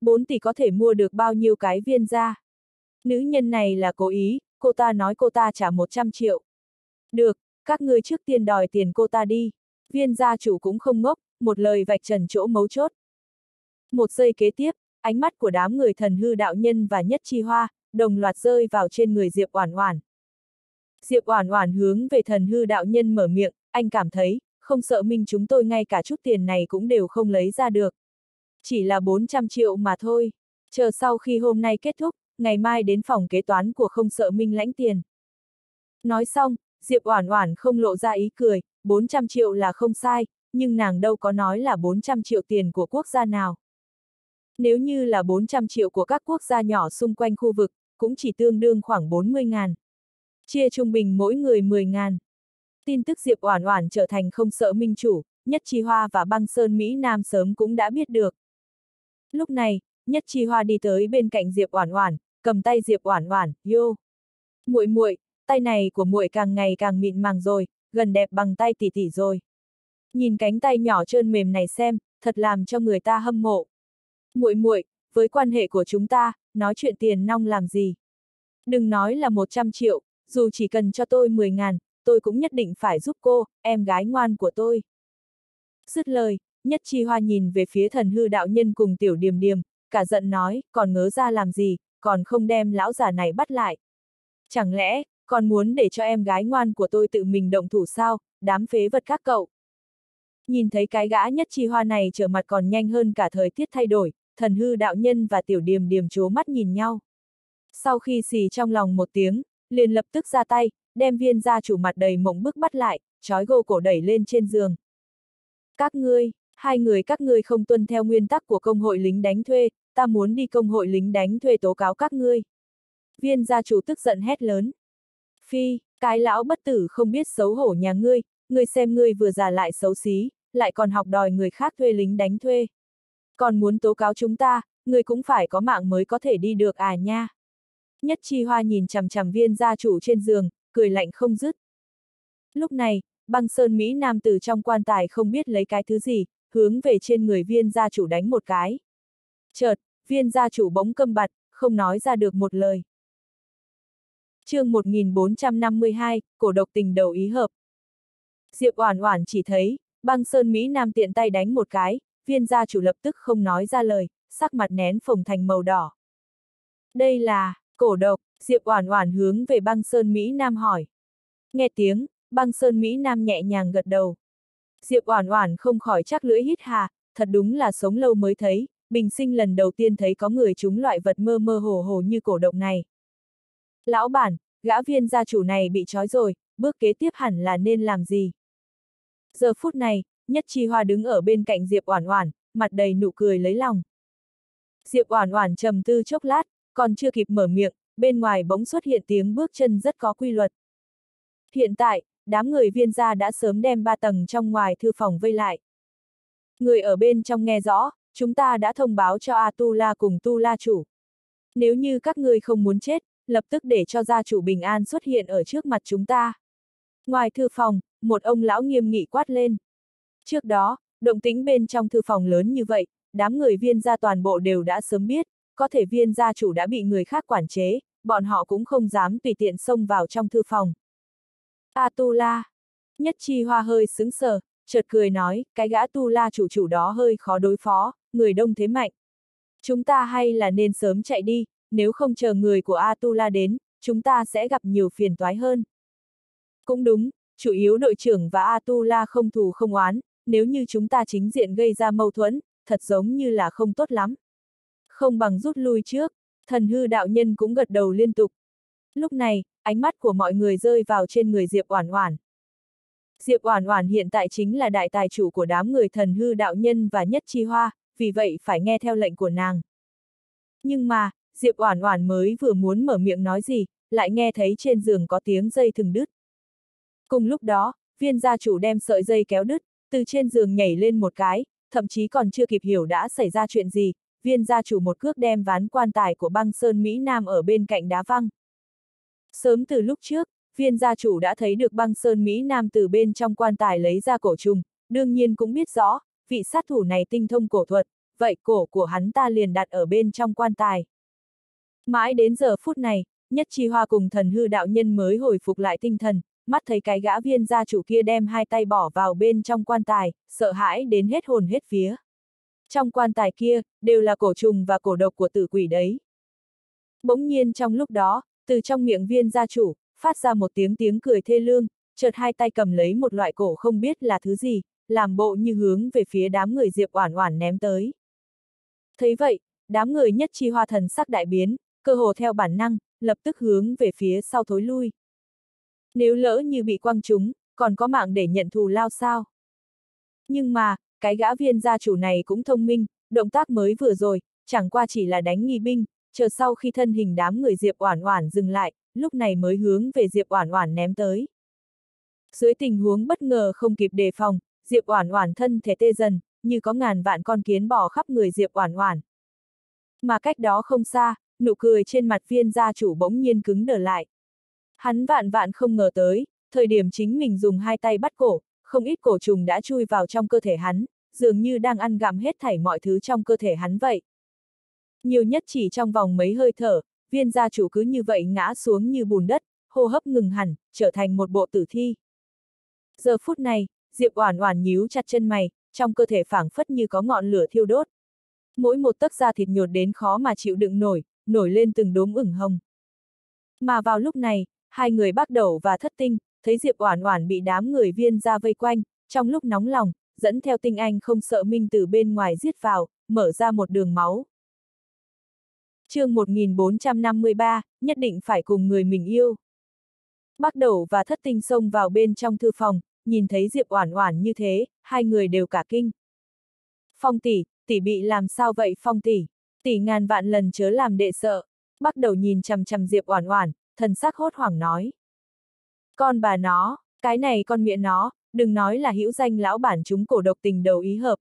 4 tỷ có thể mua được bao nhiêu cái viên ra? Nữ nhân này là cố ý, cô ta nói cô ta trả 100 triệu. Được, các ngươi trước tiên đòi tiền cô ta đi. Viên gia chủ cũng không ngốc, một lời vạch trần chỗ mấu chốt. Một giây kế tiếp, ánh mắt của đám người thần hư đạo nhân và nhất chi hoa, đồng loạt rơi vào trên người Diệp Oản Oản. Diệp Oản Oản hướng về thần hư đạo nhân mở miệng, anh cảm thấy, không sợ minh chúng tôi ngay cả chút tiền này cũng đều không lấy ra được. Chỉ là 400 triệu mà thôi. Chờ sau khi hôm nay kết thúc, ngày mai đến phòng kế toán của không sợ minh lãnh tiền. Nói xong, Diệp Oản Oản không lộ ra ý cười, 400 triệu là không sai, nhưng nàng đâu có nói là 400 triệu tiền của quốc gia nào. Nếu như là 400 triệu của các quốc gia nhỏ xung quanh khu vực, cũng chỉ tương đương khoảng 40 ngàn. Chia trung bình mỗi người 10 ngàn. Tin tức Diệp Oản Oản trở thành không sợ minh chủ, Nhất Chi Hoa và Băng Sơn Mỹ Nam sớm cũng đã biết được. Lúc này, Nhất Chi Hoa đi tới bên cạnh Diệp Oản Oản, cầm tay Diệp Oản Oản, "Yo, muội muội, tay này của muội càng ngày càng mịn màng rồi, gần đẹp bằng tay tỷ tỷ rồi." Nhìn cánh tay nhỏ trơn mềm này xem, thật làm cho người ta hâm mộ. Muội muội, với quan hệ của chúng ta, nói chuyện tiền nong làm gì? Đừng nói là 100 triệu, dù chỉ cần cho tôi 10 ngàn, tôi cũng nhất định phải giúp cô, em gái ngoan của tôi. Dứt lời, nhất chi hoa nhìn về phía thần hư đạo nhân cùng tiểu điềm điềm, cả giận nói, còn ngớ ra làm gì, còn không đem lão già này bắt lại. Chẳng lẽ, còn muốn để cho em gái ngoan của tôi tự mình động thủ sao, đám phế vật các cậu. Nhìn thấy cái gã nhất chi hoa này trở mặt còn nhanh hơn cả thời tiết thay đổi, thần hư đạo nhân và tiểu điềm điềm chố mắt nhìn nhau. Sau khi xì trong lòng một tiếng, liền lập tức ra tay, đem viên gia chủ mặt đầy mộng bức bắt lại, trói gô cổ đẩy lên trên giường. Các ngươi, hai người các ngươi không tuân theo nguyên tắc của công hội lính đánh thuê, ta muốn đi công hội lính đánh thuê tố cáo các ngươi. Viên gia chủ tức giận hét lớn. Phi, cái lão bất tử không biết xấu hổ nhà ngươi, ngươi xem ngươi vừa già lại xấu xí, lại còn học đòi người khác thuê lính đánh thuê. Còn muốn tố cáo chúng ta, ngươi cũng phải có mạng mới có thể đi được à nha. Nhất chi hoa nhìn chằm chằm viên gia chủ trên giường, cười lạnh không dứt. Lúc này, băng sơn Mỹ Nam từ trong quan tài không biết lấy cái thứ gì, hướng về trên người viên gia chủ đánh một cái. Chợt, viên gia chủ bỗng câm bặt, không nói ra được một lời. chương 1452, cổ độc tình đầu ý hợp. Diệp Oản Oản chỉ thấy, băng sơn Mỹ Nam tiện tay đánh một cái, viên gia chủ lập tức không nói ra lời, sắc mặt nén phồng thành màu đỏ. Đây là, cổ độc, Diệp Oản Oản hướng về băng sơn Mỹ Nam hỏi. Nghe tiếng, băng sơn Mỹ Nam nhẹ nhàng gật đầu. Diệp Oản Oản không khỏi chắc lưỡi hít hà, thật đúng là sống lâu mới thấy, bình sinh lần đầu tiên thấy có người chúng loại vật mơ mơ hồ hồ như cổ độc này. Lão bản, gã viên gia chủ này bị trói rồi, bước kế tiếp hẳn là nên làm gì? Giờ phút này, Nhất Chi Hoa đứng ở bên cạnh Diệp Oản Oản, mặt đầy nụ cười lấy lòng. Diệp Oản Oản trầm tư chốc lát, còn chưa kịp mở miệng, bên ngoài bỗng xuất hiện tiếng bước chân rất có quy luật. Hiện tại, đám người viên gia đã sớm đem ba tầng trong ngoài thư phòng vây lại. Người ở bên trong nghe rõ, chúng ta đã thông báo cho Atula cùng Tu La chủ. Nếu như các ngươi không muốn chết, lập tức để cho gia chủ bình an xuất hiện ở trước mặt chúng ta. Ngoài thư phòng, một ông lão nghiêm nghị quát lên. Trước đó, động tính bên trong thư phòng lớn như vậy, đám người viên gia toàn bộ đều đã sớm biết, có thể viên gia chủ đã bị người khác quản chế, bọn họ cũng không dám tùy tiện xông vào trong thư phòng. A Tu La. Nhất chi hoa hơi sững sờ, chợt cười nói, cái gã Tu La chủ chủ đó hơi khó đối phó, người đông thế mạnh. Chúng ta hay là nên sớm chạy đi, nếu không chờ người của A Tu La đến, chúng ta sẽ gặp nhiều phiền toái hơn. Cũng đúng, chủ yếu đội trưởng và A Tu La không thù không oán, nếu như chúng ta chính diện gây ra mâu thuẫn, thật giống như là không tốt lắm. Không bằng rút lui trước, thần hư đạo nhân cũng gật đầu liên tục. Lúc này, ánh mắt của mọi người rơi vào trên người Diệp Oản Oản. Diệp Oản Oản hiện tại chính là đại tài chủ của đám người thần hư đạo nhân và nhất chi hoa, vì vậy phải nghe theo lệnh của nàng. Nhưng mà, Diệp Oản Oản mới vừa muốn mở miệng nói gì, lại nghe thấy trên giường có tiếng dây thừng đứt. Cùng lúc đó, viên gia chủ đem sợi dây kéo đứt, từ trên giường nhảy lên một cái, thậm chí còn chưa kịp hiểu đã xảy ra chuyện gì, viên gia chủ một cước đem ván quan tài của băng sơn Mỹ Nam ở bên cạnh đá văng. Sớm từ lúc trước, viên gia chủ đã thấy được băng sơn Mỹ Nam từ bên trong quan tài lấy ra cổ trùng, đương nhiên cũng biết rõ, vị sát thủ này tinh thông cổ thuật, vậy cổ của hắn ta liền đặt ở bên trong quan tài. Mãi đến giờ phút này, nhất chi hoa cùng thần hư đạo nhân mới hồi phục lại tinh thần, mắt thấy cái gã viên gia chủ kia đem hai tay bỏ vào bên trong quan tài, sợ hãi đến hết hồn hết vía. Trong quan tài kia, đều là cổ trùng và cổ độc của tử quỷ đấy. Bỗng nhiên trong lúc đó, từ trong miệng viên gia chủ, phát ra một tiếng tiếng cười thê lương, chợt hai tay cầm lấy một loại cổ không biết là thứ gì, làm bộ như hướng về phía đám người Diệp Oản Oản ném tới. Thấy vậy, đám người nhất chi hoa thần sắc đại biến, cơ hồ theo bản năng, lập tức hướng về phía sau thối lui. Nếu lỡ như bị quăng trúng, còn có mạng để nhận thù lao sao? Nhưng mà, cái gã viên gia chủ này cũng thông minh, động tác mới vừa rồi, chẳng qua chỉ là đánh nghi binh, chờ sau khi thân hình đám người Diệp Oản Oản dừng lại, lúc này mới hướng về Diệp Oản Oản ném tới. Dưới tình huống bất ngờ không kịp đề phòng, Diệp Oản Oản thân thể tê dần, như có ngàn vạn con kiến bò khắp người Diệp Oản Oản. Mà cách đó không xa, nụ cười trên mặt viên gia chủ bỗng nhiên cứng đờ lại. Hắn vạn vạn không ngờ tới, thời điểm chính mình dùng hai tay bắt cổ, không ít cổ trùng đã chui vào trong cơ thể hắn, dường như đang ăn gặm hết thảy mọi thứ trong cơ thể hắn vậy. Nhiều nhất chỉ trong vòng mấy hơi thở, viên gia chủ cứ như vậy ngã xuống như bùn đất, hô hấp ngừng hẳn, trở thành một bộ tử thi. Giờ phút này, Diệp Oản Oản nhíu chặt chân mày, trong cơ thể phảng phất như có ngọn lửa thiêu đốt. Mỗi một tấc da thịt nhột đến khó mà chịu đựng nổi, nổi lên từng đốm ửng hồng. Mà vào lúc này, hai người bắt đầu và thất tinh, thấy Diệp Oản Oản bị đám người viên gia vây quanh, trong lúc nóng lòng, dẫn theo tinh anh không sợ minh từ bên ngoài giết vào, mở ra một đường máu. chương 1453, nhất định phải cùng người mình yêu. Bắt đầu và thất tinh xông vào bên trong thư phòng, nhìn thấy Diệp Oản Oản như thế, hai người đều cả kinh. Phong tỷ, tỷ bị làm sao vậy Phong tỷ? Tỷ ngàn vạn lần chớ làm đệ sợ. Bắt đầu nhìn chằm chằm Diệp Oản Oản, thần sắc hốt hoảng nói. Con bà nó, cái này con miệng nó, đừng nói là hữu danh lão bản chúng cổ độc tình đầu ý hợp.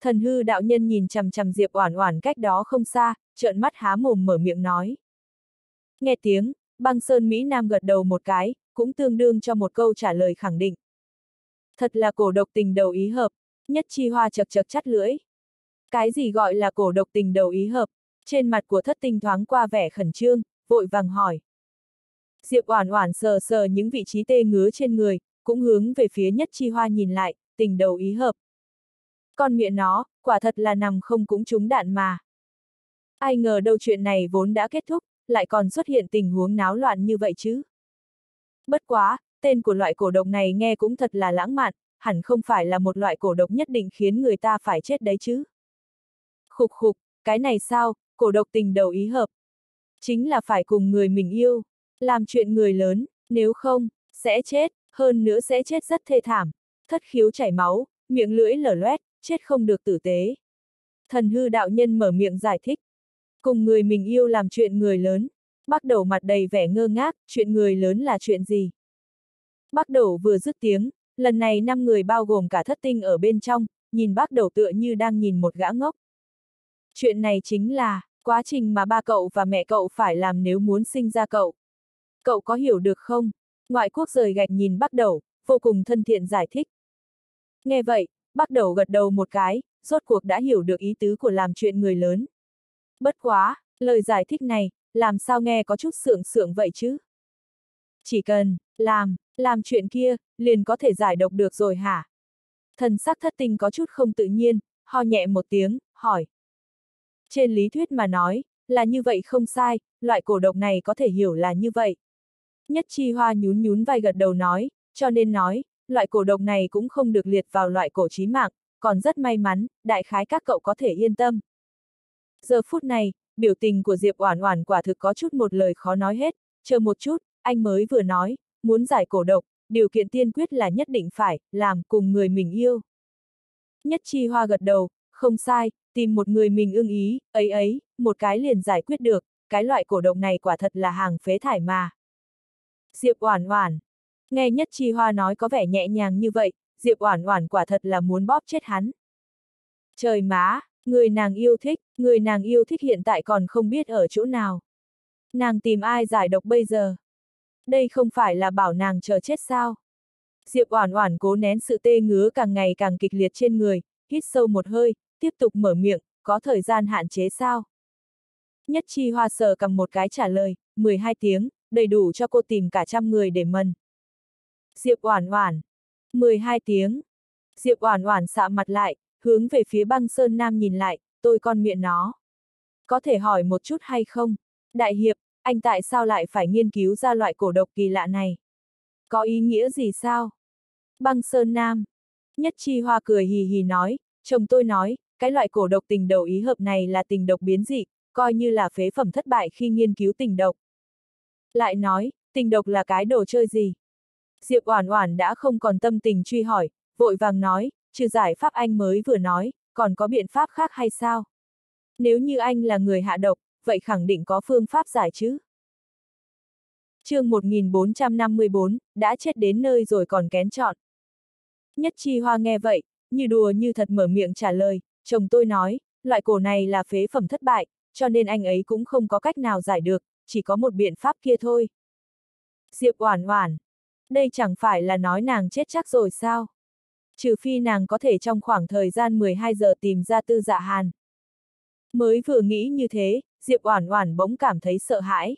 Thần hư đạo nhân nhìn chằm chằm Diệp Oản Oản cách đó không xa, trợn mắt há mồm mở miệng nói. Nghe tiếng, băng sơn Mỹ Nam gật đầu một cái, cũng tương đương cho một câu trả lời khẳng định. Thật là cổ độc tình đầu ý hợp, nhất chi hoa chật chật chắt lưỡi. Cái gì gọi là cổ độc tình đầu ý hợp? Trên mặt của thất tinh thoáng qua vẻ khẩn trương, vội vàng hỏi. Diệp Oản Oản sờ sờ những vị trí tê ngứa trên người, cũng hướng về phía nhất chi hoa nhìn lại, tình đầu ý hợp. Con miệng nó, quả thật là nằm không cũng trúng đạn mà. Ai ngờ đâu chuyện này vốn đã kết thúc, lại còn xuất hiện tình huống náo loạn như vậy chứ. Bất quá, tên của loại cổ độc này nghe cũng thật là lãng mạn, hẳn không phải là một loại cổ độc nhất định khiến người ta phải chết đấy chứ. Khục khục, cái này sao, cổ độc tình đầu ý hợp. Chính là phải cùng người mình yêu, làm chuyện người lớn, nếu không, sẽ chết, hơn nữa sẽ chết rất thê thảm, thất khiếu chảy máu, miệng lưỡi lở loét, chết không được tử tế. Thần hư đạo nhân mở miệng giải thích. Cùng người mình yêu làm chuyện người lớn, bắt đầu mặt đầy vẻ ngơ ngác, chuyện người lớn là chuyện gì? Bác đầu vừa dứt tiếng, lần này năm người bao gồm cả thất tinh ở bên trong, nhìn bác đầu tựa như đang nhìn một gã ngốc. Chuyện này chính là, quá trình mà ba cậu và mẹ cậu phải làm nếu muốn sinh ra cậu. Cậu có hiểu được không? Ngoại quốc rời gạch nhìn bắt đầu, vô cùng thân thiện giải thích. Nghe vậy, bắt đầu gật đầu một cái, rốt cuộc đã hiểu được ý tứ của làm chuyện người lớn. Bất quá, lời giải thích này, làm sao nghe có chút sượng sượng vậy chứ? Chỉ cần, làm, làm chuyện kia, liền có thể giải độc được rồi hả? Thần sắc thất tinh có chút không tự nhiên, ho nhẹ một tiếng, hỏi. Trên lý thuyết mà nói, là như vậy không sai, loại cổ độc này có thể hiểu là như vậy. Nhất chi hoa nhún nhún vai gật đầu nói, cho nên nói, loại cổ độc này cũng không được liệt vào loại cổ trí mạng, còn rất may mắn, đại khái các cậu có thể yên tâm. Giờ phút này, biểu tình của Diệp Oản Oản quả thực có chút một lời khó nói hết, chờ một chút, anh mới vừa nói, muốn giải cổ độc, điều kiện tiên quyết là nhất định phải, làm cùng người mình yêu. Nhất chi hoa gật đầu, không sai, tìm một người mình ưng ý, ấy ấy, một cái liền giải quyết được, cái loại cổ độc này quả thật là hàng phế thải mà. Diệp Oản Oản. Nghe Nhất Chi Hoa nói có vẻ nhẹ nhàng như vậy, Diệp Oản Oản quả thật là muốn bóp chết hắn. Trời má, người nàng yêu thích, người nàng yêu thích hiện tại còn không biết ở chỗ nào. Nàng tìm ai giải độc bây giờ? Đây không phải là bảo nàng chờ chết sao? Diệp Oản Oản cố nén sự tê ngứa càng ngày càng kịch liệt trên người, hít sâu một hơi, tiếp tục mở miệng, có thời gian hạn chế sao? Nhất Chi Hoa sờ cầm một cái trả lời, 12 tiếng, đầy đủ cho cô tìm cả trăm người để mần. Diệp Oản Oản, 12 tiếng. Diệp Oản Oản xạ mặt lại, hướng về phía Băng Sơn Nam nhìn lại, tôi con miệng nó. Có thể hỏi một chút hay không? Đại hiệp, anh tại sao lại phải nghiên cứu ra loại cổ độc kỳ lạ này? Có ý nghĩa gì sao? Băng Sơn Nam. Nhất Chi Hoa cười hì hì nói, chồng tôi nói, cái loại cổ độc tình đầu ý hợp này là tình độc biến dị, coi như là phế phẩm thất bại khi nghiên cứu tình độc. Lại nói, tình độc là cái đồ chơi gì? Diệp Oản Oản đã không còn tâm tình truy hỏi, vội vàng nói, trừ giải pháp anh mới vừa nói, còn có biện pháp khác hay sao? Nếu như anh là người hạ độc, vậy khẳng định có phương pháp giải chứ? chương 1454, đã chết đến nơi rồi còn kén chọn. Nhất chi hoa nghe vậy, như đùa như thật mở miệng trả lời, chồng tôi nói, loại cổ này là phế phẩm thất bại, cho nên anh ấy cũng không có cách nào giải được, chỉ có một biện pháp kia thôi. Diệp Oản Oản, đây chẳng phải là nói nàng chết chắc rồi sao? Trừ phi nàng có thể trong khoảng thời gian 12 giờ tìm ra tư dạ hàn. Mới vừa nghĩ như thế, Diệp Oản Oản bỗng cảm thấy sợ hãi.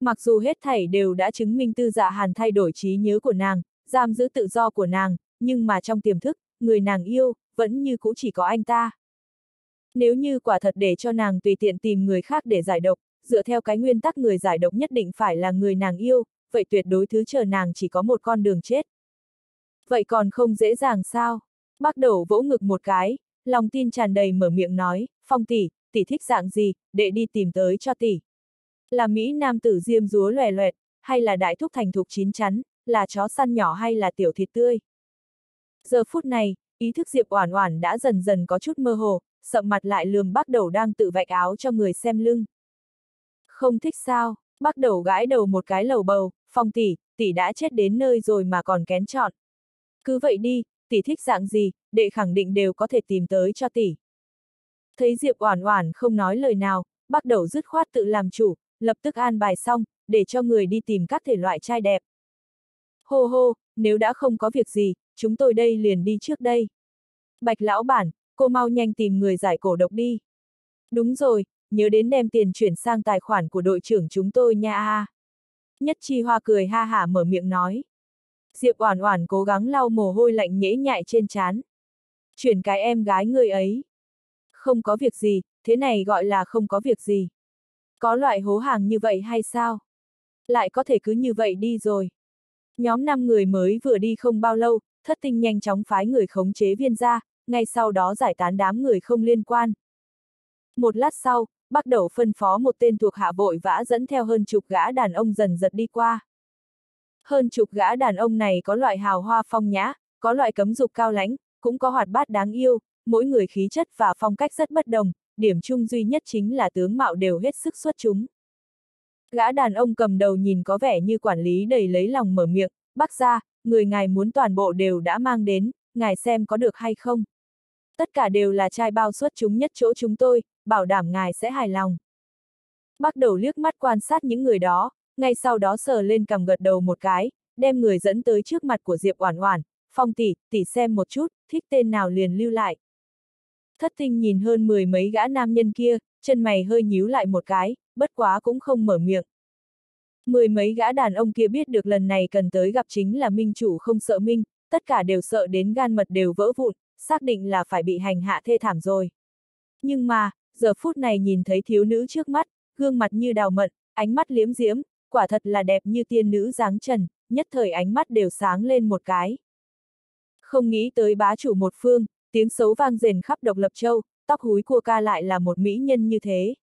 Mặc dù hết thảy đều đã chứng minh tư dạ hàn thay đổi trí nhớ của nàng, giam giữ tự do của nàng, nhưng mà trong tiềm thức, người nàng yêu, vẫn như cũ chỉ có anh ta. Nếu như quả thật để cho nàng tùy tiện tìm người khác để giải độc, dựa theo cái nguyên tắc người giải độc nhất định phải là người nàng yêu, vậy tuyệt đối thứ chờ nàng chỉ có một con đường chết. Vậy còn không dễ dàng sao? Bắt đầu vỗ ngực một cái, lòng tin tràn đầy mở miệng nói, phong tỷ, tỷ thích dạng gì, để đi tìm tới cho tỷ. Là Mỹ nam tử diêm rúa loè loẹt, hay là đại thúc thành thục chín chắn, là chó săn nhỏ hay là tiểu thịt tươi. Giờ phút này, ý thức Diệp Oản Oản đã dần dần có chút mơ hồ, sậm mặt lại lườm bắt đầu đang tự vạch áo cho người xem lưng. Không thích sao, bắt đầu gãi đầu một cái lầu bầu, phong tỷ, tỷ đã chết đến nơi rồi mà còn kén chọn. Cứ vậy đi, tỷ thích dạng gì, đệ khẳng định đều có thể tìm tới cho tỷ. Thấy Diệp Oản Oản không nói lời nào, bắt đầu dứt khoát tự làm chủ, lập tức an bài xong, để cho người đi tìm các thể loại trai đẹp. Hô hô, nếu đã không có việc gì, chúng tôi đây liền đi trước đây. Bạch lão bản, cô mau nhanh tìm người giải cổ độc đi. Đúng rồi, nhớ đến đem tiền chuyển sang tài khoản của đội trưởng chúng tôi nha a. Nhất chi hoa cười ha hả mở miệng nói. Diệp Oản Oản cố gắng lau mồ hôi lạnh nhễ nhại trên trán. Chuyển cái em gái người ấy. Không có việc gì, thế này gọi là không có việc gì. Có loại hố hàng như vậy hay sao? Lại có thể cứ như vậy đi rồi. Nhóm 5 người mới vừa đi không bao lâu, thất tinh nhanh chóng phái người khống chế viên ra, ngay sau đó giải tán đám người không liên quan. Một lát sau, bắt đầu phân phó một tên thuộc hạ vội vã dẫn theo hơn chục gã đàn ông dần dật đi qua. Hơn chục gã đàn ông này có loại hào hoa phong nhã, có loại cấm dục cao lãnh, cũng có hoạt bát đáng yêu, mỗi người khí chất và phong cách rất bất đồng, điểm chung duy nhất chính là tướng mạo đều hết sức xuất chúng. Gã đàn ông cầm đầu nhìn có vẻ như quản lý đầy lấy lòng mở miệng, bác ra, người ngài muốn toàn bộ đều đã mang đến, ngài xem có được hay không. Tất cả đều là trai bao xuất chúng nhất chỗ chúng tôi, bảo đảm ngài sẽ hài lòng. Bắt đầu liếc mắt quan sát những người đó, ngay sau đó sờ lên cầm gật đầu một cái, đem người dẫn tới trước mặt của Diệp Oản Oản, "Phong tỷ, tỷ xem một chút, thích tên nào liền lưu lại." Thất Tinh nhìn hơn mười mấy gã nam nhân kia, chân mày hơi nhíu lại một cái, bất quá cũng không mở miệng. Mười mấy gã đàn ông kia biết được lần này cần tới gặp chính là minh chủ không sợ minh, tất cả đều sợ đến gan mật đều vỡ vụn, xác định là phải bị hành hạ thê thảm rồi. Nhưng mà, giờ phút này nhìn thấy thiếu nữ trước mắt, gương mặt như đào mận, ánh mắt liếm diễm, quả thật là đẹp như tiên nữ dáng trần, nhất thời ánh mắt đều sáng lên một cái. Không nghĩ tới bá chủ một phương, tiếng xấu vang rền khắp độc lập châu, tóc húi cua ca lại là một mỹ nhân như thế.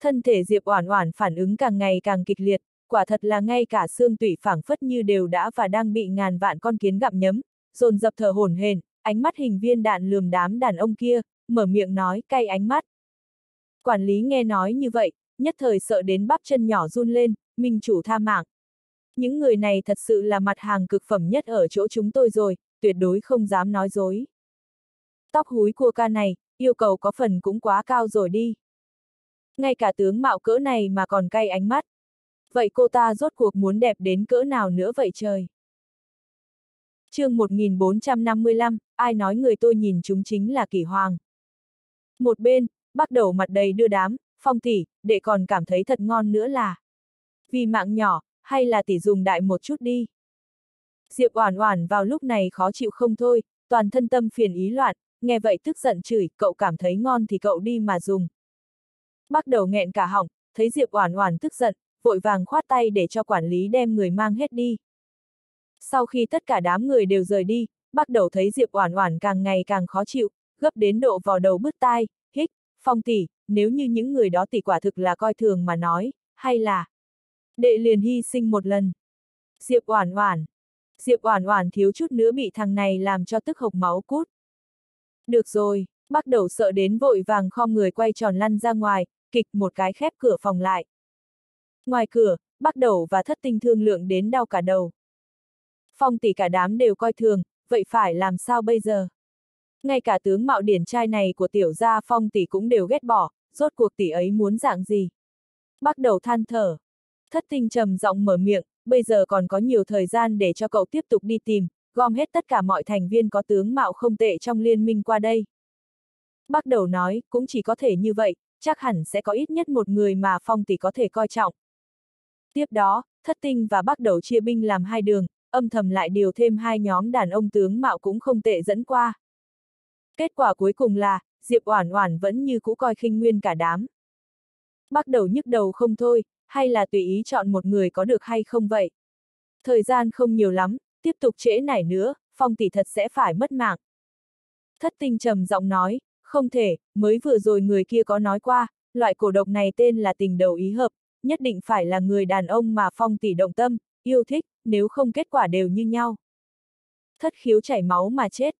Thân thể Diệp Oản Oản phản ứng càng ngày càng kịch liệt, quả thật là ngay cả xương tủy phảng phất như đều đã và đang bị ngàn vạn con kiến gặm nhấm, dồn dập thở hổn hển, ánh mắt hình viên đạn lườm đám đàn ông kia, mở miệng nói cay ánh mắt. Quản lý nghe nói như vậy, nhất thời sợ đến bắp chân nhỏ run lên, minh chủ tha mạng. Những người này thật sự là mặt hàng cực phẩm nhất ở chỗ chúng tôi rồi, tuyệt đối không dám nói dối. Tóc húi cua ca này, yêu cầu có phần cũng quá cao rồi đi. Ngay cả tướng mạo cỡ này mà còn cay ánh mắt. Vậy cô ta rốt cuộc muốn đẹp đến cỡ nào nữa vậy trời? Chương 1455, ai nói người tôi nhìn chúng chính là kỷ hoàng. Một bên, bắt đầu mặt đầy đưa đám, phong tỷ, để còn cảm thấy thật ngon nữa là. Vì mạng nhỏ, hay là tỷ dùng đại một chút đi. Diệp Oản Oản vào lúc này khó chịu không thôi, toàn thân tâm phiền ý loạn, nghe vậy tức giận chửi, cậu cảm thấy ngon thì cậu đi mà dùng. Bắt đầu nghẹn cả họng, thấy Diệp Oản Oản tức giận, vội vàng khoát tay để cho quản lý đem người mang hết đi. Sau khi tất cả đám người đều rời đi, bắt đầu thấy Diệp Oản Oản càng ngày càng khó chịu, gấp đến độ vào đầu bứt tai, hích, phong tỷ, nếu như những người đó tỷ quả thực là coi thường mà nói, hay là đệ liền hy sinh một lần. Diệp Oản Oản, Diệp Oản Oản thiếu chút nữa bị thằng này làm cho tức hộc máu cút. Được rồi, bắt đầu sợ đến vội vàng khom người quay tròn lăn ra ngoài, kịch một cái khép cửa phòng lại. Ngoài cửa, bắt đầu và thất tinh thương lượng đến đau cả đầu. Phong tỷ cả đám đều coi thường, vậy phải làm sao bây giờ? Ngay cả tướng mạo điển trai này của tiểu gia phong tỷ cũng đều ghét bỏ, rốt cuộc tỷ ấy muốn dạng gì? Bắt đầu than thở. Thất tinh trầm giọng mở miệng, bây giờ còn có nhiều thời gian để cho cậu tiếp tục đi tìm, gom hết tất cả mọi thành viên có tướng mạo không tệ trong liên minh qua đây. Bắt đầu nói, cũng chỉ có thể như vậy, chắc hẳn sẽ có ít nhất một người mà phong tỷ có thể coi trọng. Tiếp đó, thất tinh và bắt đầu chia binh làm hai đường, âm thầm lại điều thêm hai nhóm đàn ông tướng mạo cũng không tệ dẫn qua. Kết quả cuối cùng là, Diệp Oản Oản vẫn như cũ coi khinh nguyên cả đám. Bắt đầu nhức đầu không thôi, hay là tùy ý chọn một người có được hay không vậy? Thời gian không nhiều lắm, tiếp tục trễ nải nữa, phong tỷ thật sẽ phải mất mạng. Thất tinh trầm giọng nói, không thể, mới vừa rồi người kia có nói qua, loại cổ độc này tên là tình đầu ý hợp, nhất định phải là người đàn ông mà phong tỷ động tâm, yêu thích, nếu không kết quả đều như nhau. Thất khiếu chảy máu mà chết.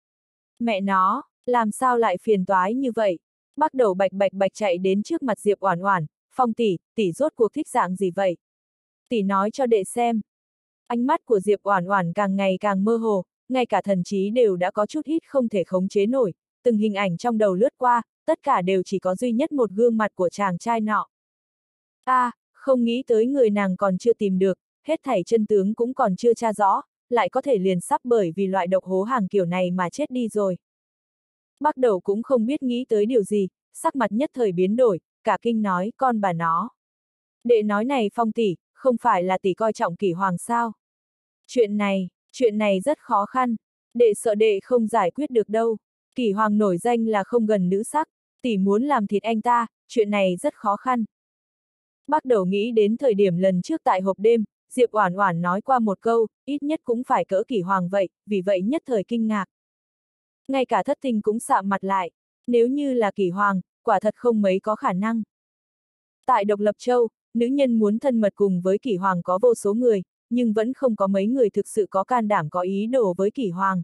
Mẹ nó, làm sao lại phiền toái như vậy? Bắt đầu bạch bạch bạch chạy đến trước mặt Diệp Oản Oản, "Phong tỷ, tỷ rốt cuộc thích dạng gì vậy?" Tỷ nói cho đệ xem. Ánh mắt của Diệp Oản Oản càng ngày càng mơ hồ, ngay cả thần trí đều đã có chút ít không thể khống chế nổi, từng hình ảnh trong đầu lướt qua, tất cả đều chỉ có duy nhất một gương mặt của chàng trai nọ. A, à, không nghĩ tới người nàng còn chưa tìm được, hết thảy chân tướng cũng còn chưa tra rõ, lại có thể liền sắp bởi vì loại độc hố hàng kiểu này mà chết đi rồi. Bắt đầu cũng không biết nghĩ tới điều gì, sắc mặt nhất thời biến đổi, cả kinh nói con bà nó. Đệ nói này phong tỷ, không phải là tỷ coi trọng kỷ hoàng sao. Chuyện này, chuyện này rất khó khăn, đệ sợ đệ không giải quyết được đâu. Kỷ hoàng nổi danh là không gần nữ sắc, tỷ muốn làm thịt anh ta, chuyện này rất khó khăn. Bắt đầu nghĩ đến thời điểm lần trước tại hộp đêm, Diệp Oản Oản nói qua một câu, ít nhất cũng phải cỡ kỷ hoàng vậy, vì vậy nhất thời kinh ngạc. Ngay cả thất tình cũng sạm mặt lại, nếu như là kỷ hoàng, quả thật không mấy có khả năng. Tại Độc Lập Châu, nữ nhân muốn thân mật cùng với kỷ hoàng có vô số người, nhưng vẫn không có mấy người thực sự có can đảm có ý đồ với kỷ hoàng.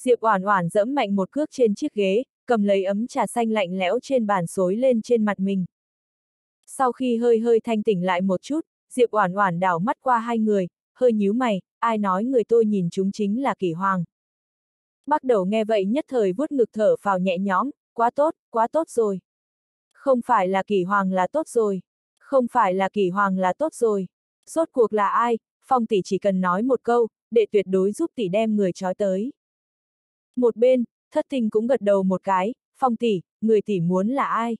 Diệp Oản Oản dẫm mạnh một cước trên chiếc ghế, cầm lấy ấm trà xanh lạnh lẽo trên bàn xối lên trên mặt mình. Sau khi hơi hơi thanh tỉnh lại một chút, Diệp Oản Oản đảo mắt qua hai người, hơi nhíu mày, ai nói người tôi nhìn chúng chính là Kỷ Hoàng. Bắt đầu nghe vậy nhất thời vuốt ngực thở phào nhẹ nhõm, quá tốt, quá tốt rồi. Không phải là Kỷ Hoàng là tốt rồi. Không phải là Kỷ Hoàng là tốt rồi. Rốt cuộc là ai? Phong tỷ chỉ cần nói một câu, để tuyệt đối giúp tỷ đem người trói tới. Một bên, thất tình cũng gật đầu một cái, phong tỷ, người tỷ muốn là ai?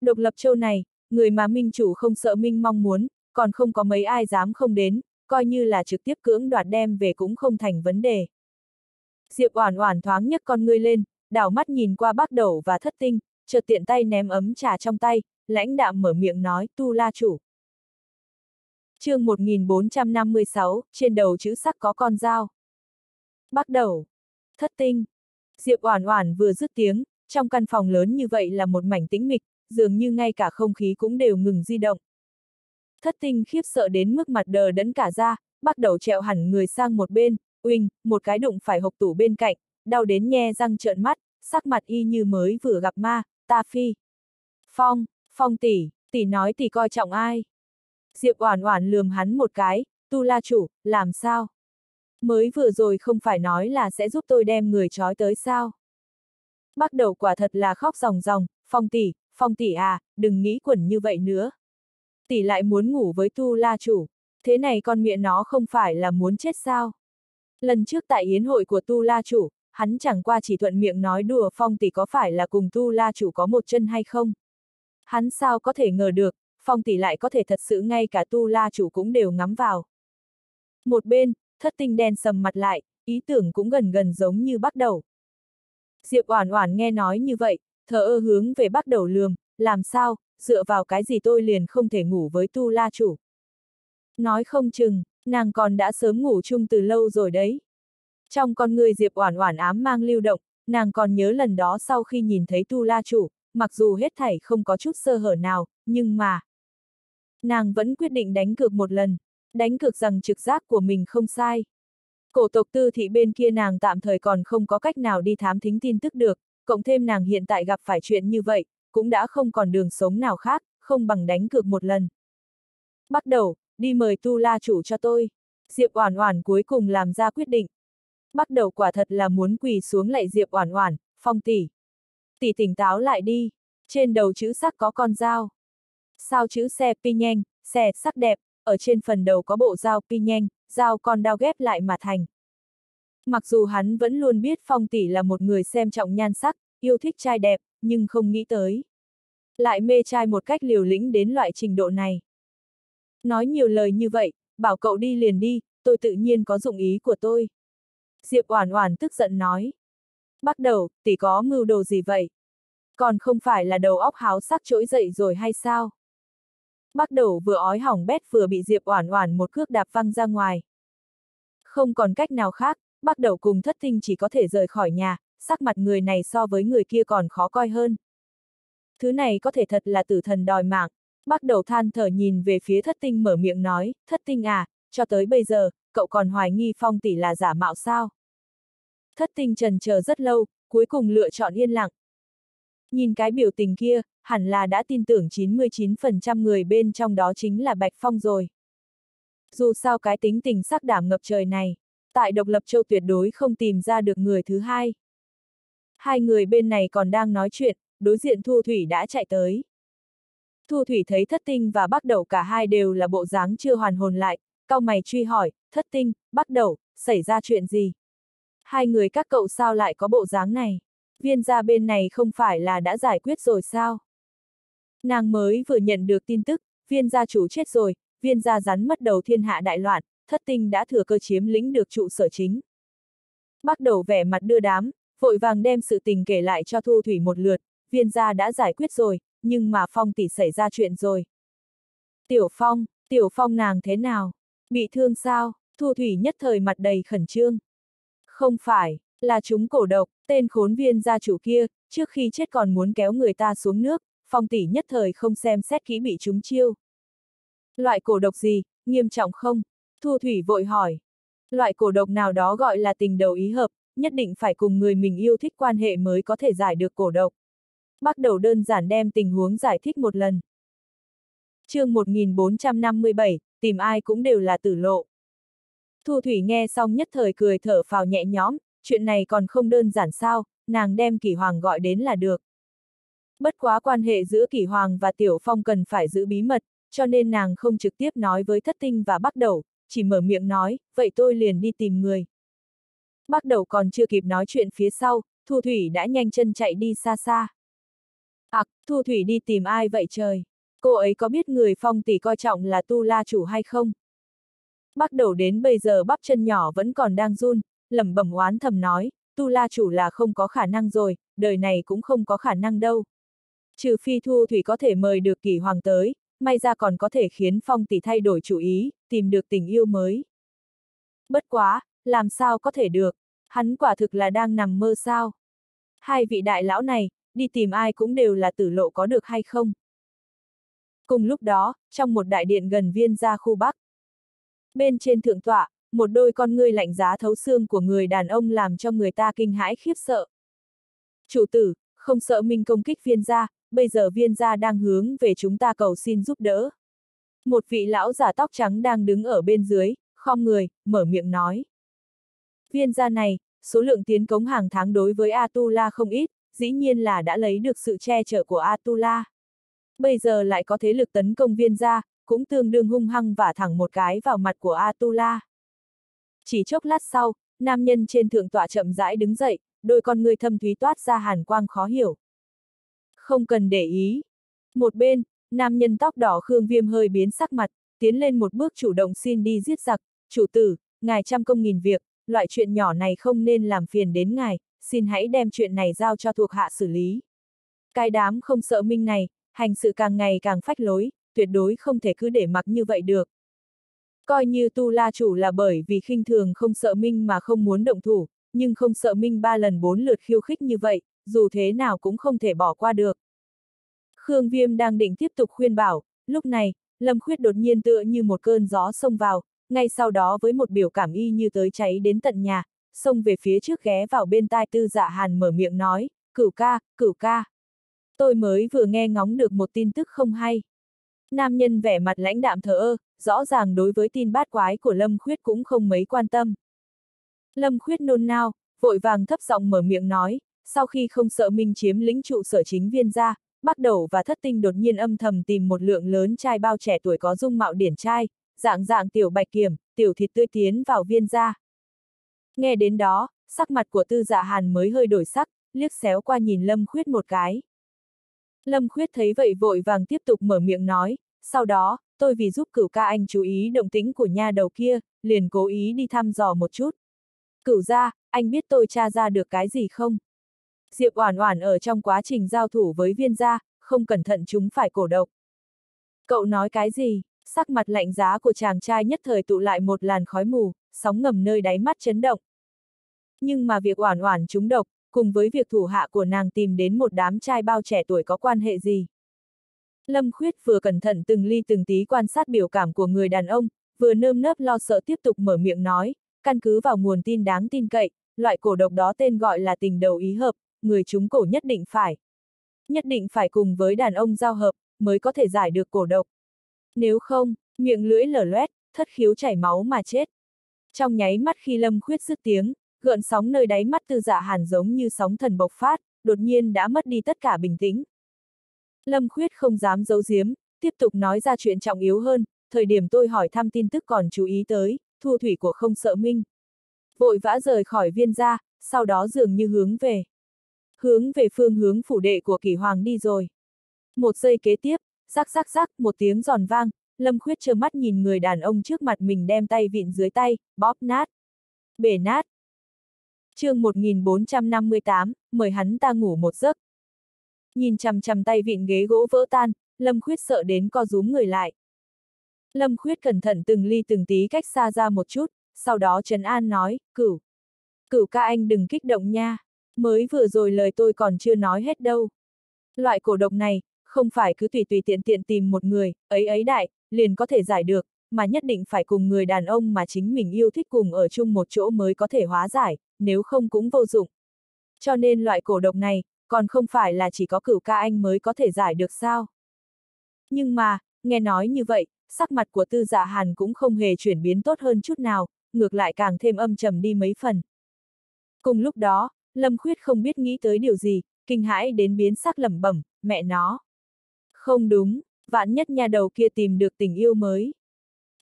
Độc lập châu này, người mà minh chủ không sợ minh mong muốn, còn không có mấy ai dám không đến, coi như là trực tiếp cưỡng đoạt đem về cũng không thành vấn đề. Diệp Oản Oản thoáng nhấc con ngươi lên, đảo mắt nhìn qua bác đầu và thất tinh, chợt tiện tay ném ấm trà trong tay, lãnh đạm mở miệng nói, tu la chủ. chương 1456, trên đầu chữ sắc có con dao. Bắt đầu. Thất tinh. Diệp Oản Oản vừa dứt tiếng, trong căn phòng lớn như vậy là một mảnh tĩnh mịch, dường như ngay cả không khí cũng đều ngừng di động. Thất tinh khiếp sợ đến mức mặt đờ đẫn cả ra, bắt đầu trẹo hẳn người sang một bên, uỳnh, một cái đụng phải hộp tủ bên cạnh, đau đến nhe răng trợn mắt, sắc mặt y như mới vừa gặp ma, ta phi. Phong, phong tỷ, tỷ nói tỷ coi trọng ai? Diệp Oản Oản lườm hắn một cái, tu la chủ, làm sao? Mới vừa rồi không phải nói là sẽ giúp tôi đem người trói tới sao? Bắt đầu quả thật là khóc ròng ròng, phong tỷ, phong tỷ à, đừng nghĩ quẩn như vậy nữa. Tỷ lại muốn ngủ với tu la chủ, thế này con miệng nó không phải là muốn chết sao? Lần trước tại yến hội của tu la chủ, hắn chẳng qua chỉ thuận miệng nói đùa phong tỷ có phải là cùng tu la chủ có một chân hay không? Hắn sao có thể ngờ được, phong tỷ lại có thể thật sự ngay cả tu la chủ cũng đều ngắm vào. Một bên, thất tinh đen sầm mặt lại, ý tưởng cũng gần gần giống như bắt đầu. Diệp Oản Oản nghe nói như vậy, thờ ơ hướng về bắt đầu lườm, làm sao, dựa vào cái gì tôi liền không thể ngủ với tu la chủ. Nói không chừng, nàng còn đã sớm ngủ chung từ lâu rồi đấy. Trong con người Diệp Oản Oản ám mang lưu động, nàng còn nhớ lần đó sau khi nhìn thấy Tu La Chủ, mặc dù hết thảy không có chút sơ hở nào, nhưng mà... Nàng vẫn quyết định đánh cược một lần, đánh cược rằng trực giác của mình không sai. Cổ tộc tư thị bên kia nàng tạm thời còn không có cách nào đi thám thính tin tức được, cộng thêm nàng hiện tại gặp phải chuyện như vậy, cũng đã không còn đường sống nào khác, không bằng đánh cược một lần. Bắt đầu, đi mời tu la chủ cho tôi. Diệp Oản Oản cuối cùng làm ra quyết định. Bắt đầu quả thật là muốn quỳ xuống lạy Diệp Oản Oản, "Phong tỷ, tỷ tỉnh táo lại đi." Trên đầu chữ sắc có con dao. Sao chữ xe pi nhanh, xe sắc đẹp, ở trên phần đầu có bộ dao pi nhanh, dao con đao ghép lại mà thành. Mặc dù hắn vẫn luôn biết Phong tỷ là một người xem trọng nhan sắc, yêu thích trai đẹp, nhưng không nghĩ tới. Lại mê trai một cách liều lĩnh đến loại trình độ này. Nói nhiều lời như vậy, bảo cậu đi liền đi, tôi tự nhiên có dụng ý của tôi. Diệp Oản Oản tức giận nói. Bắt đầu, tỷ có mưu đồ gì vậy? Còn không phải là đầu óc háo sắc trỗi dậy rồi hay sao? Bắt đầu vừa ói hỏng bét vừa bị Diệp Oản Oản một cước đạp văng ra ngoài. Không còn cách nào khác, bắt đầu cùng thất tinh chỉ có thể rời khỏi nhà, sắc mặt người này so với người kia còn khó coi hơn. Thứ này có thể thật là tử thần đòi mạng. Bắt đầu than thở nhìn về phía thất tinh mở miệng nói, thất tinh à, cho tới bây giờ, cậu còn hoài nghi phong tỷ là giả mạo sao? Thất tinh trần chờ rất lâu, cuối cùng lựa chọn yên lặng. Nhìn cái biểu tình kia, hẳn là đã tin tưởng 99% người bên trong đó chính là Bạch Phong rồi. Dù sao cái tính tình sắc đảm ngập trời này, tại độc lập châu tuyệt đối không tìm ra được người thứ hai. Hai người bên này còn đang nói chuyện, đối diện Thu Thủy đã chạy tới. Thu Thủy thấy thất tinh và bắt đầu cả hai đều là bộ dáng chưa hoàn hồn lại, cao mày truy hỏi, thất tinh, bắt đầu, xảy ra chuyện gì? Hai người các cậu sao lại có bộ dáng này? Viên gia bên này không phải là đã giải quyết rồi sao? Nàng mới vừa nhận được tin tức, viên gia chủ chết rồi, viên gia rắn mất đầu thiên hạ đại loạn, thất tinh đã thừa cơ chiếm lĩnh được trụ sở chính. Bắt đầu vẻ mặt đưa đám, vội vàng đem sự tình kể lại cho Thu Thủy một lượt, viên gia đã giải quyết rồi, nhưng mà Phong tỷ xảy ra chuyện rồi. Tiểu Phong, Tiểu Phong nàng thế nào? Bị thương sao? Thu Thủy nhất thời mặt đầy khẩn trương. Không phải, là chúng cổ độc, tên khốn viên gia chủ kia, trước khi chết còn muốn kéo người ta xuống nước, Phong tỷ nhất thời không xem xét kỹ bị chúng chiêu. Loại cổ độc gì, nghiêm trọng không? Thu Thủy vội hỏi. Loại cổ độc nào đó gọi là tình đầu ý hợp, nhất định phải cùng người mình yêu thích quan hệ mới có thể giải được cổ độc. Bắt đầu đơn giản đem tình huống giải thích một lần. chương 1457, tìm ai cũng đều là tử lộ. Thu Thủy nghe xong nhất thời cười thở phào nhẹ nhõm, chuyện này còn không đơn giản sao, nàng đem Kỷ Hoàng gọi đến là được. Bất quá quan hệ giữa Kỷ Hoàng và Tiểu Phong cần phải giữ bí mật, cho nên nàng không trực tiếp nói với thất tinh và bắt đầu, chỉ mở miệng nói, vậy tôi liền đi tìm người. Bắt đầu còn chưa kịp nói chuyện phía sau, Thu Thủy đã nhanh chân chạy đi xa xa. Ặc, à, Thu Thủy đi tìm ai vậy trời? Cô ấy có biết người phong tỷ coi trọng là tu la chủ hay không? Bắt đầu đến bây giờ bắp chân nhỏ vẫn còn đang run, lẩm bẩm oán thầm nói, tu la chủ là không có khả năng rồi, đời này cũng không có khả năng đâu. Trừ phi Thu Thủy có thể mời được kỷ hoàng tới, may ra còn có thể khiến phong tỷ thay đổi chủ ý, tìm được tình yêu mới. Bất quá, làm sao có thể được, hắn quả thực là đang nằm mơ sao. Hai vị đại lão này, đi tìm ai cũng đều là tử lộ có được hay không. Cùng lúc đó, trong một đại điện gần viên gia khu Bắc. Bên trên thượng tọa, một đôi con ngươi lạnh giá thấu xương của người đàn ông làm cho người ta kinh hãi khiếp sợ. Chủ tử, không sợ minh công kích viên gia, bây giờ viên gia đang hướng về chúng ta cầu xin giúp đỡ. Một vị lão giả tóc trắng đang đứng ở bên dưới, khom người, mở miệng nói. Viên gia này, số lượng tiến cống hàng tháng đối với Atula không ít, dĩ nhiên là đã lấy được sự che chở của Atula. Bây giờ lại có thế lực tấn công viên gia, cũng tương đương hung hăng và thẳng một cái vào mặt của Atula. Chỉ chốc lát sau, nam nhân trên thượng tọa chậm rãi đứng dậy, đôi con người thâm thúy toát ra hàn quang khó hiểu. Không cần để ý. Một bên, nam nhân tóc đỏ Khương Viêm hơi biến sắc mặt, tiến lên một bước chủ động xin đi giết giặc, chủ tử, ngài trăm công nghìn việc, loại chuyện nhỏ này không nên làm phiền đến ngài, xin hãy đem chuyện này giao cho thuộc hạ xử lý. Cái đám không sợ minh này, hành sự càng ngày càng phách lối, tuyệt đối không thể cứ để mặc như vậy được. Coi như tu la chủ là bởi vì khinh thường không sợ minh mà không muốn động thủ, nhưng không sợ Minh ba lần bốn lượt khiêu khích như vậy, dù thế nào cũng không thể bỏ qua được. Khương Viêm đang định tiếp tục khuyên bảo, lúc này, Lâm Khuyết đột nhiên tựa như một cơn gió xông vào, ngay sau đó với một biểu cảm y như tới cháy đến tận nhà, xông về phía trước ghé vào bên tai tư dạ hàn mở miệng nói, cửu ca, cửu ca. Tôi mới vừa nghe ngóng được một tin tức không hay. Nam nhân vẻ mặt lãnh đạm thờ ơ, rõ ràng đối với tin bát quái của Lâm Khuyết cũng không mấy quan tâm. Lâm Khuyết nôn nao, vội vàng thấp giọng mở miệng nói, sau khi không sợ Minh chiếm lĩnh trụ sở chính viên ra, bắt đầu và thất tinh đột nhiên âm thầm tìm một lượng lớn trai bao trẻ tuổi có dung mạo điển trai, dạng dạng tiểu bạch kiểm, tiểu thịt tươi tiến vào viên ra. Nghe đến đó, sắc mặt của tư dạ hàn mới hơi đổi sắc, liếc xéo qua nhìn Lâm Khuyết một cái. Lâm Khuyết thấy vậy vội vàng tiếp tục mở miệng nói, sau đó, tôi vì giúp cửu ca anh chú ý động tĩnh của nha đầu kia, liền cố ý đi thăm dò một chút. Cửu ra, anh biết tôi tra ra được cái gì không? Diệp Oản Oản ở trong quá trình giao thủ với viên gia, không cẩn thận chúng phải cổ độc. Cậu nói cái gì? Sắc mặt lạnh giá của chàng trai nhất thời tụ lại một làn khói mù, sóng ngầm nơi đáy mắt chấn động. Nhưng mà việc Oản Oản trúng độc, cùng với việc thủ hạ của nàng tìm đến một đám trai bao trẻ tuổi có quan hệ gì? Lâm Khuyết vừa cẩn thận từng ly từng tí quan sát biểu cảm của người đàn ông, vừa nơm nớp lo sợ tiếp tục mở miệng nói, căn cứ vào nguồn tin đáng tin cậy, loại cổ độc đó tên gọi là tình đầu ý hợp, người chúng cổ nhất định phải. Nhất định phải cùng với đàn ông giao hợp, mới có thể giải được cổ độc. Nếu không, miệng lưỡi lở loét, thất khiếu chảy máu mà chết. Trong nháy mắt khi Lâm Khuyết dứt tiếng, gợn sóng nơi đáy mắt tư dạ hàn giống như sóng thần bộc phát, đột nhiên đã mất đi tất cả bình tĩnh. Lâm Khuyết không dám giấu giếm, tiếp tục nói ra chuyện trọng yếu hơn, thời điểm tôi hỏi thăm tin tức còn chú ý tới, thu thủy của không sợ minh. Vội vã rời khỏi viên gia, sau đó dường như hướng về. Hướng về phương hướng phủ đệ của kỷ hoàng đi rồi. Một giây kế tiếp, rắc rắc rắc, một tiếng giòn vang, Lâm Khuyết trơ mắt nhìn người đàn ông trước mặt mình đem tay vịn dưới tay, bóp nát. Bể nát. chương 1458, mời hắn ta ngủ một giấc. Nhìn chằm chằm tay vịn ghế gỗ vỡ tan, Lâm Khuyết sợ đến co rúm người lại. Lâm Khuyết cẩn thận từng ly từng tí cách xa ra một chút, sau đó Trần An nói, cửu. Cửu ca anh đừng kích động nha, mới vừa rồi lời tôi còn chưa nói hết đâu. Loại cổ độc này, không phải cứ tùy tùy tiện tiện tìm một người, ấy ấy đại, liền có thể giải được, mà nhất định phải cùng người đàn ông mà chính mình yêu thích cùng ở chung một chỗ mới có thể hóa giải, nếu không cũng vô dụng. Cho nên loại cổ độc này, còn không phải là chỉ có cửu ca anh mới có thể giải được sao. Nhưng mà, nghe nói như vậy, sắc mặt của tư dạ hàn cũng không hề chuyển biến tốt hơn chút nào, ngược lại càng thêm âm trầm đi mấy phần. Cùng lúc đó, Lâm Khuyết không biết nghĩ tới điều gì, kinh hãi đến biến sắc lẩm bẩm, mẹ nó. Không đúng, vạn nhất nhà đầu kia tìm được tình yêu mới.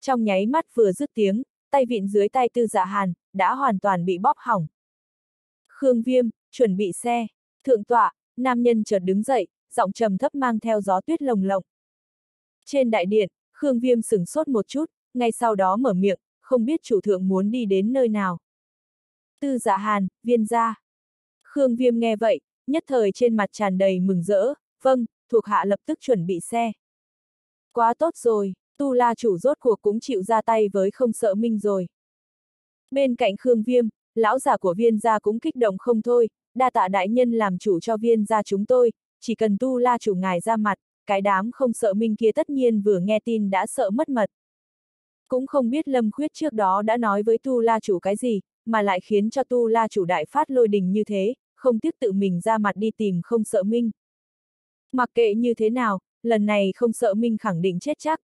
Trong nháy mắt vừa dứt tiếng, tay vịn dưới tay tư dạ hàn, đã hoàn toàn bị bóp hỏng. Khương Viêm, chuẩn bị xe. Thượng tọa, nam nhân chợt đứng dậy, giọng trầm thấp mang theo gió tuyết lồng lộng. Trên đại điện, Khương Viêm sửng sốt một chút, ngay sau đó mở miệng, không biết chủ thượng muốn đi đến nơi nào. Tư dạ hàn, viên gia. Khương Viêm nghe vậy, nhất thời trên mặt tràn đầy mừng rỡ, vâng, thuộc hạ lập tức chuẩn bị xe. Quá tốt rồi, Tu La chủ rốt cuộc cũng chịu ra tay với không sợ minh rồi. Bên cạnh Khương Viêm, lão già của viên gia cũng kích động không thôi, đa tạ đại nhân làm chủ cho viên gia chúng tôi, chỉ cần Tu La chủ ngài ra mặt, cái đám không sợ minh kia tất nhiên vừa nghe tin đã sợ mất mật. Cũng không biết Lâm Khuyết trước đó đã nói với Tu La chủ cái gì, mà lại khiến cho Tu La chủ đại phát lôi đình như thế, không tiếc tự mình ra mặt đi tìm không sợ minh. Mặc kệ như thế nào, lần này không sợ Minh khẳng định chết chắc.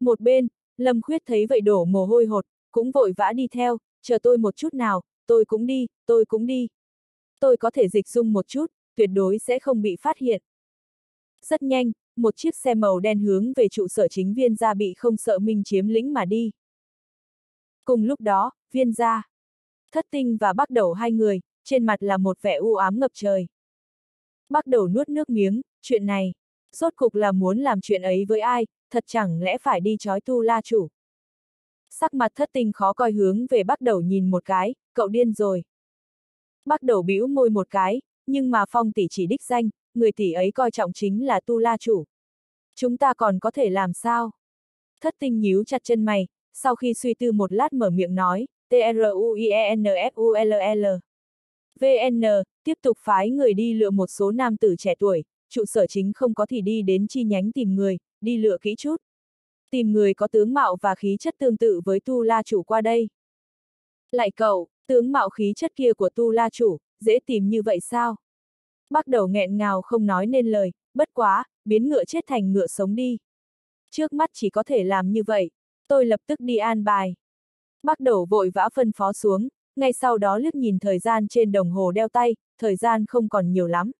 Một bên, Lâm Khuyết thấy vậy đổ mồ hôi hột, cũng vội vã đi theo, chờ tôi một chút nào, tôi cũng đi, tôi cũng đi. Tôi có thể dịch dung một chút, tuyệt đối sẽ không bị phát hiện. Rất nhanh, một chiếc xe màu đen hướng về trụ sở chính viên gia bị không sợ Minh chiếm lĩnh mà đi. Cùng lúc đó, viên gia, thất tinh và bắt đầu hai người, trên mặt là một vẻ u ám ngập trời. Bắt đầu nuốt nước miếng, chuyện này, rốt cục là muốn làm chuyện ấy với ai, thật chẳng lẽ phải đi chói tu la chủ. Sắc mặt thất tinh khó coi hướng về bắt đầu nhìn một cái, cậu điên rồi. Bắt đầu bĩu môi một cái, nhưng mà phong tỷ chỉ đích danh, người tỷ ấy coi trọng chính là tu la chủ. Chúng ta còn có thể làm sao? Thất tinh nhíu chặt chân mày, sau khi suy tư một lát mở miệng nói, T-R-U-I-E-N-F-U-L-L. VN, tiếp tục phái người đi lựa một số nam tử trẻ tuổi, trụ sở chính không có thì đi đến chi nhánh tìm người, đi lựa kỹ chút. Tìm người có tướng mạo và khí chất tương tự với Tu La chủ qua đây. Lại cậu, tướng mạo khí chất kia của Tu La chủ, dễ tìm như vậy sao? Bắt đầu nghẹn ngào không nói nên lời, bất quá, biến ngựa chết thành ngựa sống đi. Trước mắt chỉ có thể làm như vậy, tôi lập tức đi an bài. Bắt đầu vội vã phân phó xuống, ngay sau đó liếc nhìn thời gian trên đồng hồ đeo tay, thời gian không còn nhiều lắm.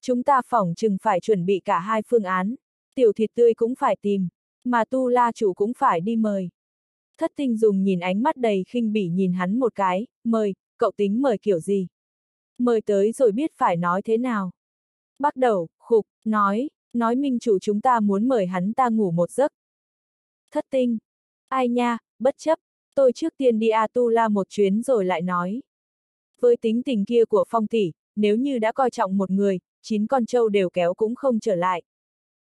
Chúng ta phỏng chừng phải chuẩn bị cả hai phương án, tiểu thịt tươi cũng phải tìm, mà tu la chủ cũng phải đi mời. Thất tinh dùng nhìn ánh mắt đầy khinh bỉ nhìn hắn một cái, mời, cậu tính mời kiểu gì? Mời tới rồi biết phải nói thế nào. Bắt đầu, khục, nói, nói minh chủ chúng ta muốn mời hắn ta ngủ một giấc. Thất tinh. Ai nha, bất chấp, tôi trước tiên đi Atula một chuyến rồi lại nói. Với tính tình kia của phong tỷ, nếu như đã coi trọng một người, chín con trâu đều kéo cũng không trở lại.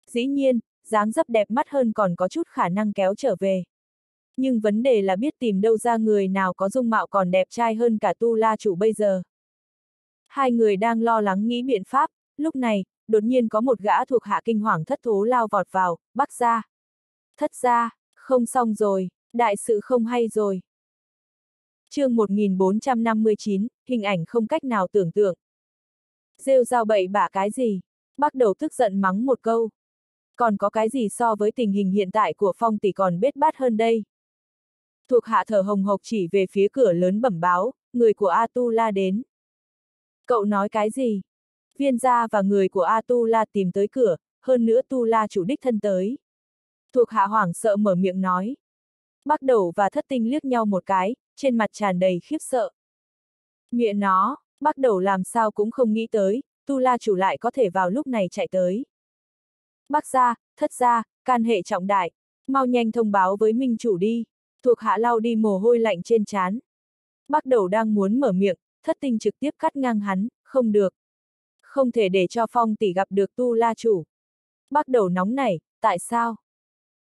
Dĩ nhiên, dáng dấp đẹp mắt hơn còn có chút khả năng kéo trở về. Nhưng vấn đề là biết tìm đâu ra người nào có dung mạo còn đẹp trai hơn cả tu la chủ bây giờ. Hai người đang lo lắng nghĩ biện pháp, lúc này, đột nhiên có một gã thuộc hạ kinh hoàng thất thố lao vọt vào, bắt ra. Thất ra, không xong rồi, đại sự không hay rồi. chương 1459, hình ảnh không cách nào tưởng tượng. Rêu rao bậy bạ cái gì? Bắt đầu tức giận mắng một câu. Còn có cái gì so với tình hình hiện tại của phong tỷ còn bết bát hơn đây? Thuộc hạ thở hồng hộc chỉ về phía cửa lớn bẩm báo, người của Atula đến. Cậu nói cái gì? Viên gia và người của Atula tìm tới cửa, hơn nữa Tu La chủ đích thân tới. Thuộc hạ hoảng sợ mở miệng nói. Bắt đầu và thất tinh liếc nhau một cái, trên mặt tràn đầy khiếp sợ. Miệng nó, bắt đầu làm sao cũng không nghĩ tới, Tu La chủ lại có thể vào lúc này chạy tới. Bác gia, thất gia, can hệ trọng đại, mau nhanh thông báo với minh chủ đi. Thuộc hạ lau đi mồ hôi lạnh trên trán. Bắt đầu đang muốn mở miệng, thất tinh trực tiếp cắt ngang hắn, không được. Không thể để cho phong tỷ gặp được tu la chủ. Bắt đầu nóng nảy, tại sao?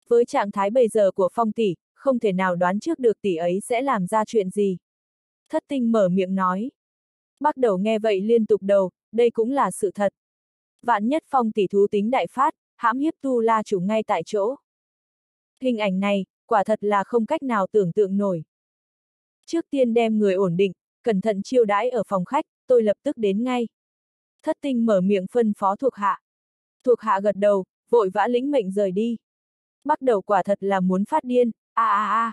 Với trạng thái bây giờ của phong tỷ, không thể nào đoán trước được tỷ ấy sẽ làm ra chuyện gì. Thất tinh mở miệng nói. Bắt đầu nghe vậy liên tục đầu, đây cũng là sự thật. Vạn nhất phong tỷ thú tính đại phát, hãm hiếp tu la chủ ngay tại chỗ. Hình ảnh này, quả thật là không cách nào tưởng tượng nổi. Trước tiên đem người ổn định, cẩn thận chiêu đãi ở phòng khách, tôi lập tức đến ngay. Thất tinh mở miệng phân phó thuộc hạ. Thuộc hạ gật đầu, vội vã lĩnh mệnh rời đi. Bắt đầu quả thật là muốn phát điên, a a a.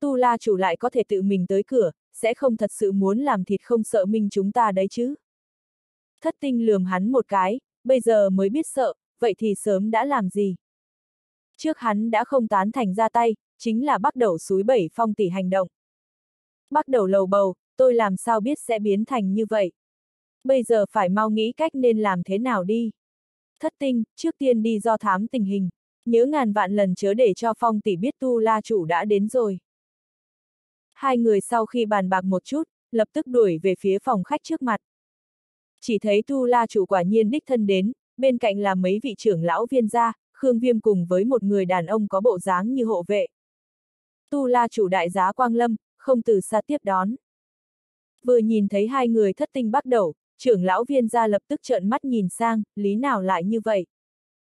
Tu la chủ lại có thể tự mình tới cửa, sẽ không thật sự muốn làm thịt không sợ minh chúng ta đấy chứ. Thất tinh lườm hắn một cái, bây giờ mới biết sợ, vậy thì sớm đã làm gì? Trước hắn đã không tán thành ra tay, chính là bắt đầu suối bảy phong tỷ hành động. Bắt đầu lầu bầu, tôi làm sao biết sẽ biến thành như vậy? Bây giờ phải mau nghĩ cách nên làm thế nào đi. Thất tinh, trước tiên đi do thám tình hình, nhớ ngàn vạn lần chớ để cho phong tỷ biết tu la chủ đã đến rồi. Hai người sau khi bàn bạc một chút, lập tức đuổi về phía phòng khách trước mặt. Chỉ thấy tu la chủ quả nhiên đích thân đến, bên cạnh là mấy vị trưởng lão viên gia, Khương Viêm cùng với một người đàn ông có bộ dáng như hộ vệ. Tu la chủ đại giá Quang Lâm, không từ xa tiếp đón. Vừa nhìn thấy hai người thất tinh bắt đầu, trưởng lão viên gia lập tức trợn mắt nhìn sang, lý nào lại như vậy?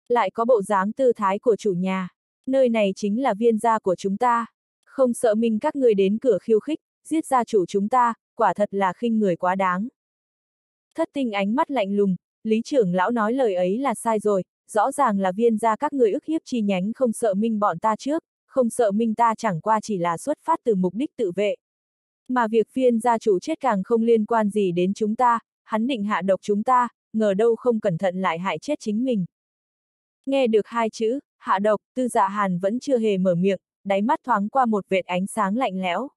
Lại có bộ dáng tư thái của chủ nhà. Nơi này chính là viên gia của chúng ta. Không sợ minh các người đến cửa khiêu khích, giết gia chủ chúng ta, quả thật là khinh người quá đáng. Thất tinh ánh mắt lạnh lùng, lý trưởng lão nói lời ấy là sai rồi, rõ ràng là viên gia các người ức hiếp chi nhánh không sợ minh bọn ta trước, không sợ minh ta chẳng qua chỉ là xuất phát từ mục đích tự vệ. Mà việc viên gia chủ chết càng không liên quan gì đến chúng ta, hắn định hạ độc chúng ta, ngờ đâu không cẩn thận lại hại chết chính mình. Nghe được hai chữ, hạ độc, tư dạ hàn vẫn chưa hề mở miệng, đáy mắt thoáng qua một vệt ánh sáng lạnh lẽo.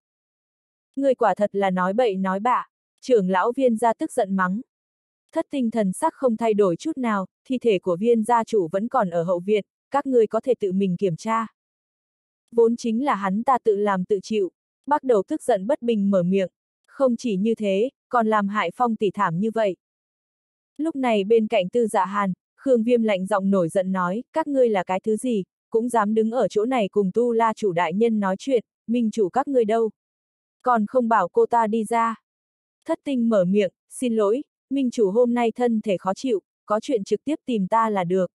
Người quả thật là nói bậy nói bạ, trưởng lão viên gia tức giận mắng. Thất tinh thần sắc không thay đổi chút nào, thi thể của viên gia chủ vẫn còn ở hậu viện, các ngươi có thể tự mình kiểm tra. Vốn chính là hắn ta tự làm tự chịu, bắt đầu tức giận bất bình mở miệng. Không chỉ như thế, còn làm hại phong tỷ thảm như vậy. Lúc này bên cạnh tư dạ hàn, Khương Viêm lạnh giọng nổi giận nói, các ngươi là cái thứ gì, cũng dám đứng ở chỗ này cùng tu la chủ đại nhân nói chuyện, minh chủ các ngươi đâu. Còn không bảo cô ta đi ra. Thất tinh mở miệng, xin lỗi, minh chủ hôm nay thân thể khó chịu, có chuyện trực tiếp tìm ta là được.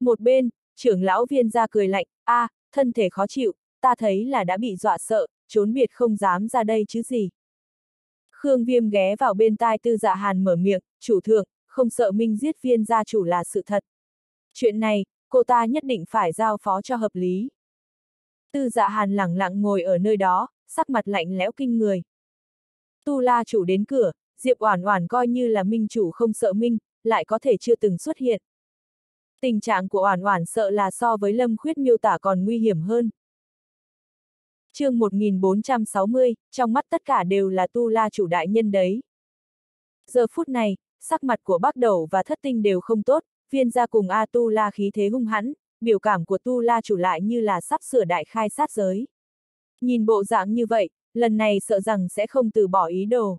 Một bên, trưởng lão viên ra cười lạnh, a, à, thân thể khó chịu, ta thấy là đã bị dọa sợ, trốn biệt không dám ra đây chứ gì. Khương Viêm ghé vào bên tai tư dạ hàn mở miệng, chủ thượng, không sợ minh giết viên gia chủ là sự thật. Chuyện này, cô ta nhất định phải giao phó cho hợp lý. Tư dạ hàn lẳng lặng ngồi ở nơi đó, sắc mặt lạnh lẽo kinh người. Tu la chủ đến cửa, Diệp Oản Oản coi như là minh chủ không sợ minh, lại có thể chưa từng xuất hiện. Tình trạng của Oản Oản sợ là so với Lâm Khuyết miêu tả còn nguy hiểm hơn. Chương 1460, trong mắt tất cả đều là tu la chủ đại nhân đấy. Giờ phút này, sắc mặt của Bắc Đầu và Thất Tinh đều không tốt, viên gia cùng A tu la khí thế hung hãn, biểu cảm của tu la chủ lại như là sắp sửa đại khai sát giới. Nhìn bộ dạng như vậy, lần này sợ rằng sẽ không từ bỏ ý đồ.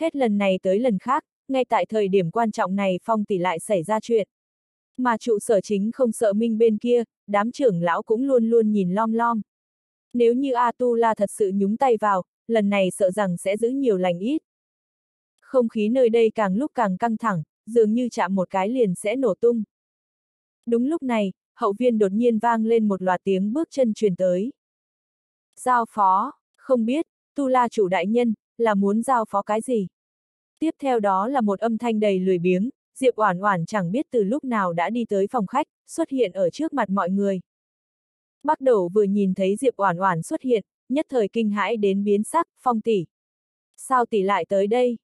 Hết lần này tới lần khác, ngay tại thời điểm quan trọng này phong tỷ lại xảy ra chuyện. Mà trụ sở chính không sợ minh bên kia, đám trưởng lão cũng luôn luôn nhìn lom lom. Nếu như A Tu La thật sự nhúng tay vào, lần này sợ rằng sẽ giữ nhiều lành ít. Không khí nơi đây càng lúc càng căng thẳng, dường như chạm một cái liền sẽ nổ tung. Đúng lúc này, hậu viên đột nhiên vang lên một loạt tiếng bước chân truyền tới. Giao phó, không biết, Tu La chủ đại nhân, là muốn giao phó cái gì? Tiếp theo đó là một âm thanh đầy lười biếng, Diệp Oản Oản chẳng biết từ lúc nào đã đi tới phòng khách, xuất hiện ở trước mặt mọi người. bắt Đầu vừa nhìn thấy Diệp Oản Oản xuất hiện, nhất thời kinh hãi đến biến sắc, "Phong tỷ, sao tỷ lại tới đây?"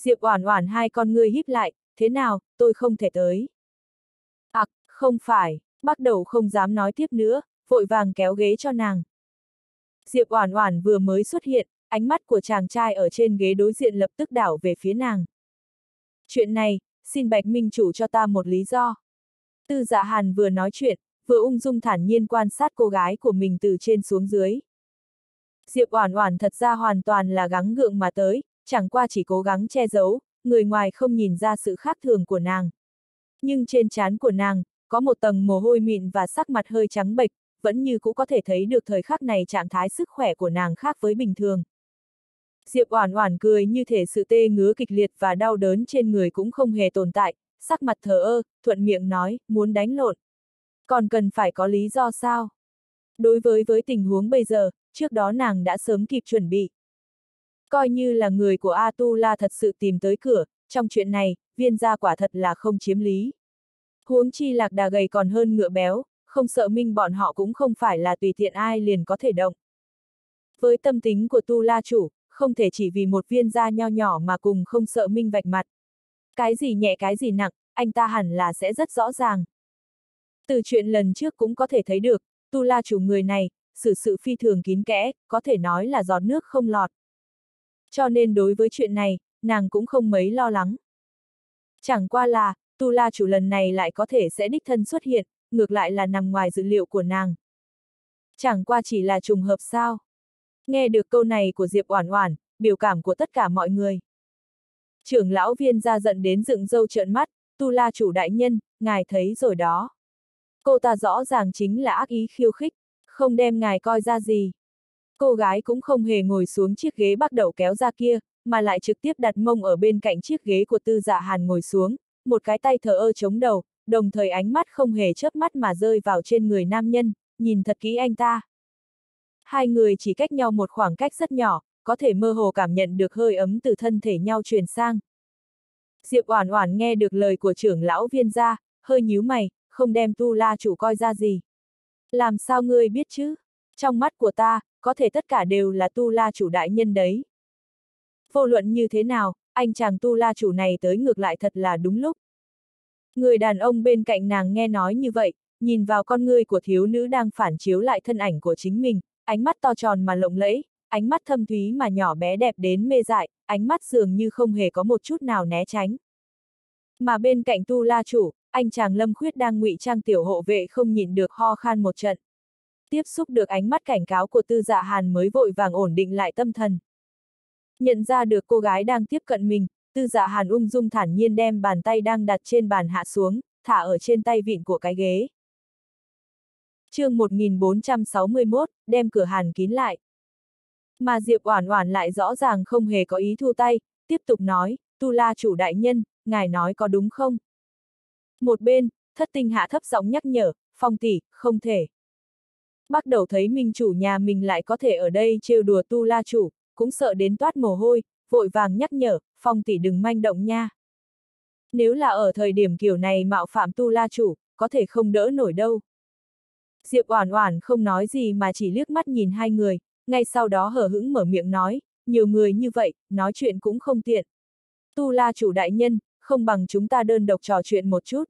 Diệp Oản Oản hai con ngươi híp lại, "Thế nào, tôi không thể tới." "À, không phải." Bắt Đầu không dám nói tiếp nữa, vội vàng kéo ghế cho nàng. Diệp Oản Oản vừa mới xuất hiện, ánh mắt của chàng trai ở trên ghế đối diện lập tức đảo về phía nàng. Chuyện này, xin Bạch Minh chủ cho ta một lý do. Tư dạ hàn vừa nói chuyện, vừa ung dung thản nhiên quan sát cô gái của mình từ trên xuống dưới. Diệp Oản Oản thật ra hoàn toàn là gắng gượng mà tới, chẳng qua chỉ cố gắng che giấu, người ngoài không nhìn ra sự khác thường của nàng. Nhưng trên trán của nàng, có một tầng mồ hôi mịn và sắc mặt hơi trắng bệch, vẫn như cũng có thể thấy được thời khắc này trạng thái sức khỏe của nàng khác với bình thường. Diệp Oản Oản cười như thể sự tê ngứa kịch liệt và đau đớn trên người cũng không hề tồn tại, sắc mặt thờ ơ, thuận miệng nói, muốn đánh lộn. Còn cần phải có lý do sao? Đối với với tình huống bây giờ, trước đó nàng đã sớm kịp chuẩn bị. Coi như là người của A Tu La thật sự tìm tới cửa, trong chuyện này, viên gia quả thật là không chiếm lý. Huống chi lạc đà gầy còn hơn ngựa béo, không sợ minh bọn họ cũng không phải là tùy tiện ai liền có thể động. Với tâm tính của Tu La chủ, không thể chỉ vì một viên da nho nhỏ mà cùng không sợ minh vạch mặt. Cái gì nhẹ cái gì nặng, anh ta hẳn là sẽ rất rõ ràng. Từ chuyện lần trước cũng có thể thấy được, tu la chủ người này, xử sự phi thường kín kẽ, có thể nói là giọt nước không lọt. Cho nên đối với chuyện này, nàng cũng không mấy lo lắng. Chẳng qua là, tu la chủ lần này lại có thể sẽ đích thân xuất hiện, ngược lại là nằm ngoài dự liệu của nàng. Chẳng qua chỉ là trùng hợp sao. Nghe được câu này của Diệp Oản Oản, biểu cảm của tất cả mọi người. Trưởng lão viên ra giận đến dựng râu trợn mắt, tu la chủ đại nhân, ngài thấy rồi đó. Cô ta rõ ràng chính là ác ý khiêu khích, không đem ngài coi ra gì. Cô gái cũng không hề ngồi xuống chiếc ghế bắt đầu kéo ra kia, mà lại trực tiếp đặt mông ở bên cạnh chiếc ghế của tư dạ hàn ngồi xuống, một cái tay thờ ơ chống đầu, đồng thời ánh mắt không hề chớp mắt mà rơi vào trên người nam nhân, nhìn thật kỹ anh ta. Hai người chỉ cách nhau một khoảng cách rất nhỏ, có thể mơ hồ cảm nhận được hơi ấm từ thân thể nhau truyền sang. Diệp Oản Oản nghe được lời của trưởng lão viên gia, hơi nhíu mày, không đem tu la chủ coi ra gì. Làm sao ngươi biết chứ? Trong mắt của ta, có thể tất cả đều là tu la chủ đại nhân đấy. Vô luận như thế nào, anh chàng tu la chủ này tới ngược lại thật là đúng lúc. Người đàn ông bên cạnh nàng nghe nói như vậy, nhìn vào con ngươi của thiếu nữ đang phản chiếu lại thân ảnh của chính mình, ánh mắt to tròn mà lộng lẫy, ánh mắt thâm thúy mà nhỏ bé đẹp đến mê dại, ánh mắt dường như không hề có một chút nào né tránh. Mà bên cạnh tu la chủ, anh chàng lâm khuyết đang ngụy trang tiểu hộ vệ không nhịn được ho khan một trận. Tiếp xúc được ánh mắt cảnh cáo của tư dạ hàn mới vội vàng ổn định lại tâm thần. Nhận ra được cô gái đang tiếp cận mình, tư dạ hàn ung dung thản nhiên đem bàn tay đang đặt trên bàn hạ xuống, thả ở trên tay vịn của cái ghế. chương 1461, đem cửa hàn kín lại. Mà Diệp Oản Oản lại rõ ràng không hề có ý thu tay, tiếp tục nói, Tu La chủ đại nhân, ngài nói có đúng không? Một bên, thất tinh hạ thấp giọng nhắc nhở, phong tỷ, không thể. Bắt đầu thấy mình chủ nhà mình lại có thể ở đây trêu đùa Tu La chủ, cũng sợ đến toát mồ hôi, vội vàng nhắc nhở, phong tỷ đừng manh động nha. Nếu là ở thời điểm kiểu này mạo phạm Tu La chủ, có thể không đỡ nổi đâu. Diệp Oản Oản không nói gì mà chỉ liếc mắt nhìn hai người, ngay sau đó hờ hững mở miệng nói, nhiều người như vậy, nói chuyện cũng không tiện. Tu La chủ đại nhân, không bằng chúng ta đơn độc trò chuyện một chút.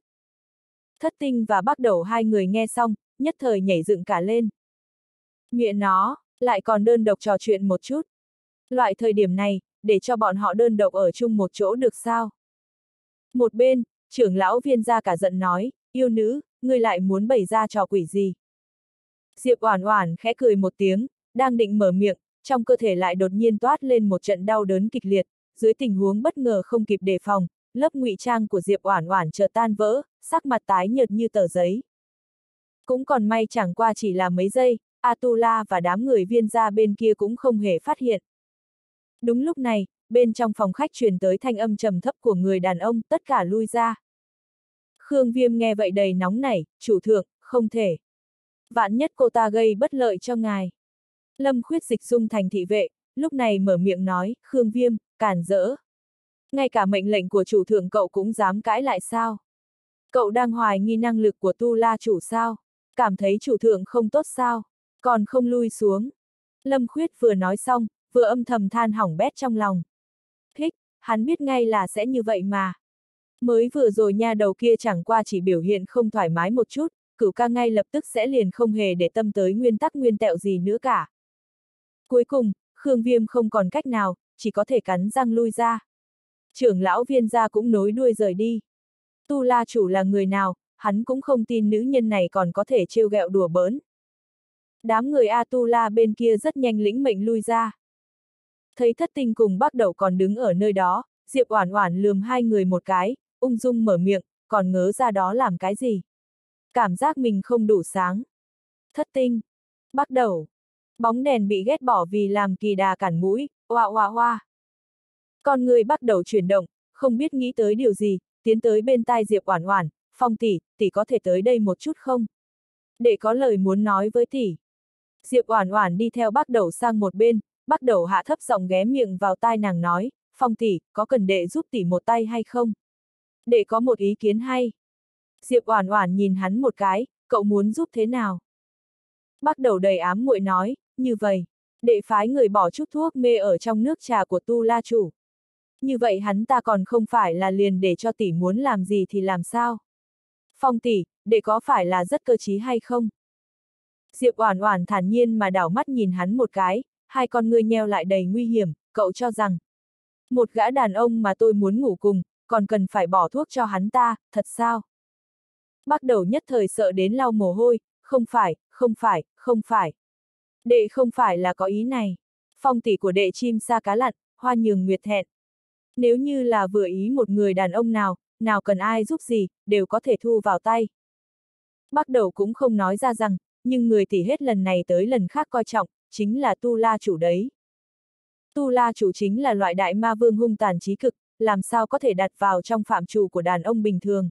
Thất tinh và bắt đầu hai người nghe xong, nhất thời nhảy dựng cả lên. Miệng nó, lại còn đơn độc trò chuyện một chút. Loại thời điểm này, để cho bọn họ đơn độc ở chung một chỗ được sao? Một bên, trưởng lão viên ra cả giận nói, yêu nữ, ngươi lại muốn bày ra trò quỷ gì? Diệp Oản Oản khẽ cười một tiếng, đang định mở miệng, trong cơ thể lại đột nhiên toát lên một trận đau đớn kịch liệt, dưới tình huống bất ngờ không kịp đề phòng, lớp ngụy trang của Diệp Oản Oản chợt tan vỡ, sắc mặt tái nhợt như tờ giấy. Cũng còn may chẳng qua chỉ là mấy giây, Atula và đám người viên gia bên kia cũng không hề phát hiện. Đúng lúc này, bên trong phòng khách truyền tới thanh âm trầm thấp của người đàn ông, tất cả lui ra. Khương Viêm nghe vậy đầy nóng nảy, chủ thượng, không thể. Vạn nhất cô ta gây bất lợi cho ngài. Lâm khuyết dịch dung thành thị vệ, lúc này mở miệng nói, Khương Viêm, cản rỡ. Ngay cả mệnh lệnh của chủ thượng cậu cũng dám cãi lại sao? Cậu đang hoài nghi năng lực của tu la chủ sao? Cảm thấy chủ thượng không tốt sao? Còn không lui xuống. Lâm khuyết vừa nói xong, vừa âm thầm than hỏng bét trong lòng. Thích, hắn biết ngay là sẽ như vậy mà. Mới vừa rồi nha đầu kia chẳng qua chỉ biểu hiện không thoải mái một chút, cửu ca ngay lập tức sẽ liền không hề để tâm tới nguyên tắc nguyên tẹo gì nữa cả. Cuối cùng, Khương Viêm không còn cách nào, chỉ có thể cắn răng lui ra. Trưởng lão viên gia cũng nối đuôi rời đi. Tu la chủ là người nào, hắn cũng không tin nữ nhân này còn có thể trêu ghẹo đùa bỡn. Đám người A Tu La bên kia rất nhanh lĩnh mệnh lui ra. Thấy thất tinh cùng bắt đầu còn đứng ở nơi đó, Diệp Oản Oản lườm hai người một cái, ung dung mở miệng, còn ngớ ra đó làm cái gì. Cảm giác mình không đủ sáng. Thất tinh. Bắt đầu. Bóng đèn bị ghét bỏ vì làm kỳ đà cản mũi, oa oa oa. Con người bắt đầu chuyển động, không biết nghĩ tới điều gì, tiến tới bên tai Diệp Oản Oản, "Phong tỷ, tỷ có thể tới đây một chút không?" Để có lời muốn nói với tỷ. Diệp Oản Oản đi theo bắt đầu sang một bên, bắt đầu hạ thấp giọng ghé miệng vào tai nàng nói, "Phong tỷ, có cần đệ giúp tỷ một tay hay không?" để có một ý kiến hay. Diệp Oản Oản nhìn hắn một cái, "Cậu muốn giúp thế nào?" Bắt đầu đầy ám muội nói, "Như vậy, đệ phái người bỏ chút thuốc mê ở trong nước trà của Tu La chủ." Như vậy hắn ta còn không phải là liền để cho tỷ muốn làm gì thì làm sao? Phong tỷ, đệ có phải là rất cơ trí hay không? Diệp Oản Oản thản nhiên mà đảo mắt nhìn hắn một cái, hai con ngươi nheo lại đầy nguy hiểm, cậu cho rằng một gã đàn ông mà tôi muốn ngủ cùng, còn cần phải bỏ thuốc cho hắn ta, thật sao? Bắt đầu nhất thời sợ đến lau mồ hôi, không phải, không phải, không phải. Đệ không phải là có ý này. Phong tỷ của đệ chim sa cá lặn, hoa nhường nguyệt hẹn. Nếu như là vừa ý một người đàn ông nào, nào cần ai giúp gì, đều có thể thu vào tay. Bắt đầu cũng không nói ra rằng, nhưng người tỷ hết lần này tới lần khác coi trọng, chính là Tu La chủ đấy. Tu La chủ chính là loại đại ma vương hung tàn trí cực, làm sao có thể đặt vào trong phạm trù của đàn ông bình thường.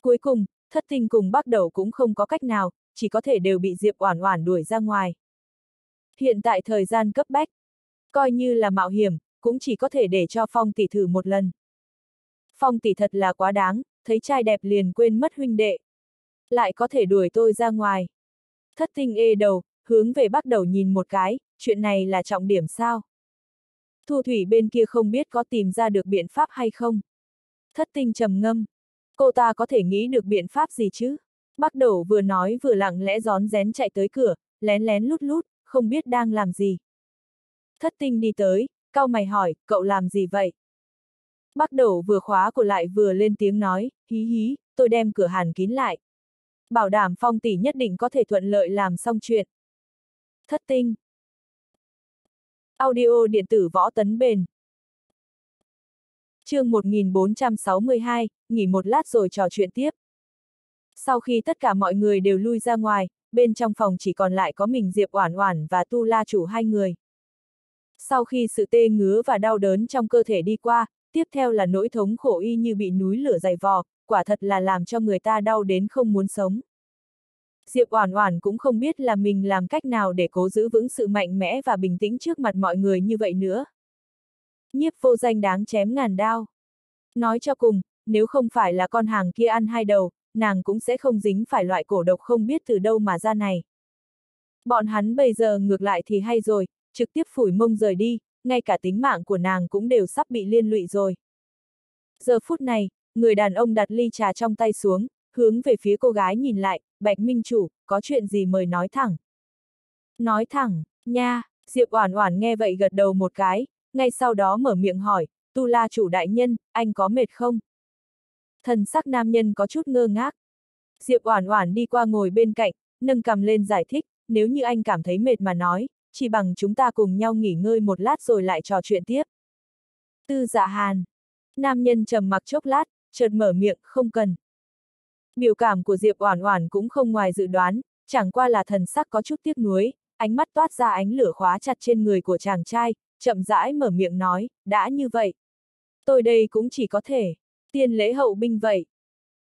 Cuối cùng, thất tinh cùng bắt đầu cũng không có cách nào, chỉ có thể đều bị Diệp Oản Oản đuổi ra ngoài. Hiện tại thời gian cấp bách, coi như là mạo hiểm, cũng chỉ có thể để cho Phong tỷ thử một lần. Phong tỷ thật là quá đáng, thấy trai đẹp liền quên mất huynh đệ. Lại có thể đuổi tôi ra ngoài. Thất tinh ê đầu, hướng về bắt đầu nhìn một cái, chuyện này là trọng điểm sao? Thu thủy bên kia không biết có tìm ra được biện pháp hay không? Thất tinh trầm ngâm. Cô ta có thể nghĩ được biện pháp gì chứ? Bắt đầu vừa nói vừa lặng lẽ gión rén chạy tới cửa, lén lén lút lút, không biết đang làm gì. Thất tinh đi tới, Cao mày hỏi, cậu làm gì vậy? Bắt đầu vừa khóa của lại vừa lên tiếng nói, hí hí, tôi đem cửa hàn kín lại. Bảo đảm phong tỷ nhất định có thể thuận lợi làm xong chuyện. Thất tinh. Audio điện tử võ tấn bền. chương 1462, nghỉ một lát rồi trò chuyện tiếp. Sau khi tất cả mọi người đều lui ra ngoài, bên trong phòng chỉ còn lại có mình Diệp Oản Oản và Tu La chủ hai người. Sau khi sự tê ngứa và đau đớn trong cơ thể đi qua, tiếp theo là nỗi thống khổ y như bị núi lửa dày vò, quả thật là làm cho người ta đau đến không muốn sống. Diệp Oản Oản cũng không biết là mình làm cách nào để cố giữ vững sự mạnh mẽ và bình tĩnh trước mặt mọi người như vậy nữa. Nhiếp vô danh đáng chém ngàn đao. Nói cho cùng, nếu không phải là con hàng kia ăn hai đầu, nàng cũng sẽ không dính phải loại cổ độc không biết từ đâu mà ra này. Bọn hắn bây giờ ngược lại thì hay rồi, trực tiếp phủi mông rời đi, ngay cả tính mạng của nàng cũng đều sắp bị liên lụy rồi. Giờ phút này, người đàn ông đặt ly trà trong tay xuống, hướng về phía cô gái nhìn lại, Bạch Minh Chủ, có chuyện gì mời nói thẳng. Nói thẳng, nha, Diệp Oản Oản nghe vậy gật đầu một cái, ngay sau đó mở miệng hỏi, Tu La chủ đại nhân, anh có mệt không? Thần sắc nam nhân có chút ngơ ngác. Diệp Oản Oản đi qua ngồi bên cạnh, nâng cầm lên giải thích, nếu như anh cảm thấy mệt mà nói, chỉ bằng chúng ta cùng nhau nghỉ ngơi một lát rồi lại trò chuyện tiếp. Tư Dạ Hàn. Nam nhân trầm mặc chốc lát, chợt mở miệng, không cần. Biểu cảm của Diệp Oản Oản cũng không ngoài dự đoán, chẳng qua là thần sắc có chút tiếc nuối, ánh mắt toát ra ánh lửa khóa chặt trên người của chàng trai, chậm rãi mở miệng nói, đã như vậy. Tôi đây cũng chỉ có thể, tiên lễ hậu binh vậy.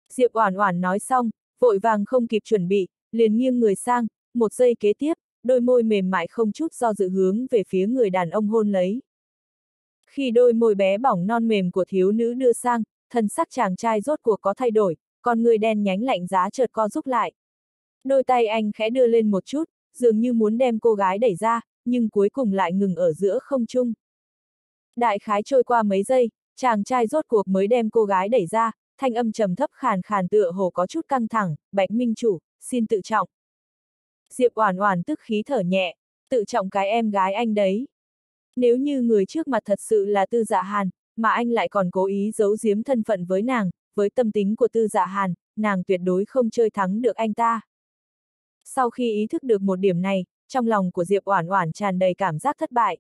Diệp Oản Oản nói xong, vội vàng không kịp chuẩn bị, liền nghiêng người sang, một giây kế tiếp, đôi môi mềm mại không chút do dự hướng về phía người đàn ông hôn lấy. Khi đôi môi bé bỏng non mềm của thiếu nữ đưa sang, thân sắc chàng trai rốt cuộc có thay đổi, con người đen nhánh lạnh giá chợt co rút lại. Đôi tay anh khẽ đưa lên một chút, dường như muốn đem cô gái đẩy ra, nhưng cuối cùng lại ngừng ở giữa không trung. Đại khái trôi qua mấy giây, chàng trai rốt cuộc mới đem cô gái đẩy ra, thanh âm trầm thấp khàn khàn tựa hồ có chút căng thẳng, bạch minh chủ, xin tự trọng. Diệp Oản Oản tức khí thở nhẹ, tự trọng cái em gái anh đấy. Nếu như người trước mặt thật sự là Tư Dạ Hàn, mà anh lại còn cố ý giấu giếm thân phận với nàng, với tâm tính của Tư Dạ Hàn, nàng tuyệt đối không chơi thắng được anh ta. Sau khi ý thức được một điểm này, trong lòng của Diệp Oản Oản tràn đầy cảm giác thất bại.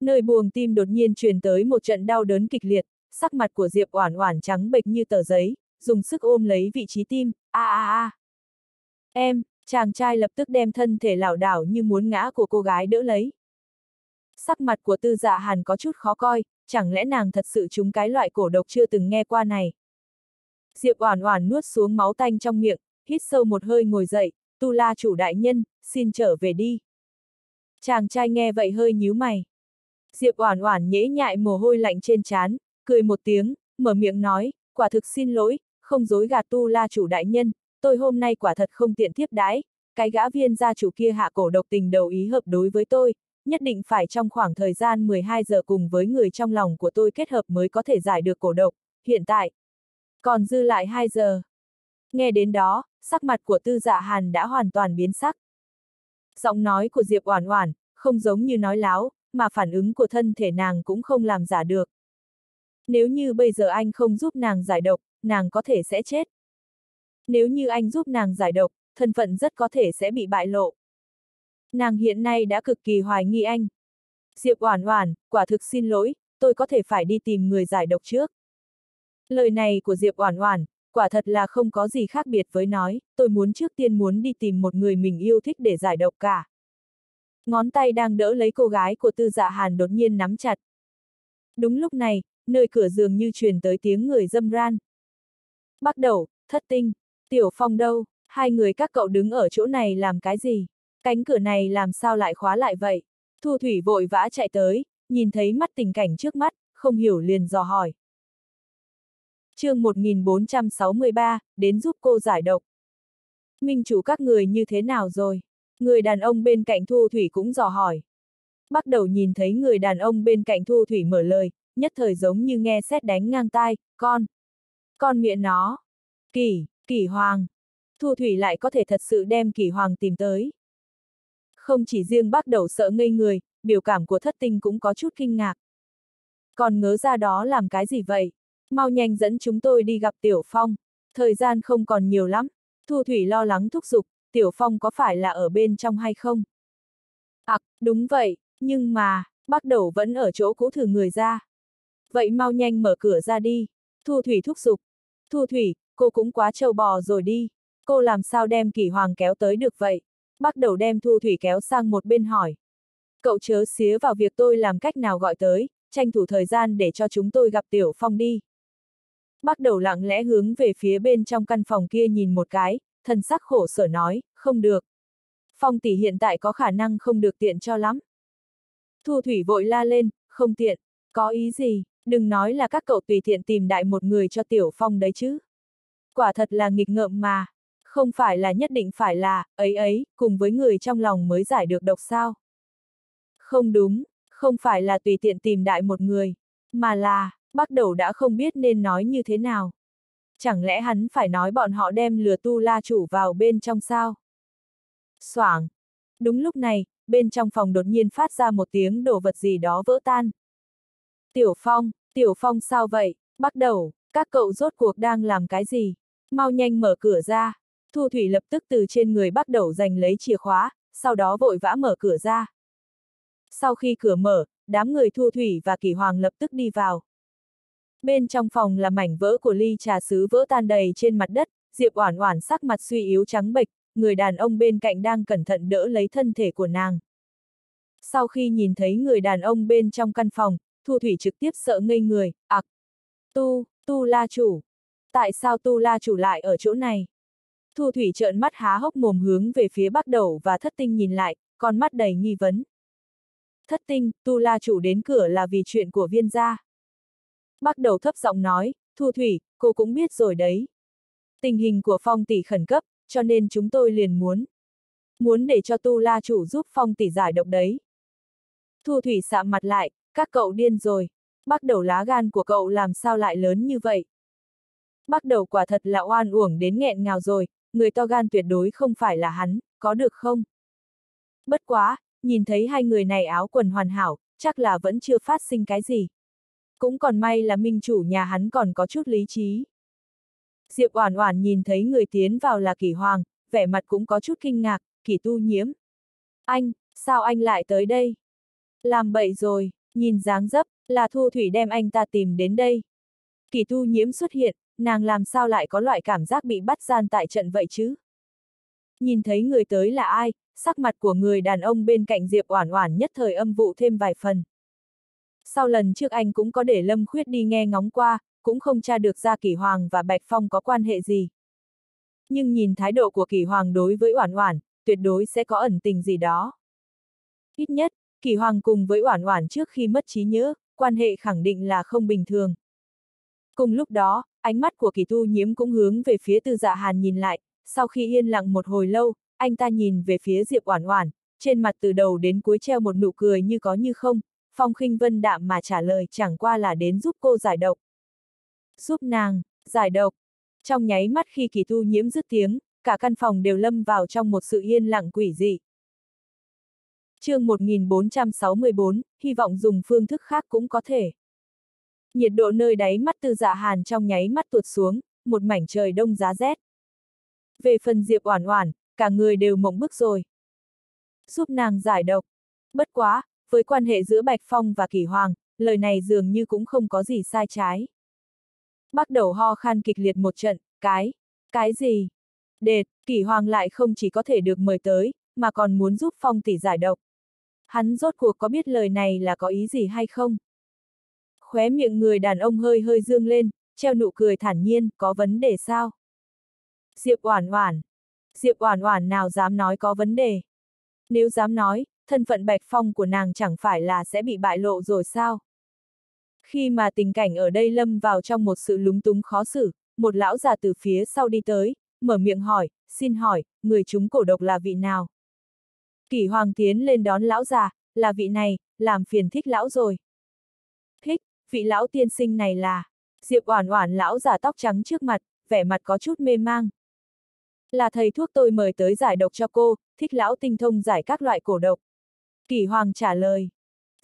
Nơi buồng tim đột nhiên truyền tới một trận đau đớn kịch liệt, sắc mặt của Diệp Oản Oản trắng bệch như tờ giấy, dùng sức ôm lấy vị trí tim, a a a. Em, chàng trai lập tức đem thân thể lảo đảo như muốn ngã của cô gái đỡ lấy. Sắc mặt của Tư Dạ Hàn có chút khó coi, chẳng lẽ nàng thật sự trúng cái loại cổ độc chưa từng nghe qua này. Diệp Oản Oản nuốt xuống máu tanh trong miệng, hít sâu một hơi ngồi dậy, Tu La chủ đại nhân, xin trở về đi. Chàng trai nghe vậy hơi nhíu mày. Diệp Oản Oản nhễ nhại mồ hôi lạnh trên trán, cười một tiếng, mở miệng nói, quả thực xin lỗi, không dối gạt Tu La chủ đại nhân, tôi hôm nay quả thật không tiện tiếp đãi, cái gã viên gia chủ kia hạ cổ độc tình đầu ý hợp đối với tôi, nhất định phải trong khoảng thời gian 12 giờ cùng với người trong lòng của tôi kết hợp mới có thể giải được cổ độc, hiện tại, còn dư lại 2 giờ. Nghe đến đó, sắc mặt của tư dạ hàn đã hoàn toàn biến sắc. Giọng nói của Diệp Oản Oản, không giống như nói láo, mà phản ứng của thân thể nàng cũng không làm giả được. Nếu như bây giờ anh không giúp nàng giải độc, nàng có thể sẽ chết. Nếu như anh giúp nàng giải độc, thân phận rất có thể sẽ bị bại lộ. Nàng hiện nay đã cực kỳ hoài nghi anh. Diệp Oản Oản, quả thực xin lỗi, tôi có thể phải đi tìm người giải độc trước. Lời này của Diệp Oản Oản, quả thật là không có gì khác biệt với nói, tôi muốn trước tiên muốn đi tìm một người mình yêu thích để giải độc cả. Ngón tay đang đỡ lấy cô gái của Tư Dạ Hàn đột nhiên nắm chặt. Đúng lúc này, nơi cửa giường như truyền tới tiếng người dâm ran. Bắt đầu, thất tinh, tiểu phong đâu, hai người các cậu đứng ở chỗ này làm cái gì? Cánh cửa này làm sao lại khóa lại vậy? Thu Thủy vội vã chạy tới, nhìn thấy mắt tình cảnh trước mắt, không hiểu liền dò hỏi. chương 1463, đến giúp cô giải độc. Minh chủ các người như thế nào rồi? Người đàn ông bên cạnh Thu Thủy cũng dò hỏi. Bắt đầu nhìn thấy người đàn ông bên cạnh Thu Thủy mở lời, nhất thời giống như nghe xét đánh ngang tai, con. Con miệng nó. Kỳ, kỳ hoàng. Thu Thủy lại có thể thật sự đem kỳ hoàng tìm tới. Không chỉ riêng bắt đầu sợ ngây người, biểu cảm của thất tinh cũng có chút kinh ngạc. Còn ngớ ra đó làm cái gì vậy? Mau nhanh dẫn chúng tôi đi gặp Tiểu Phong. Thời gian không còn nhiều lắm. Thu Thủy lo lắng thúc giục, Tiểu Phong có phải là ở bên trong hay không? À, đúng vậy, nhưng mà, bắt đầu vẫn ở chỗ cũ thử người ra. Vậy mau nhanh mở cửa ra đi. Thu Thủy thúc giục. Thu Thủy, cô cũng quá trâu bò rồi đi. Cô làm sao đem kỷ hoàng kéo tới được vậy? bắt đầu đem Thu Thủy kéo sang một bên hỏi. Cậu chớ xía vào việc tôi làm cách nào gọi tới, tranh thủ thời gian để cho chúng tôi gặp Tiểu Phong đi. Bắt đầu lặng lẽ hướng về phía bên trong căn phòng kia nhìn một cái, thần sắc khổ sở nói, không được. Phong tỷ hiện tại có khả năng không được tiện cho lắm. Thu Thủy vội la lên, không tiện, có ý gì, đừng nói là các cậu tùy tiện tìm đại một người cho Tiểu Phong đấy chứ. Quả thật là nghịch ngợm mà, không phải là nhất định phải là, ấy ấy, cùng với người trong lòng mới giải được độc sao. Không đúng, không phải là tùy tiện tìm đại một người, mà là, bắt đầu đã không biết nên nói như thế nào. Chẳng lẽ hắn phải nói bọn họ đem lừa tu la chủ vào bên trong sao? Soảng! Đúng lúc này, bên trong phòng đột nhiên phát ra một tiếng đồ vật gì đó vỡ tan. Tiểu Phong, Tiểu Phong sao vậy? Bắt đầu, các cậu rốt cuộc đang làm cái gì? Mau nhanh mở cửa ra. Thu Thủy lập tức từ trên người bắt đầu giành lấy chìa khóa, sau đó vội vã mở cửa ra. Sau khi cửa mở, đám người Thu Thủy và Kỳ Hoàng lập tức đi vào. Bên trong phòng là mảnh vỡ của ly trà sứ vỡ tan đầy trên mặt đất, Diệp Oản Oản sắc mặt suy yếu trắng bệch, người đàn ông bên cạnh đang cẩn thận đỡ lấy thân thể của nàng. Sau khi nhìn thấy người đàn ông bên trong căn phòng, Thu Thủy trực tiếp sợ ngây người, ạc. Tu, Tu La Chủ. Tại sao Tu La Chủ lại ở chỗ này? Thu Thủy trợn mắt há hốc mồm hướng về phía bắt đầu và thất tinh nhìn lại, con mắt đầy nghi vấn. Thất tinh, Tu La Chủ đến cửa là vì chuyện của viên gia. Bắt đầu thấp giọng nói, Thu Thủy, cô cũng biết rồi đấy. Tình hình của Phong tỷ khẩn cấp, cho nên chúng tôi liền muốn. Muốn để cho Tu La Chủ giúp Phong tỷ giải độc đấy. Thu Thủy sạm mặt lại, các cậu điên rồi. Bắt đầu lá gan của cậu làm sao lại lớn như vậy? Bắt đầu quả thật là oan uổng đến nghẹn ngào rồi, người to gan tuyệt đối không phải là hắn, có được không? Bất quá, nhìn thấy hai người này áo quần hoàn hảo, chắc là vẫn chưa phát sinh cái gì. Cũng còn may là minh chủ nhà hắn còn có chút lý trí. Diệp Oản Oản nhìn thấy người tiến vào là Kỷ Hoàng, vẻ mặt cũng có chút kinh ngạc, Kỷ Tu Nhiễm. Anh, sao anh lại tới đây? Làm bậy rồi, nhìn dáng dấp, là Thu Thủy đem anh ta tìm đến đây. Kỷ Tu Nhiễm xuất hiện, nàng làm sao lại có loại cảm giác bị bắt gian tại trận vậy chứ? Nhìn thấy người tới là ai, sắc mặt của người đàn ông bên cạnh Diệp Oản Oản nhất thời âm vụ thêm vài phần. Sau lần trước anh cũng có để Lâm Khuyết đi nghe ngóng qua, cũng không tra được ra Kỷ Hoàng và Bạch Phong có quan hệ gì. Nhưng nhìn thái độ của Kỷ Hoàng đối với Oản Oản, tuyệt đối sẽ có ẩn tình gì đó. Ít nhất, Kỷ Hoàng cùng với Oản Oản trước khi mất trí nhớ, quan hệ khẳng định là không bình thường. Cùng lúc đó, ánh mắt của Kỳ Tu Nhiễm cũng hướng về phía Tư Dạ Hàn nhìn lại, sau khi yên lặng một hồi lâu, anh ta nhìn về phía Diệp Oản Oản, trên mặt từ đầu đến cuối treo một nụ cười như có như không, Phong khinh vân đạm mà trả lời chẳng qua là đến giúp cô giải độc. Giúp nàng, giải độc. Trong nháy mắt khi kỳ tu nhiễm dứt tiếng, cả căn phòng đều lâm vào trong một sự yên lặng quỷ dị. chương 1464, hy vọng dùng phương thức khác cũng có thể. Nhiệt độ nơi đáy mắt tư dạ hàn trong nháy mắt tuột xuống, một mảnh trời đông giá rét. Về phần Diệp Oản Oản, cả người đều mộng bức rồi. Giúp nàng giải độc. Bất quá, với quan hệ giữa Bạch Phong và Kỳ Hoàng, lời này dường như cũng không có gì sai trái. Bắt đầu ho khan kịch liệt một trận, cái, cái gì? Đệt, Kỳ Hoàng lại không chỉ có thể được mời tới, mà còn muốn giúp Phong tỷ giải độc. Hắn rốt cuộc có biết lời này là có ý gì hay không? Khóe miệng người đàn ông hơi hơi dương lên, treo nụ cười thản nhiên, có vấn đề sao? Diệp Oản Oản. Diệp Oản Oản nào dám nói có vấn đề? Nếu dám nói, thân phận Bạch Phong của nàng chẳng phải là sẽ bị bại lộ rồi sao? Khi mà tình cảnh ở đây lâm vào trong một sự lúng túng khó xử, một lão già từ phía sau đi tới, mở miệng hỏi, xin hỏi, người chúng cổ độc là vị nào? Kỷ Hoàng tiến lên đón lão già, là vị này, làm phiền thích lão rồi. Thích, vị lão tiên sinh này là, Diệp Oản Oản lão già tóc trắng trước mặt, vẻ mặt có chút mê mang. Là thầy thuốc tôi mời tới giải độc cho cô, thích lão tinh thông giải các loại cổ độc. kỳ Hoàng trả lời.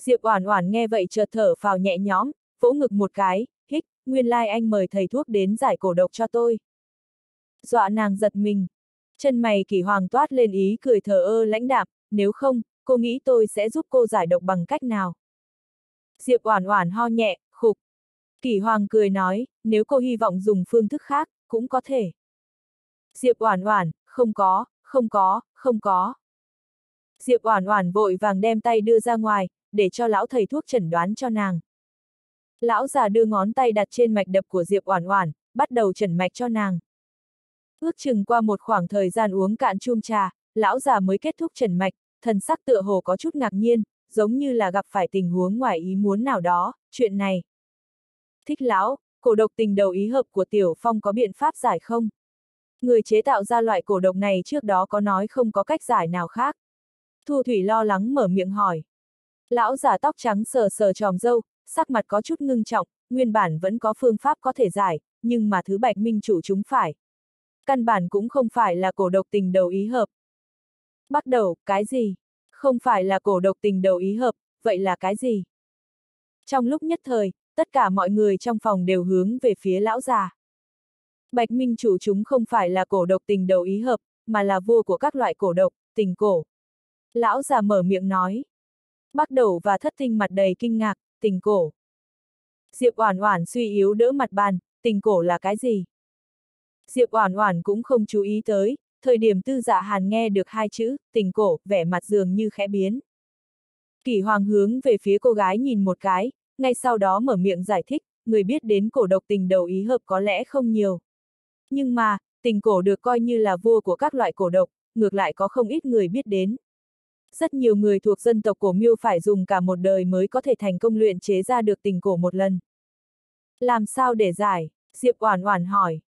Diệp Oản Oản nghe vậy chợt thở phào nhẹ nhõm, vỗ ngực một cái, hích, nguyên lai like anh mời thầy thuốc đến giải cổ độc cho tôi. Dọa nàng giật mình. Chân mày kỳ Hoàng toát lên ý cười thờ ơ lãnh đạm, nếu không, cô nghĩ tôi sẽ giúp cô giải độc bằng cách nào? Diệp Oản Oản ho nhẹ, khục. Kỷ Hoàng cười nói, nếu cô hy vọng dùng phương thức khác, cũng có thể. Diệp Oản Oản, không có, không có, không có. Diệp Oản Oản vội vàng đem tay đưa ra ngoài, để cho lão thầy thuốc chẩn đoán cho nàng. Lão già đưa ngón tay đặt trên mạch đập của Diệp Oản Oản, bắt đầu chẩn mạch cho nàng. Ước chừng qua một khoảng thời gian uống cạn chum trà, lão già mới kết thúc chẩn mạch, thần sắc tựa hồ có chút ngạc nhiên, giống như là gặp phải tình huống ngoài ý muốn nào đó, chuyện này. Thích lão, cổ độc tình đầu ý hợp của Tiểu Phong có biện pháp giải không? Người chế tạo ra loại cổ độc này trước đó có nói không có cách giải nào khác. Thu Thủy lo lắng mở miệng hỏi. Lão giả tóc trắng sờ sờ tròm dâu, sắc mặt có chút ngưng trọng, nguyên bản vẫn có phương pháp có thể giải, nhưng mà thứ bạch minh chủ chúng phải. Căn bản cũng không phải là cổ độc tình đầu ý hợp. Bắt đầu, cái gì? Không phải là cổ độc tình đầu ý hợp, vậy là cái gì? Trong lúc nhất thời, tất cả mọi người trong phòng đều hướng về phía lão già. Bạch Minh chủ chúng không phải là cổ độc tình đầu ý hợp, mà là vua của các loại cổ độc, tình cổ. Lão già mở miệng nói. Bắt đầu và thất tinh mặt đầy kinh ngạc, tình cổ. Diệp Oản Oản suy yếu đỡ mặt bàn, tình cổ là cái gì? Diệp Oản Oản cũng không chú ý tới, thời điểm Tư Dạ Hàn nghe được hai chữ, tình cổ, vẻ mặt dường như khẽ biến. Kỷ Hoàng hướng về phía cô gái nhìn một cái, ngay sau đó mở miệng giải thích, người biết đến cổ độc tình đầu ý hợp có lẽ không nhiều. Nhưng mà, tình cổ được coi như là vua của các loại cổ độc, ngược lại có không ít người biết đến. Rất nhiều người thuộc dân tộc cổ miêu phải dùng cả một đời mới có thể thành công luyện chế ra được tình cổ một lần. Làm sao để giải? Diệp Oản Oản hỏi.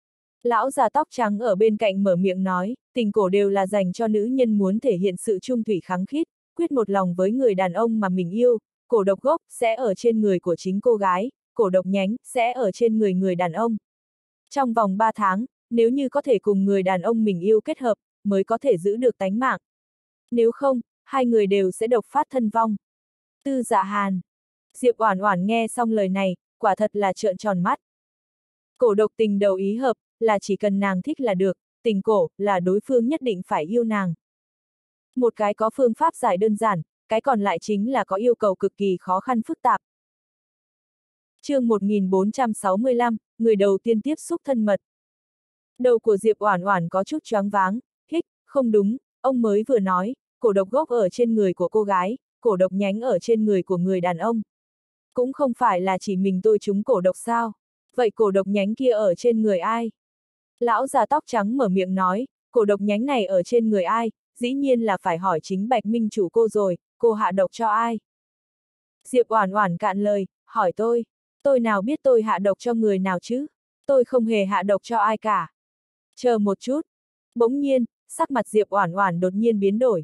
Lão già tóc trắng ở bên cạnh mở miệng nói, tình cổ đều là dành cho nữ nhân muốn thể hiện sự trung thủy kháng khít, quyết một lòng với người đàn ông mà mình yêu, cổ độc gốc sẽ ở trên người của chính cô gái, cổ độc nhánh sẽ ở trên người người đàn ông. Trong vòng 3 tháng, nếu như có thể cùng người đàn ông mình yêu kết hợp, mới có thể giữ được tánh mạng. Nếu không, hai người đều sẽ độc phát thân vong. Tư dạ hàn. Diệp Oản Oản nghe xong lời này, quả thật là trợn tròn mắt. Cổ độc tình đầu ý hợp, là chỉ cần nàng thích là được, tình cổ, là đối phương nhất định phải yêu nàng. Một cái có phương pháp giải đơn giản, cái còn lại chính là có yêu cầu cực kỳ khó khăn phức tạp. chương 1465, người đầu tiên tiếp xúc thân mật. Đầu của Diệp Oản Oản có chút choáng váng, hích, không đúng, ông mới vừa nói, cổ độc gốc ở trên người của cô gái, cổ độc nhánh ở trên người của người đàn ông. Cũng không phải là chỉ mình tôi chúng cổ độc sao, vậy cổ độc nhánh kia ở trên người ai? Lão già tóc trắng mở miệng nói, cổ độc nhánh này ở trên người ai, dĩ nhiên là phải hỏi chính Bạch Minh chủ cô rồi, cô hạ độc cho ai? Diệp Oản Oản cạn lời, hỏi tôi, tôi nào biết tôi hạ độc cho người nào chứ? Tôi không hề hạ độc cho ai cả. Chờ một chút. Bỗng nhiên, sắc mặt Diệp Oản Oản đột nhiên biến đổi.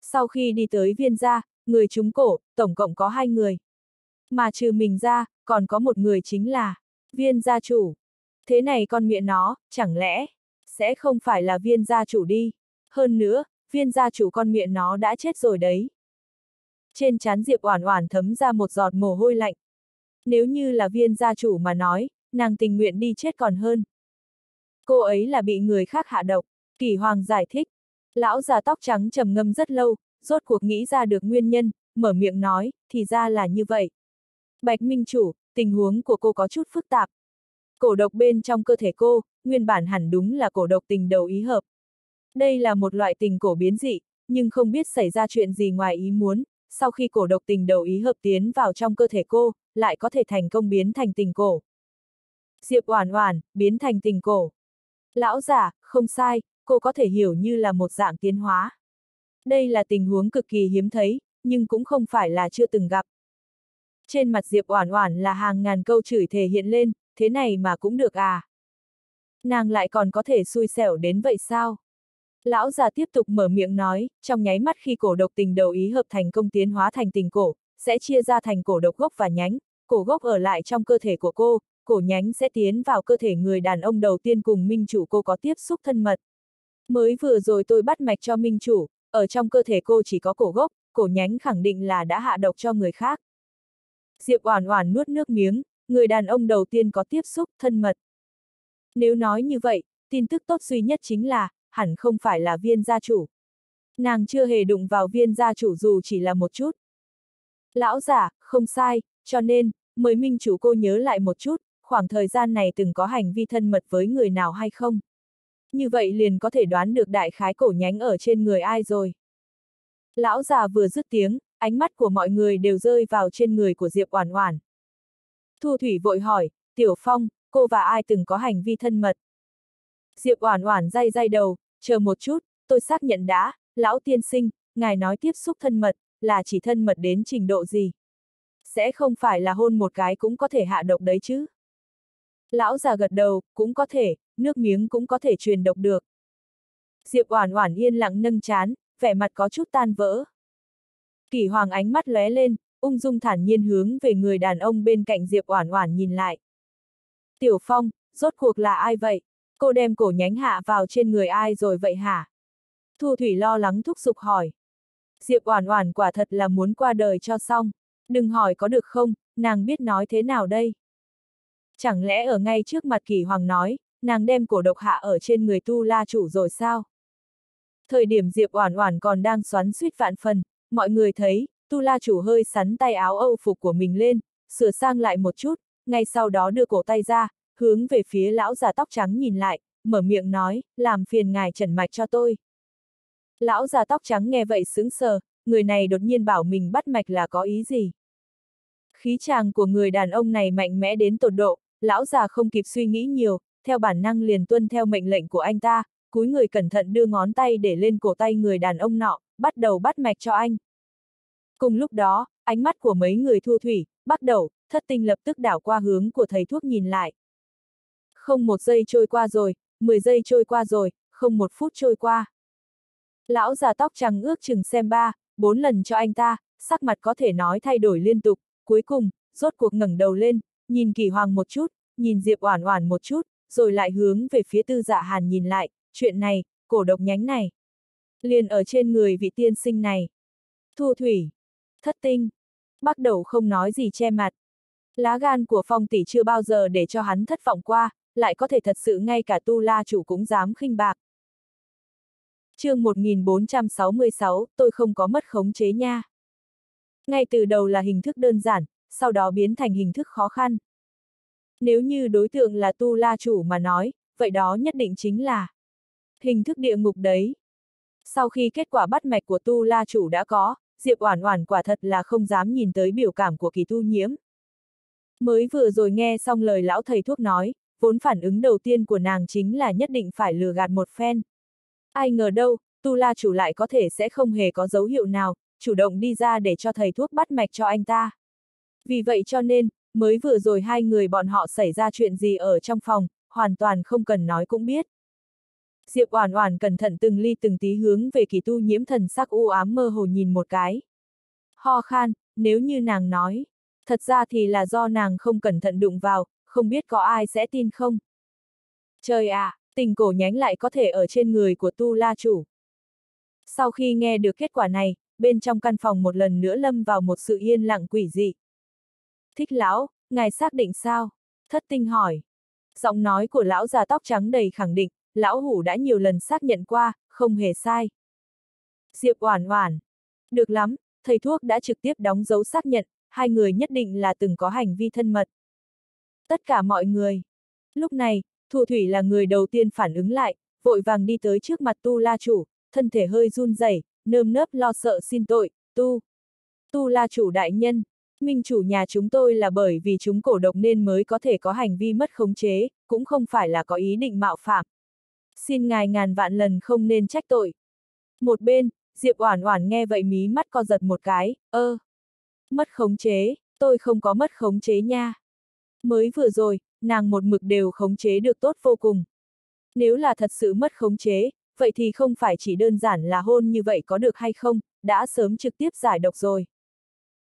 Sau khi đi tới viên gia, người chúng cổ, tổng cộng có hai người. Mà trừ mình ra, còn có một người chính là viên gia chủ. Thế này con miệng nó, chẳng lẽ, sẽ không phải là viên gia chủ đi. Hơn nữa, viên gia chủ con miệng nó đã chết rồi đấy. Trên chán Diệp Oản Oản thấm ra một giọt mồ hôi lạnh. Nếu như là viên gia chủ mà nói, nàng tình nguyện đi chết còn hơn. Cô ấy là bị người khác hạ độc, Kỳ Hoàng giải thích. Lão già tóc trắng trầm ngâm rất lâu, rốt cuộc nghĩ ra được nguyên nhân, mở miệng nói, thì ra là như vậy. Bạch Minh Chủ, tình huống của cô có chút phức tạp. Cổ độc bên trong cơ thể cô, nguyên bản hẳn đúng là cổ độc tình đầu ý hợp. Đây là một loại tình cổ biến dị, nhưng không biết xảy ra chuyện gì ngoài ý muốn, sau khi cổ độc tình đầu ý hợp tiến vào trong cơ thể cô, lại có thể thành công biến thành tình cổ. Diệp Oản Oản, biến thành tình cổ. Lão giả, không sai, cô có thể hiểu như là một dạng tiến hóa. Đây là tình huống cực kỳ hiếm thấy, nhưng cũng không phải là chưa từng gặp. Trên mặt Diệp Oản Oản là hàng ngàn câu chửi thề hiện lên, thế này mà cũng được à? Nàng lại còn có thể xui xẻo đến vậy sao? Lão già tiếp tục mở miệng nói, trong nháy mắt khi cổ độc tình đầu ý hợp thành công tiến hóa thành tình cổ, sẽ chia ra thành cổ độc gốc và nhánh, cổ gốc ở lại trong cơ thể của cô, cổ nhánh sẽ tiến vào cơ thể người đàn ông đầu tiên cùng minh chủ cô có tiếp xúc thân mật. Mới vừa rồi tôi bắt mạch cho minh chủ, ở trong cơ thể cô chỉ có cổ gốc, cổ nhánh khẳng định là đã hạ độc cho người khác. Diệp Oản Oản nuốt nước miếng, người đàn ông đầu tiên có tiếp xúc thân mật. Nếu nói như vậy, tin tức tốt duy nhất chính là, hẳn không phải là viên gia chủ. Nàng chưa hề đụng vào viên gia chủ dù chỉ là một chút. Lão giả, không sai, cho nên, mới minh chủ cô nhớ lại một chút, khoảng thời gian này từng có hành vi thân mật với người nào hay không. Như vậy liền có thể đoán được đại khái cổ nhánh ở trên người ai rồi. Lão già vừa dứt tiếng, ánh mắt của mọi người đều rơi vào trên người của Diệp Oản Oản. Thu Thủy vội hỏi, Tiểu Phong, cô và ai từng có hành vi thân mật? Diệp Oản Oản day day đầu, chờ một chút, tôi xác nhận đã, lão tiên sinh, ngài nói tiếp xúc thân mật, là chỉ thân mật đến trình độ gì? Sẽ không phải là hôn một cái cũng có thể hạ độc đấy chứ? Lão già gật đầu, cũng có thể, nước miếng cũng có thể truyền độc được. Diệp Oản Oản yên lặng nâng chán, vẻ mặt có chút tan vỡ. Kỷ Hoàng ánh mắt lóe lên, ung dung thản nhiên hướng về người đàn ông bên cạnh Diệp Oản Oản nhìn lại. Tiểu Phong, rốt cuộc là ai vậy? Cô đem cổ nhánh hạ vào trên người ai rồi vậy hả? Thu Thủy lo lắng thúc giục hỏi. Diệp Oản Oản quả thật là muốn qua đời cho xong. Đừng hỏi có được không, nàng biết nói thế nào đây? Chẳng lẽ ở ngay trước mặt Kỳ Hoàng nói, nàng đem cổ độc hạ ở trên người Tu La chủ rồi sao? Thời điểm Diệp Oản Oản còn đang xoắn suýt vạn phần, mọi người thấy, Tu La chủ hơi sắn tay áo Âu phục của mình lên, sửa sang lại một chút, ngay sau đó đưa cổ tay ra, hướng về phía lão già tóc trắng nhìn lại, mở miệng nói, làm phiền ngài trần mạch cho tôi. Lão già tóc trắng nghe vậy sững sờ, người này đột nhiên bảo mình bắt mạch là có ý gì. Khí chàng của người đàn ông này mạnh mẽ đến tột độ, lão già không kịp suy nghĩ nhiều, theo bản năng liền tuân theo mệnh lệnh của anh ta, cúi người cẩn thận đưa ngón tay để lên cổ tay người đàn ông nọ, bắt đầu bắt mạch cho anh. Cùng lúc đó, ánh mắt của mấy người thu thủy, bắt đầu, thất tinh lập tức đảo qua hướng của thầy thuốc nhìn lại. Không một giây trôi qua rồi, 10 giây trôi qua rồi, không một phút trôi qua. Lão già tóc trắng ước chừng xem ba, bốn lần cho anh ta, sắc mặt có thể nói thay đổi liên tục, cuối cùng, rốt cuộc ngẩng đầu lên, nhìn kỳ hoàng một chút, nhìn Diệp Oản Oản một chút, rồi lại hướng về phía tư dạ hàn nhìn lại, chuyện này, cổ độc nhánh này. Liền ở trên người vị tiên sinh này. Thu thủy. Thất tinh. Bắt đầu không nói gì che mặt. Lá gan của phong tỷ chưa bao giờ để cho hắn thất vọng qua, lại có thể thật sự ngay cả tu la chủ cũng dám khinh bạc. chương 1466, tôi không có mất khống chế nha. Ngay từ đầu là hình thức đơn giản, sau đó biến thành hình thức khó khăn. Nếu như đối tượng là tu la chủ mà nói, vậy đó nhất định chính là hình thức địa ngục đấy. Sau khi kết quả bắt mạch của tu la chủ đã có, Diệp Oản Oản quả thật là không dám nhìn tới biểu cảm của kỳ tu nhiễm. Mới vừa rồi nghe xong lời lão thầy thuốc nói, vốn phản ứng đầu tiên của nàng chính là nhất định phải lừa gạt một phen. Ai ngờ đâu, tu la chủ lại có thể sẽ không hề có dấu hiệu nào, chủ động đi ra để cho thầy thuốc bắt mạch cho anh ta. Vì vậy cho nên, mới vừa rồi hai người bọn họ xảy ra chuyện gì ở trong phòng, hoàn toàn không cần nói cũng biết. Diệp Oản Oản cẩn thận từng ly từng tí hướng về kỳ tu nhiễm thần sắc u ám mơ hồ nhìn một cái. Ho khan, nếu như nàng nói, thật ra thì là do nàng không cẩn thận đụng vào, không biết có ai sẽ tin không. Trời ạ, à, tình cổ nhánh lại có thể ở trên người của tu la chủ. Sau khi nghe được kết quả này, bên trong căn phòng một lần nữa lâm vào một sự yên lặng quỷ dị. Thích lão, ngài xác định sao? Thất tinh hỏi. Giọng nói của lão già tóc trắng đầy khẳng định, lão hủ đã nhiều lần xác nhận qua, không hề sai. Diệp Oản Oản. Được lắm, thầy thuốc đã trực tiếp đóng dấu xác nhận, hai người nhất định là từng có hành vi thân mật. Tất cả mọi người. Lúc này, Thu Thủy là người đầu tiên phản ứng lại, vội vàng đi tới trước mặt Tu La Chủ, thân thể hơi run rẩy, nơm nớp lo sợ xin tội, Tu. Tu La Chủ đại nhân, minh chủ nhà chúng tôi là bởi vì chúng cổ độc nên mới có thể có hành vi mất khống chế, cũng không phải là có ý định mạo phạm. Xin ngài ngàn vạn lần không nên trách tội. Một bên, Diệp Oản Oản nghe vậy mí mắt co giật một cái, ơ. Mất khống chế, tôi không có mất khống chế nha. Mới vừa rồi, nàng một mực đều khống chế được tốt vô cùng. Nếu là thật sự mất khống chế, vậy thì không phải chỉ đơn giản là hôn như vậy có được hay không, đã sớm trực tiếp giải độc rồi.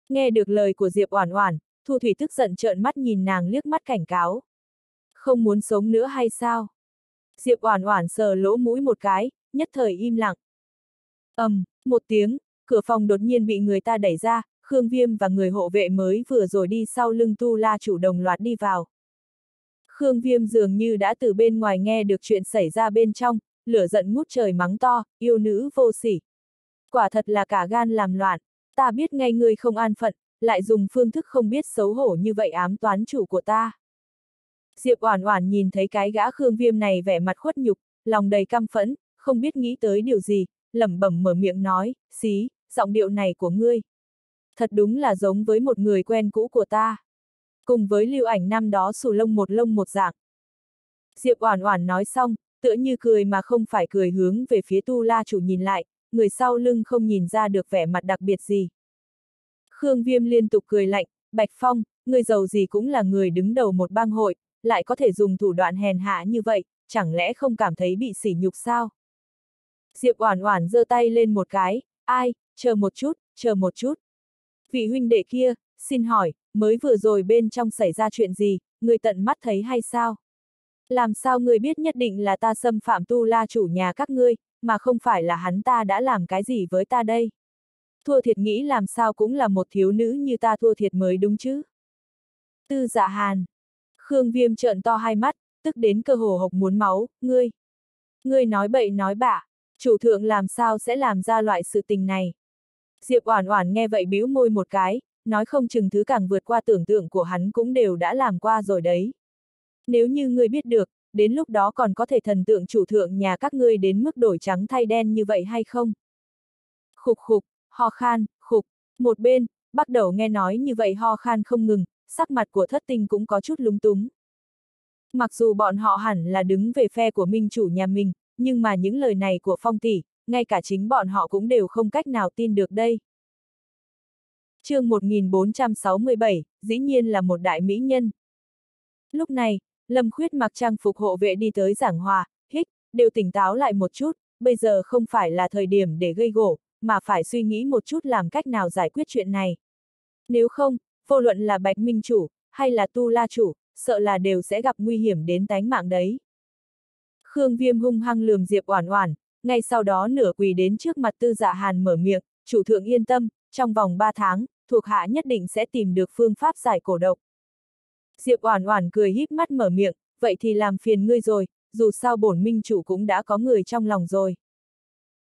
Nghe được lời của Diệp Oản Oản, Thu Thủy tức giận trợn mắt nhìn nàng liếc mắt cảnh cáo. Không muốn sống nữa hay sao? Diệp Oản Oản sờ lỗ mũi một cái, nhất thời im lặng. ầm, um, một tiếng, cửa phòng đột nhiên bị người ta đẩy ra, Khương Viêm và người hộ vệ mới vừa rồi đi sau lưng Tu La chủ đồng loạt đi vào. Khương Viêm dường như đã từ bên ngoài nghe được chuyện xảy ra bên trong, lửa giận ngút trời mắng to, yêu nữ vô sỉ. Quả thật là cả gan làm loạn, ta biết ngay ngươi không an phận, lại dùng phương thức không biết xấu hổ như vậy ám toán chủ của ta. Diệp Oản Oản nhìn thấy cái gã Khương Viêm này vẻ mặt khuất nhục, lòng đầy căm phẫn, không biết nghĩ tới điều gì, lẩm bẩm mở miệng nói, "Xí, giọng điệu này của ngươi. Thật đúng là giống với một người quen cũ của ta. Cùng với lưu ảnh năm đó sù lông một lông một dạng. Diệp Oản Oản nói xong, tựa như cười mà không phải cười hướng về phía Tu La chủ nhìn lại, người sau lưng không nhìn ra được vẻ mặt đặc biệt gì. Khương Viêm liên tục cười lạnh, Bạch Phong, người giàu gì cũng là người đứng đầu một bang hội, lại có thể dùng thủ đoạn hèn hạ như vậy, chẳng lẽ không cảm thấy bị sỉ nhục sao? Diệp Oản Oản giơ tay lên một cái, ai, chờ một chút, chờ một chút. Vị huynh đệ kia, xin hỏi, mới vừa rồi bên trong xảy ra chuyện gì, người tận mắt thấy hay sao? Làm sao người biết nhất định là ta xâm phạm tu la chủ nhà các ngươi, mà không phải là hắn ta đã làm cái gì với ta đây? Thua thiệt nghĩ làm sao cũng là một thiếu nữ như ta thua thiệt mới đúng chứ? Tư dạ hàn. Khương Viêm trợn to hai mắt, tức đến cơ hồ hộc muốn máu, ngươi. Ngươi nói bậy nói bạ, chủ thượng làm sao sẽ làm ra loại sự tình này. Diệp Oản Oản nghe vậy bĩu môi một cái, nói không chừng thứ càng vượt qua tưởng tượng của hắn cũng đều đã làm qua rồi đấy. Nếu như ngươi biết được, đến lúc đó còn có thể thần tượng chủ thượng nhà các ngươi đến mức đổi trắng thay đen như vậy hay không? Khục khục, ho khan, khục, một bên, bắt đầu nghe nói như vậy ho khan không ngừng, sắc mặt của thất tinh cũng có chút lúng túng. Mặc dù bọn họ hẳn là đứng về phe của minh chủ nhà mình, nhưng mà những lời này của phong tỷ, ngay cả chính bọn họ cũng đều không cách nào tin được đây. chương 1467, dĩ nhiên là một đại mỹ nhân. Lúc này, Lâm Khuyết mặc trang phục hộ vệ đi tới giảng hòa, hích, đều tỉnh táo lại một chút, bây giờ không phải là thời điểm để gây gổ, mà phải suy nghĩ một chút làm cách nào giải quyết chuyện này. Nếu không, vô luận là Bạch Minh Chủ, hay là Tu La Chủ, sợ là đều sẽ gặp nguy hiểm đến tánh mạng đấy. Khương Viêm hung hăng lườm Diệp Oản Oản, ngay sau đó nửa quỳ đến trước mặt Tư Dạ Hàn mở miệng, "Chủ thượng yên tâm, trong vòng 3 tháng, thuộc hạ nhất định sẽ tìm được phương pháp giải cổ độc." Diệp Oản Oản cười híp mắt mở miệng, "Vậy thì làm phiền ngươi rồi, dù sao bổn minh chủ cũng đã có người trong lòng rồi."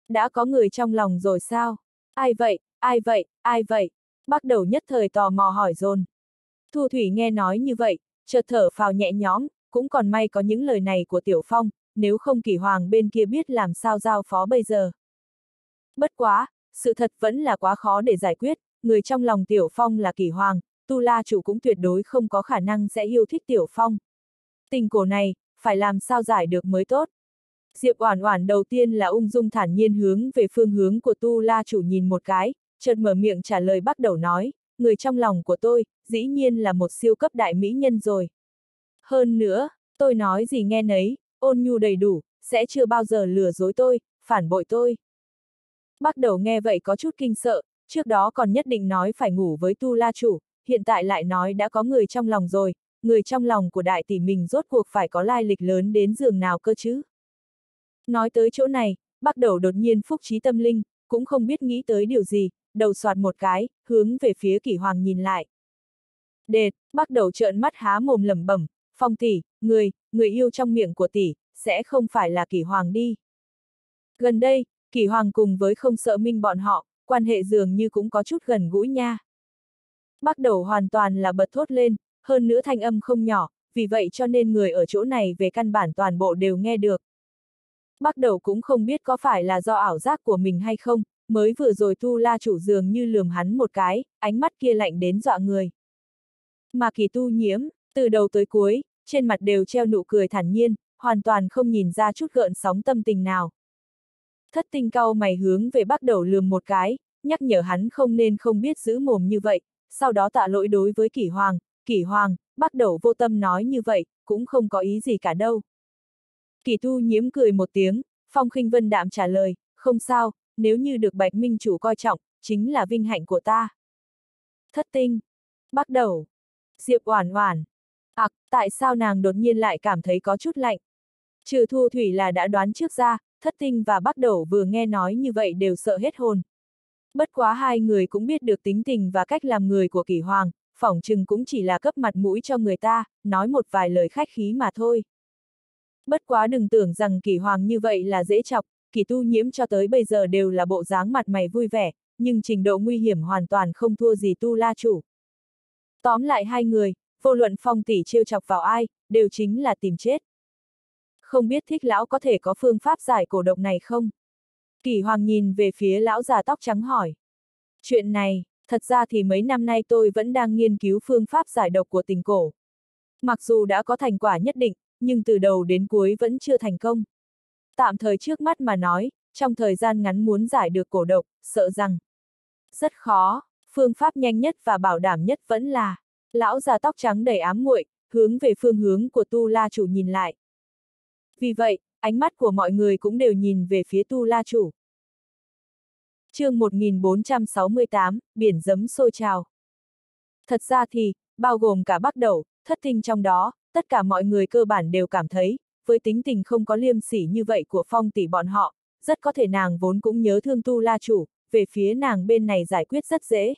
Đã có người trong lòng rồi sao? Ai vậy, ai vậy, ai vậy? Bắt đầu nhất thời tò mò hỏi dồn. Thu Thủy nghe nói như vậy, chợt thở phào nhẹ nhõm, cũng còn may có những lời này của Tiểu Phong, nếu không kỷ hoàng bên kia biết làm sao giao phó bây giờ. Bất quá, sự thật vẫn là quá khó để giải quyết, người trong lòng Tiểu Phong là kỷ hoàng, Tu La chủ cũng tuyệt đối không có khả năng sẽ yêu thích Tiểu Phong. Tình cổ này, phải làm sao giải được mới tốt. Diệp Oản Oản đầu tiên là ung dung thản nhiên hướng về phương hướng của Tu La chủ nhìn một cái, chợt mở miệng trả lời bắt đầu nói, người trong lòng của tôi, dĩ nhiên là một siêu cấp đại mỹ nhân rồi. Hơn nữa, tôi nói gì nghe nấy, ôn nhu đầy đủ, sẽ chưa bao giờ lừa dối tôi, phản bội tôi. Bắt đầu nghe vậy có chút kinh sợ, trước đó còn nhất định nói phải ngủ với Tu La chủ, hiện tại lại nói đã có người trong lòng rồi, người trong lòng của đại tỷ mình rốt cuộc phải có lai lịch lớn đến giường nào cơ chứ. Nói tới chỗ này, bắt đầu đột nhiên phúc trí tâm linh, cũng không biết nghĩ tới điều gì, đầu soạt một cái, hướng về phía kỷ hoàng nhìn lại. Đệt, bắt đầu trợn mắt há mồm lẩm bẩm, phong tỷ, người, người yêu trong miệng của tỷ, sẽ không phải là kỷ hoàng đi. Gần đây, kỷ hoàng cùng với không sợ minh bọn họ, quan hệ dường như cũng có chút gần gũi nha. Bắt đầu hoàn toàn là bật thốt lên, hơn nữa thanh âm không nhỏ, vì vậy cho nên người ở chỗ này về căn bản toàn bộ đều nghe được. Bắt đầu cũng không biết có phải là do ảo giác của mình hay không, mới vừa rồi tu la chủ dường như lườm hắn một cái, ánh mắt kia lạnh đến dọa người. Mà kỳ tu nhiễm, từ đầu tới cuối, trên mặt đều treo nụ cười thản nhiên, hoàn toàn không nhìn ra chút gợn sóng tâm tình nào. Thất tinh cau mày hướng về bắt đầu lườm một cái, nhắc nhở hắn không nên không biết giữ mồm như vậy, sau đó tạ lỗi đối với kỷ hoàng, kỷ hoàng, bắt đầu vô tâm nói như vậy, cũng không có ý gì cả đâu. Kỳ tu nhiễm cười một tiếng, phong khinh vân đạm trả lời, không sao, nếu như được bạch minh chủ coi trọng, chính là vinh hạnh của ta. Thất tinh. Bắt đầu. Diệp oản oản. Ặc, à, tại sao nàng đột nhiên lại cảm thấy có chút lạnh? Trừ thu thủy là đã đoán trước ra, thất tinh và bắt đầu vừa nghe nói như vậy đều sợ hết hồn. Bất quá hai người cũng biết được tính tình và cách làm người của kỷ hoàng, phỏng chừng cũng chỉ là cấp mặt mũi cho người ta, nói một vài lời khách khí mà thôi. Bất quá đừng tưởng rằng kỷ hoàng như vậy là dễ chọc, kỷ tu nhiễm cho tới bây giờ đều là bộ dáng mặt mày vui vẻ, nhưng trình độ nguy hiểm hoàn toàn không thua gì tu la chủ. Tóm lại hai người, vô luận phong tỷ trêu chọc vào ai, đều chính là tìm chết. Không biết thích lão có thể có phương pháp giải cổ độc này không? Kỷ hoàng nhìn về phía lão già tóc trắng hỏi. Chuyện này, thật ra thì mấy năm nay tôi vẫn đang nghiên cứu phương pháp giải độc của tình cổ. Mặc dù đã có thành quả nhất định, nhưng từ đầu đến cuối vẫn chưa thành công. Tạm thời trước mắt mà nói, trong thời gian ngắn muốn giải được cổ độc, sợ rằng rất khó, phương pháp nhanh nhất và bảo đảm nhất vẫn là lão già tóc trắng đầy ám muội, hướng về phương hướng của Tu La chủ nhìn lại. Vì vậy, ánh mắt của mọi người cũng đều nhìn về phía Tu La chủ. chương 1468, biển giấm sôi trào. Thật ra thì, bao gồm cả bắt đầu, thất tinh trong đó, tất cả mọi người cơ bản đều cảm thấy, với tính tình không có liêm sỉ như vậy của phong tỷ bọn họ, rất có thể nàng vốn cũng nhớ thương tu la chủ, về phía nàng bên này giải quyết rất dễ.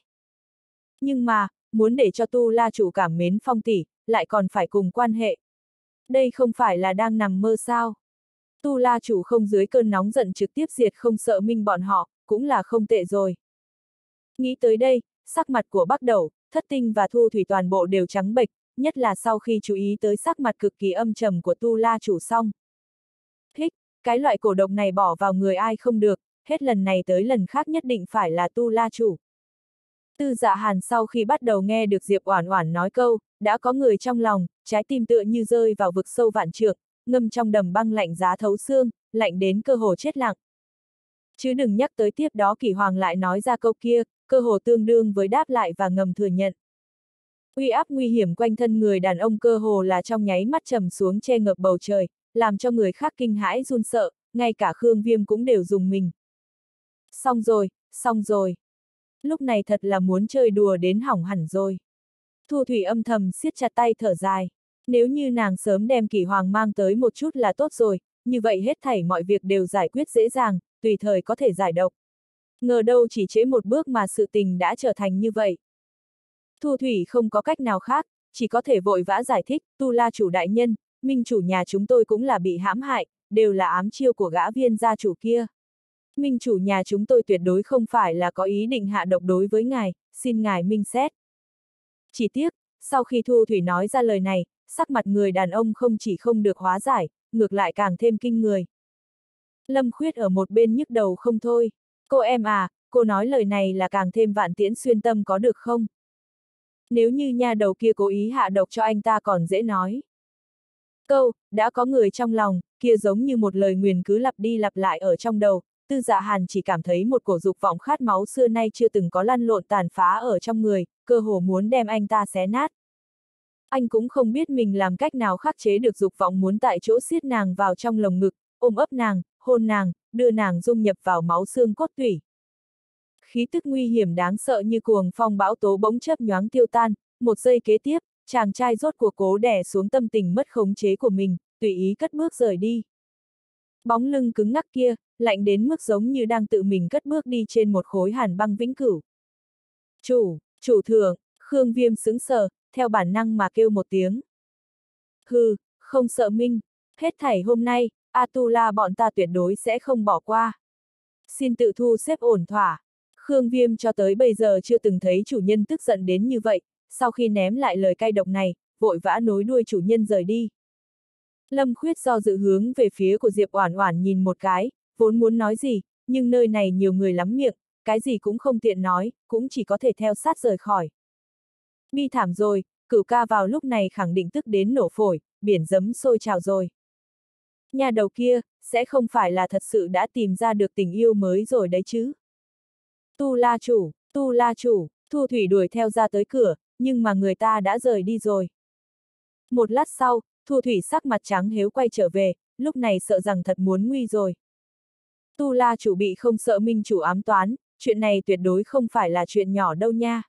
Nhưng mà, muốn để cho tu la chủ cảm mến phong tỷ, lại còn phải cùng quan hệ. Đây không phải là đang nằm mơ sao. Tu la chủ không dưới cơn nóng giận trực tiếp diệt không sợ minh bọn họ, cũng là không tệ rồi. Nghĩ tới đây, sắc mặt của bắc đầu, thất tinh và thu thủy toàn bộ đều trắng bệch, nhất là sau khi chú ý tới sắc mặt cực kỳ âm trầm của tu la chủ xong. Hích, cái loại cổ độc này bỏ vào người ai không được, hết lần này tới lần khác nhất định phải là tu la chủ. Tư dạ hàn sau khi bắt đầu nghe được Diệp Oản Oản nói câu, đã có người trong lòng, trái tim tựa như rơi vào vực sâu vạn trượng, ngâm trong đầm băng lạnh giá thấu xương, lạnh đến cơ hồ chết lặng. Chứ đừng nhắc tới tiếp đó Kỷ Hoàng lại nói ra câu kia, cơ hồ tương đương với đáp lại và ngầm thừa nhận. Uy áp nguy hiểm quanh thân người đàn ông cơ hồ là trong nháy mắt trầm xuống che ngập bầu trời, làm cho người khác kinh hãi run sợ, ngay cả Khương Viêm cũng đều dùng mình. Xong rồi, xong rồi. Lúc này thật là muốn chơi đùa đến hỏng hẳn rồi. Thu Thủy âm thầm siết chặt tay thở dài. Nếu như nàng sớm đem kỷ hoàng mang tới một chút là tốt rồi, như vậy hết thảy mọi việc đều giải quyết dễ dàng, tùy thời có thể giải độc. Ngờ đâu chỉ chế một bước mà sự tình đã trở thành như vậy. Thu Thủy không có cách nào khác, chỉ có thể vội vã giải thích, tu la chủ đại nhân, minh chủ nhà chúng tôi cũng là bị hãm hại, đều là ám chiêu của gã viên gia chủ kia. Minh chủ nhà chúng tôi tuyệt đối không phải là có ý định hạ độc đối với ngài, xin ngài minh xét. Chỉ tiếc, sau khi Thu Thủy nói ra lời này, sắc mặt người đàn ông không chỉ không được hóa giải, ngược lại càng thêm kinh người. Lâm Khuyết ở một bên nhức đầu không thôi. Cô em à, cô nói lời này là càng thêm vạn tiễn xuyên tâm có được không? Nếu như nha đầu kia cố ý hạ độc cho anh ta còn dễ nói. Câu, đã có người trong lòng, kia giống như một lời nguyền cứ lặp đi lặp lại ở trong đầu, tư dạ hàn chỉ cảm thấy một cổ dục vọng khát máu xưa nay chưa từng có lăn lộn tàn phá ở trong người, cơ hồ muốn đem anh ta xé nát. Anh cũng không biết mình làm cách nào khắc chế được dục vọng muốn tại chỗ siết nàng vào trong lồng ngực, ôm ấp nàng, hôn nàng, đưa nàng dung nhập vào máu xương cốt tủy. Khí tức nguy hiểm đáng sợ như cuồng phong bão tố bỗng chớp nhoáng tiêu tan, một giây kế tiếp, chàng trai rốt cuộc cố đè xuống tâm tình mất khống chế của mình, tùy ý cất bước rời đi. Bóng lưng cứng ngắc kia, lạnh đến mức giống như đang tự mình cất bước đi trên một khối hàn băng vĩnh cửu. Chủ, chủ thượng, Khương Viêm sững sờ, theo bản năng mà kêu một tiếng. Hừ, không sợ minh, hết thảy hôm nay, Atula bọn ta tuyệt đối sẽ không bỏ qua. Xin tự thu xếp ổn thỏa. Khương Viêm cho tới bây giờ chưa từng thấy chủ nhân tức giận đến như vậy, sau khi ném lại lời cay độc này, vội vã nối đuôi chủ nhân rời đi. Lâm Khuyết do dự hướng về phía của Diệp Oản Oản nhìn một cái, vốn muốn nói gì, nhưng nơi này nhiều người lắm miệng, cái gì cũng không tiện nói, cũng chỉ có thể theo sát rời khỏi. Bi thảm rồi, cửu ca vào lúc này khẳng định tức đến nổ phổi, biển dấm sôi trào rồi. Nhà đầu kia, sẽ không phải là thật sự đã tìm ra được tình yêu mới rồi đấy chứ. Tu la chủ, tu la chủ, thu thủy đuổi theo ra tới cửa, nhưng mà người ta đã rời đi rồi. Một lát sau, thu thủy sắc mặt trắng hiếu quay trở về, lúc này sợ rằng thật muốn nguy rồi. Tu la chủ bị không sợ minh chủ ám toán, chuyện này tuyệt đối không phải là chuyện nhỏ đâu nha.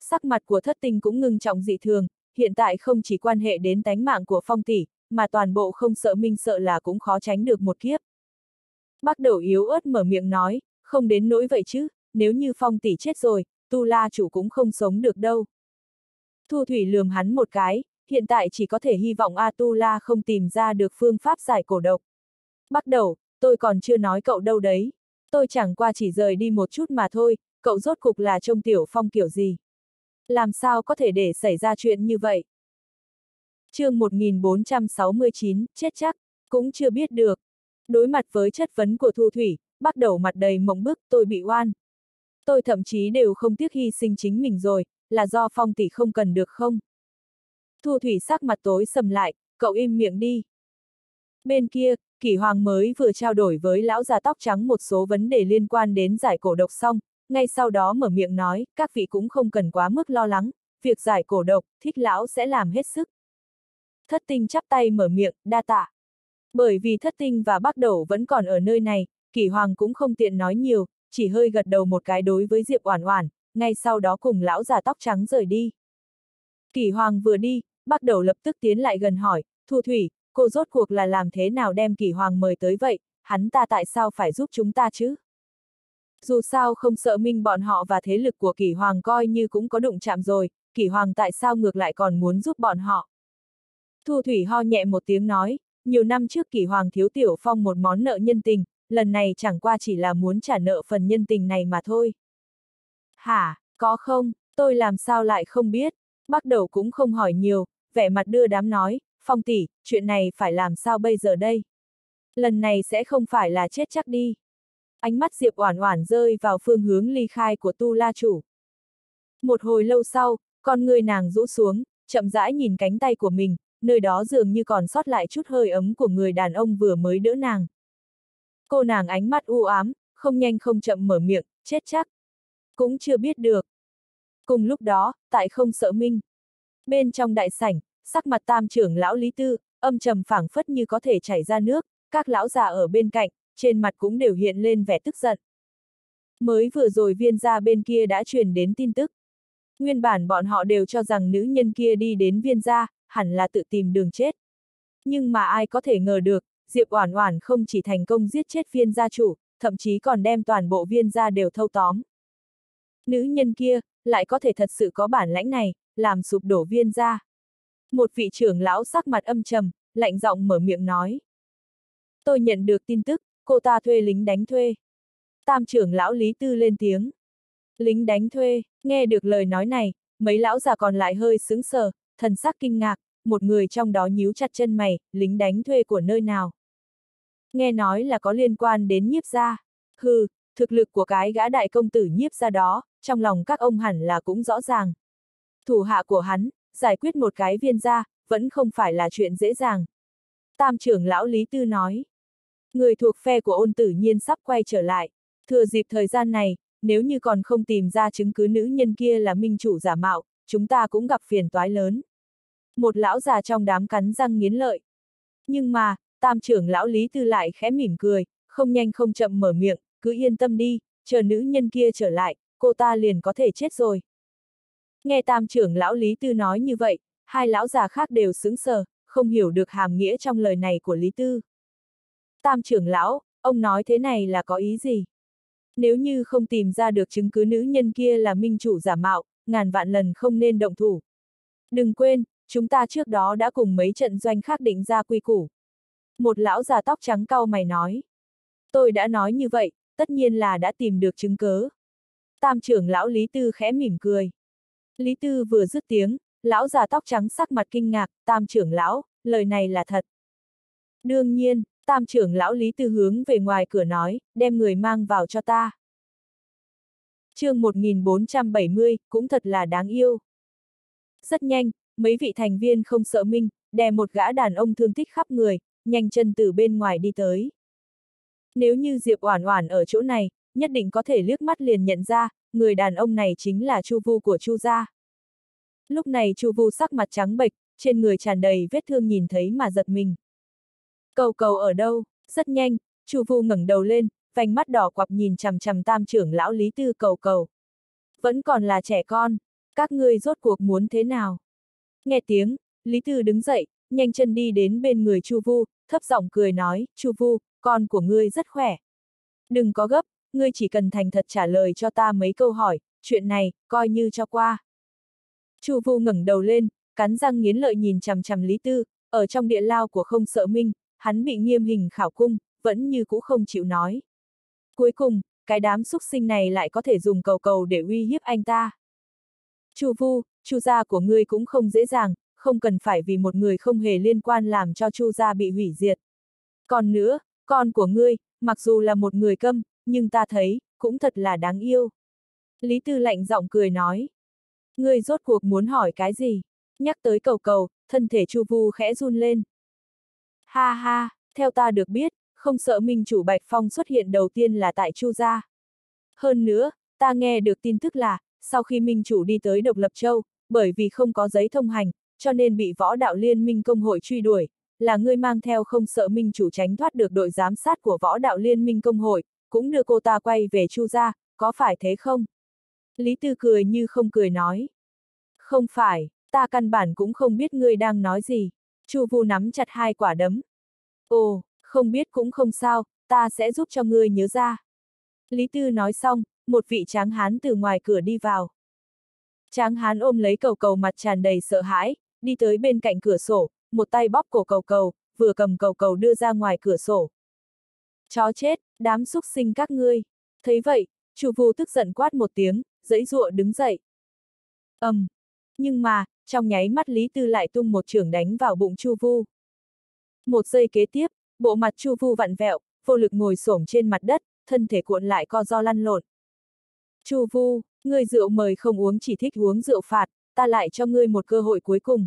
Sắc mặt của thất Tinh cũng ngưng trọng dị thường, hiện tại không chỉ quan hệ đến tánh mạng của phong tỷ, mà toàn bộ không sợ minh sợ là cũng khó tránh được một kiếp. Bác đầu yếu ớt mở miệng nói, không đến nỗi vậy chứ, nếu như phong tỷ chết rồi, tu la chủ cũng không sống được đâu. Thu thủy lườm hắn một cái, hiện tại chỉ có thể hy vọng A tu la không tìm ra được phương pháp giải cổ độc. Bắt đầu, tôi còn chưa nói cậu đâu đấy. Tôi chẳng qua chỉ rời đi một chút mà thôi, cậu rốt cục là trông tiểu phong kiểu gì. Làm sao có thể để xảy ra chuyện như vậy? chương 1469, chết chắc, cũng chưa biết được. Đối mặt với chất vấn của Thu Thủy, bắt đầu mặt đầy mộng bức tôi bị oan. Tôi thậm chí đều không tiếc hy sinh chính mình rồi, là do phong tỷ không cần được không? Thu thủy sắc mặt tối sầm lại, cậu im miệng đi. Bên kia, Kỷ Hoàng mới vừa trao đổi với lão già tóc trắng một số vấn đề liên quan đến giải cổ độc xong, ngay sau đó mở miệng nói, các vị cũng không cần quá mức lo lắng, việc giải cổ độc, thích lão sẽ làm hết sức. Thất tinh chắp tay mở miệng, đa tạ. Bởi vì thất tinh và bắt đầu vẫn còn ở nơi này, Kỷ Hoàng cũng không tiện nói nhiều, chỉ hơi gật đầu một cái đối với Diệp Oản Oản, ngay sau đó cùng lão già tóc trắng rời đi. Kỷ Hoàng vừa đi, bắt đầu lập tức tiến lại gần hỏi, Thu Thủy, cô rốt cuộc là làm thế nào đem Kỷ Hoàng mời tới vậy, hắn ta tại sao phải giúp chúng ta chứ? Dù sao không sợ minh bọn họ và thế lực của Kỷ Hoàng coi như cũng có đụng chạm rồi, Kỷ Hoàng tại sao ngược lại còn muốn giúp bọn họ? Thu Thủy ho nhẹ một tiếng nói, nhiều năm trước Kỷ Hoàng thiếu Tiểu Phong một món nợ nhân tình, lần này chẳng qua chỉ là muốn trả nợ phần nhân tình này mà thôi. Hả, có không, tôi làm sao lại không biết, bắt đầu cũng không hỏi nhiều, vẻ mặt đưa đám nói, Phong tỷ, chuyện này phải làm sao bây giờ đây? Lần này sẽ không phải là chết chắc đi. Ánh mắt Diệp Oản Oản rơi vào phương hướng ly khai của Tu La chủ. Một hồi lâu sau, con người nàng rũ xuống, chậm rãi nhìn cánh tay của mình, nơi đó dường như còn sót lại chút hơi ấm của người đàn ông vừa mới đỡ nàng. Cô nàng ánh mắt u ám, không nhanh không chậm mở miệng, chết chắc. Cũng chưa biết được. Cùng lúc đó, tại không sợ minh. Bên trong đại sảnh, sắc mặt tam trưởng lão Lý Tư, âm trầm phảng phất như có thể chảy ra nước, các lão già ở bên cạnh, trên mặt cũng đều hiện lên vẻ tức giận. Mới vừa rồi viên gia bên kia đã truyền đến tin tức. Nguyên bản bọn họ đều cho rằng nữ nhân kia đi đến viên gia, hẳn là tự tìm đường chết. Nhưng mà ai có thể ngờ được, Diệp Oản Oản không chỉ thành công giết chết viên gia chủ, thậm chí còn đem toàn bộ viên gia đều thâu tóm. Nữ nhân kia, lại có thể thật sự có bản lãnh này, làm sụp đổ viên gia. Một vị trưởng lão sắc mặt âm trầm, lạnh giọng mở miệng nói. Tôi nhận được tin tức, cô ta thuê lính đánh thuê. Tam trưởng lão Lý Tư lên tiếng. Lính đánh thuê, nghe được lời nói này, mấy lão già còn lại hơi sững sờ, thần sắc kinh ngạc, một người trong đó nhíu chặt chân mày, lính đánh thuê của nơi nào. Nghe nói là có liên quan đến nhiếp gia. Hừ, thực lực của cái gã đại công tử nhiếp gia đó, trong lòng các ông hẳn là cũng rõ ràng. Thủ hạ của hắn, giải quyết một cái viên gia, vẫn không phải là chuyện dễ dàng. Tam trưởng lão Lý Tư nói. Người thuộc phe của ôn tử nhiên sắp quay trở lại. Thừa dịp thời gian này, nếu như còn không tìm ra chứng cứ nữ nhân kia là minh chủ giả mạo, chúng ta cũng gặp phiền toái lớn. Một lão già trong đám cắn răng nghiến lợi. Nhưng mà, tam trưởng lão Lý Tư lại khẽ mỉm cười, không nhanh không chậm mở miệng, cứ yên tâm đi, chờ nữ nhân kia trở lại, cô ta liền có thể chết rồi. Nghe tam trưởng lão Lý Tư nói như vậy, hai lão già khác đều sững sờ, không hiểu được hàm nghĩa trong lời này của Lý Tư. Tam trưởng lão, ông nói thế này là có ý gì? Nếu như không tìm ra được chứng cứ nữ nhân kia là minh chủ giả mạo, ngàn vạn lần không nên động thủ. Đừng quên, chúng ta trước đó đã cùng mấy trận doanh khác định ra quy củ. Một lão già tóc trắng cau mày nói. Tôi đã nói như vậy, tất nhiên là đã tìm được chứng cớ. Tam trưởng lão Lý Tư khẽ mỉm cười. Lý Tư vừa dứt tiếng, lão già tóc trắng sắc mặt kinh ngạc, tam trưởng lão, lời này là thật. Đương nhiên, tam trưởng lão Lý Tư hướng về ngoài cửa nói, đem người mang vào cho ta. chương 1470, cũng thật là đáng yêu. Rất nhanh, mấy vị thành viên không sợ minh, đè một gã đàn ông thương tích khắp người, nhanh chân từ bên ngoài đi tới. Nếu như Diệp Oản Oản ở chỗ này, nhất định có thể liếc mắt liền nhận ra, người đàn ông này chính là Chu Vu của Chu gia. Lúc này Chu Vu sắc mặt trắng bệch, trên người tràn đầy vết thương nhìn thấy mà giật mình. Cầu cầu ở đâu? Rất nhanh, Chu Vu ngẩng đầu lên, vành mắt đỏ quặp nhìn chằm chằm tam trưởng lão Lý Tư cầu cầu. Vẫn còn là trẻ con, các ngươi rốt cuộc muốn thế nào? Nghe tiếng, Lý Tư đứng dậy, nhanh chân đi đến bên người Chu Vu, thấp giọng cười nói, Chu Vu, con của ngươi rất khỏe. Đừng có gấp, ngươi chỉ cần thành thật trả lời cho ta mấy câu hỏi, chuyện này, coi như cho qua. Chu Vu ngẩng đầu lên, cắn răng nghiến lợi nhìn chằm chằm Lý Tư, ở trong địa lao của không sợ minh, hắn bị nghiêm hình khảo cung, vẫn như cũ không chịu nói. Cuối cùng, cái đám xúc sinh này lại có thể dùng cầu cầu để uy hiếp anh ta. Chu Vu, Chu gia của ngươi cũng không dễ dàng, không cần phải vì một người không hề liên quan làm cho Chu gia bị hủy diệt. Còn nữa, con của ngươi, mặc dù là một người câm, nhưng ta thấy, cũng thật là đáng yêu. Lý Tư lạnh giọng cười nói. Ngươi rốt cuộc muốn hỏi cái gì? Nhắc tới cầu cầu, thân thể Chu Vu khẽ run lên. Ha ha, theo ta được biết, không sợ minh chủ Bạch Phong xuất hiện đầu tiên là tại Chu gia. Hơn nữa, ta nghe được tin tức là, sau khi minh chủ đi tới Độc Lập Châu, bởi vì không có giấy thông hành, cho nên bị võ đạo liên minh công hội truy đuổi, là ngươi mang theo không sợ minh chủ tránh thoát được đội giám sát của võ đạo liên minh công hội, cũng đưa cô ta quay về Chu gia, có phải thế không? Lý Tư cười như không cười nói. Không phải, ta căn bản cũng không biết ngươi đang nói gì. Chu Vu nắm chặt hai quả đấm. Ồ, không biết cũng không sao, ta sẽ giúp cho ngươi nhớ ra. Lý Tư nói xong, một vị tráng hán từ ngoài cửa đi vào. Tráng hán ôm lấy cầu cầu mặt tràn đầy sợ hãi, đi tới bên cạnh cửa sổ, một tay bóp cổ cầu cầu, vừa cầm cầu cầu đưa ra ngoài cửa sổ. Chó chết, đám xúc sinh các ngươi. Thấy vậy, Chu Vu tức giận quát một tiếng, dãy dụa đứng dậy. ầm, um. Nhưng mà, trong nháy mắt Lý Tư lại tung một trường đánh vào bụng Chu Vu. Một giây kế tiếp, bộ mặt Chu Vu vặn vẹo, vô lực ngồi xổm trên mặt đất, thân thể cuộn lại co do lăn lộn. Chu Vu, người rượu mời không uống chỉ thích uống rượu phạt, ta lại cho ngươi một cơ hội cuối cùng.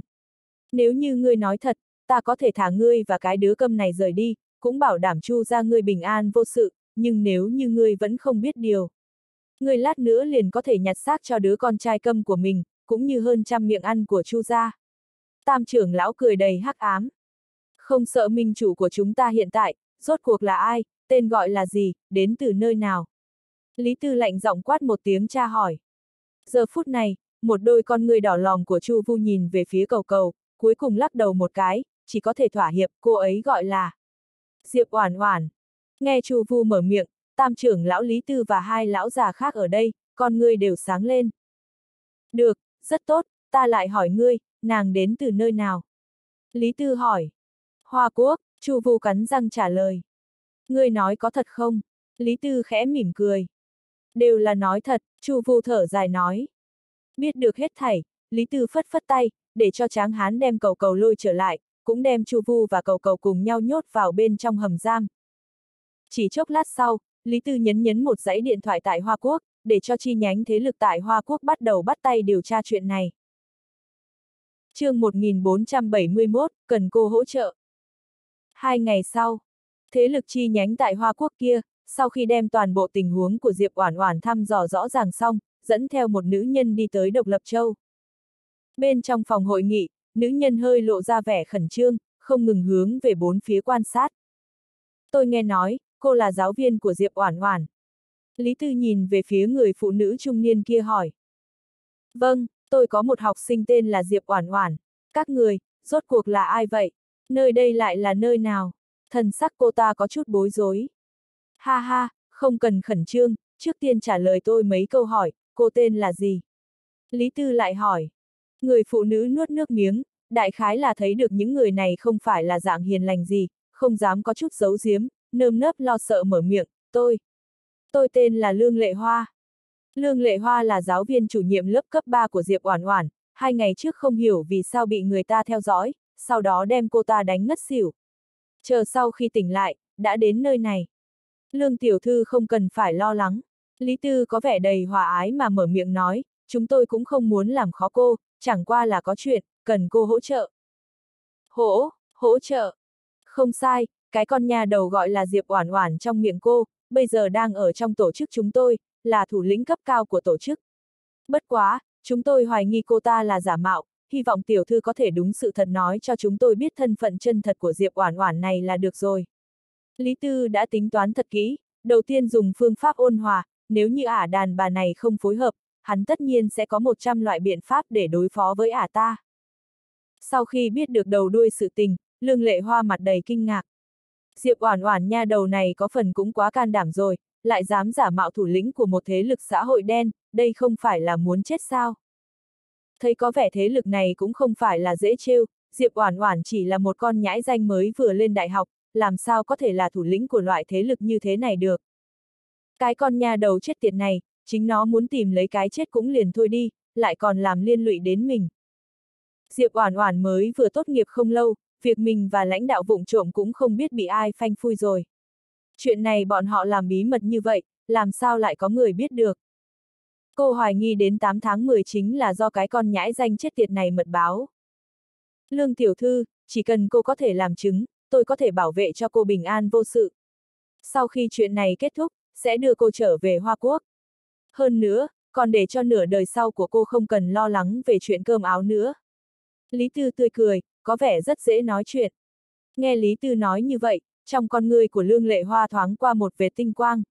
Nếu như ngươi nói thật, ta có thể thả ngươi và cái đứa câm này rời đi, cũng bảo đảm Chu ra ngươi bình an vô sự, nhưng nếu như ngươi vẫn không biết điều. Ngươi lát nữa liền có thể nhặt xác cho đứa con trai câm của mình, cũng như hơn trăm miệng ăn của Chu gia. Tam trưởng lão cười đầy hắc ám. Không sợ minh chủ của chúng ta hiện tại, rốt cuộc là ai, tên gọi là gì, đến từ nơi nào. Lý Tư lạnh giọng quát một tiếng tra hỏi. Giờ phút này, một đôi con người đỏ lòm của Chu Vu nhìn về phía cầu cầu, cuối cùng lắc đầu một cái, chỉ có thể thỏa hiệp, cô ấy gọi là Diệp Oản Oản. Nghe Chu Vu mở miệng, tam trưởng lão Lý Tư và hai lão già khác ở đây, con ngươi đều sáng lên. Được, rất tốt, ta lại hỏi ngươi, nàng đến từ nơi nào? Lý Tư hỏi. Hoa Quốc, Chu Vu cắn răng trả lời. Ngươi nói có thật không? Lý Tư khẽ mỉm cười. Đều là nói thật, Chu Vu thở dài nói. Biết được hết thảy, Lý Tư phất phất tay, để cho Tráng Hán đem cầu cầu lôi trở lại, cũng đem Chu Vu và cầu cầu cùng nhau nhốt vào bên trong hầm giam. Chỉ chốc lát sau, Lý Tư nhấn nhấn một dãy điện thoại tại Hoa Quốc, để cho chi nhánh thế lực tại Hoa Quốc bắt đầu bắt tay điều tra chuyện này. chương 1471, cần cô hỗ trợ. Hai ngày sau, thế lực chi nhánh tại Hoa Quốc kia, sau khi đem toàn bộ tình huống của Diệp Oản Oản thăm dò rõ ràng xong, dẫn theo một nữ nhân đi tới Độc Lập Châu. Bên trong phòng hội nghị, nữ nhân hơi lộ ra vẻ khẩn trương, không ngừng hướng về bốn phía quan sát. Tôi nghe nói, cô là giáo viên của Diệp Oản Oản. Lý Tư nhìn về phía người phụ nữ trung niên kia hỏi. Vâng, tôi có một học sinh tên là Diệp Oản Oản. Các người, rốt cuộc là ai vậy? Nơi đây lại là nơi nào? Thần sắc cô ta có chút bối rối. Ha ha, không cần khẩn trương, trước tiên trả lời tôi mấy câu hỏi, cô tên là gì? Lý Tư lại hỏi. Người phụ nữ nuốt nước miếng, đại khái là thấy được những người này không phải là dạng hiền lành gì, không dám có chút giấu giếm, nơm nớp lo sợ mở miệng, tôi. Tôi tên là Lương Lệ Hoa. Lương Lệ Hoa là giáo viên chủ nhiệm lớp cấp 3 của Diệp Oản Oản, hai ngày trước không hiểu vì sao bị người ta theo dõi, sau đó đem cô ta đánh ngất xỉu. Chờ sau khi tỉnh lại, đã đến nơi này. Lương tiểu thư không cần phải lo lắng. Lý Tư có vẻ đầy hòa ái mà mở miệng nói, chúng tôi cũng không muốn làm khó cô, chẳng qua là có chuyện, cần cô hỗ trợ. Hỗ, hỗ trợ. Không sai, cái con nhà đầu gọi là Diệp Oản Oản trong miệng cô, bây giờ đang ở trong tổ chức chúng tôi, là thủ lĩnh cấp cao của tổ chức. Bất quá, chúng tôi hoài nghi cô ta là giả mạo, hy vọng tiểu thư có thể đúng sự thật nói cho chúng tôi biết thân phận chân thật của Diệp Oản Oản này là được rồi. Lý Tư đã tính toán thật kỹ, đầu tiên dùng phương pháp ôn hòa, nếu như ả đàn bà này không phối hợp, hắn tất nhiên sẽ có 100 loại biện pháp để đối phó với ả ta. Sau khi biết được đầu đuôi sự tình, lương lệ hoa mặt đầy kinh ngạc. Diệp Oản Oản nha đầu này có phần cũng quá can đảm rồi, lại dám giả mạo thủ lĩnh của một thế lực xã hội đen, đây không phải là muốn chết sao? Thấy có vẻ thế lực này cũng không phải là dễ trêu, Diệp Oản Oản chỉ là một con nhãi danh mới vừa lên đại học, làm sao có thể là thủ lĩnh của loại thế lực như thế này được? Cái con nhà đầu chết tiệt này, chính nó muốn tìm lấy cái chết cũng liền thôi đi, lại còn làm liên lụy đến mình. Diệp Oản Oản mới vừa tốt nghiệp không lâu, việc mình và lãnh đạo vụng trộm cũng không biết bị ai phanh phui rồi. Chuyện này bọn họ làm bí mật như vậy, làm sao lại có người biết được. Cô hoài nghi đến 8 tháng 10 chính là do cái con nhãi danh chết tiệt này mật báo. Lương tiểu thư, chỉ cần cô có thể làm chứng, tôi có thể bảo vệ cho cô bình an vô sự. Sau khi chuyện này kết thúc, sẽ đưa cô trở về Hoa Quốc. Hơn nữa, còn để cho nửa đời sau của cô không cần lo lắng về chuyện cơm áo nữa. Lý Tư tươi cười, có vẻ rất dễ nói chuyện. Nghe Lý Tư nói như vậy, trong con người của Lương Lệ Hoa thoáng qua một vệt tinh quang.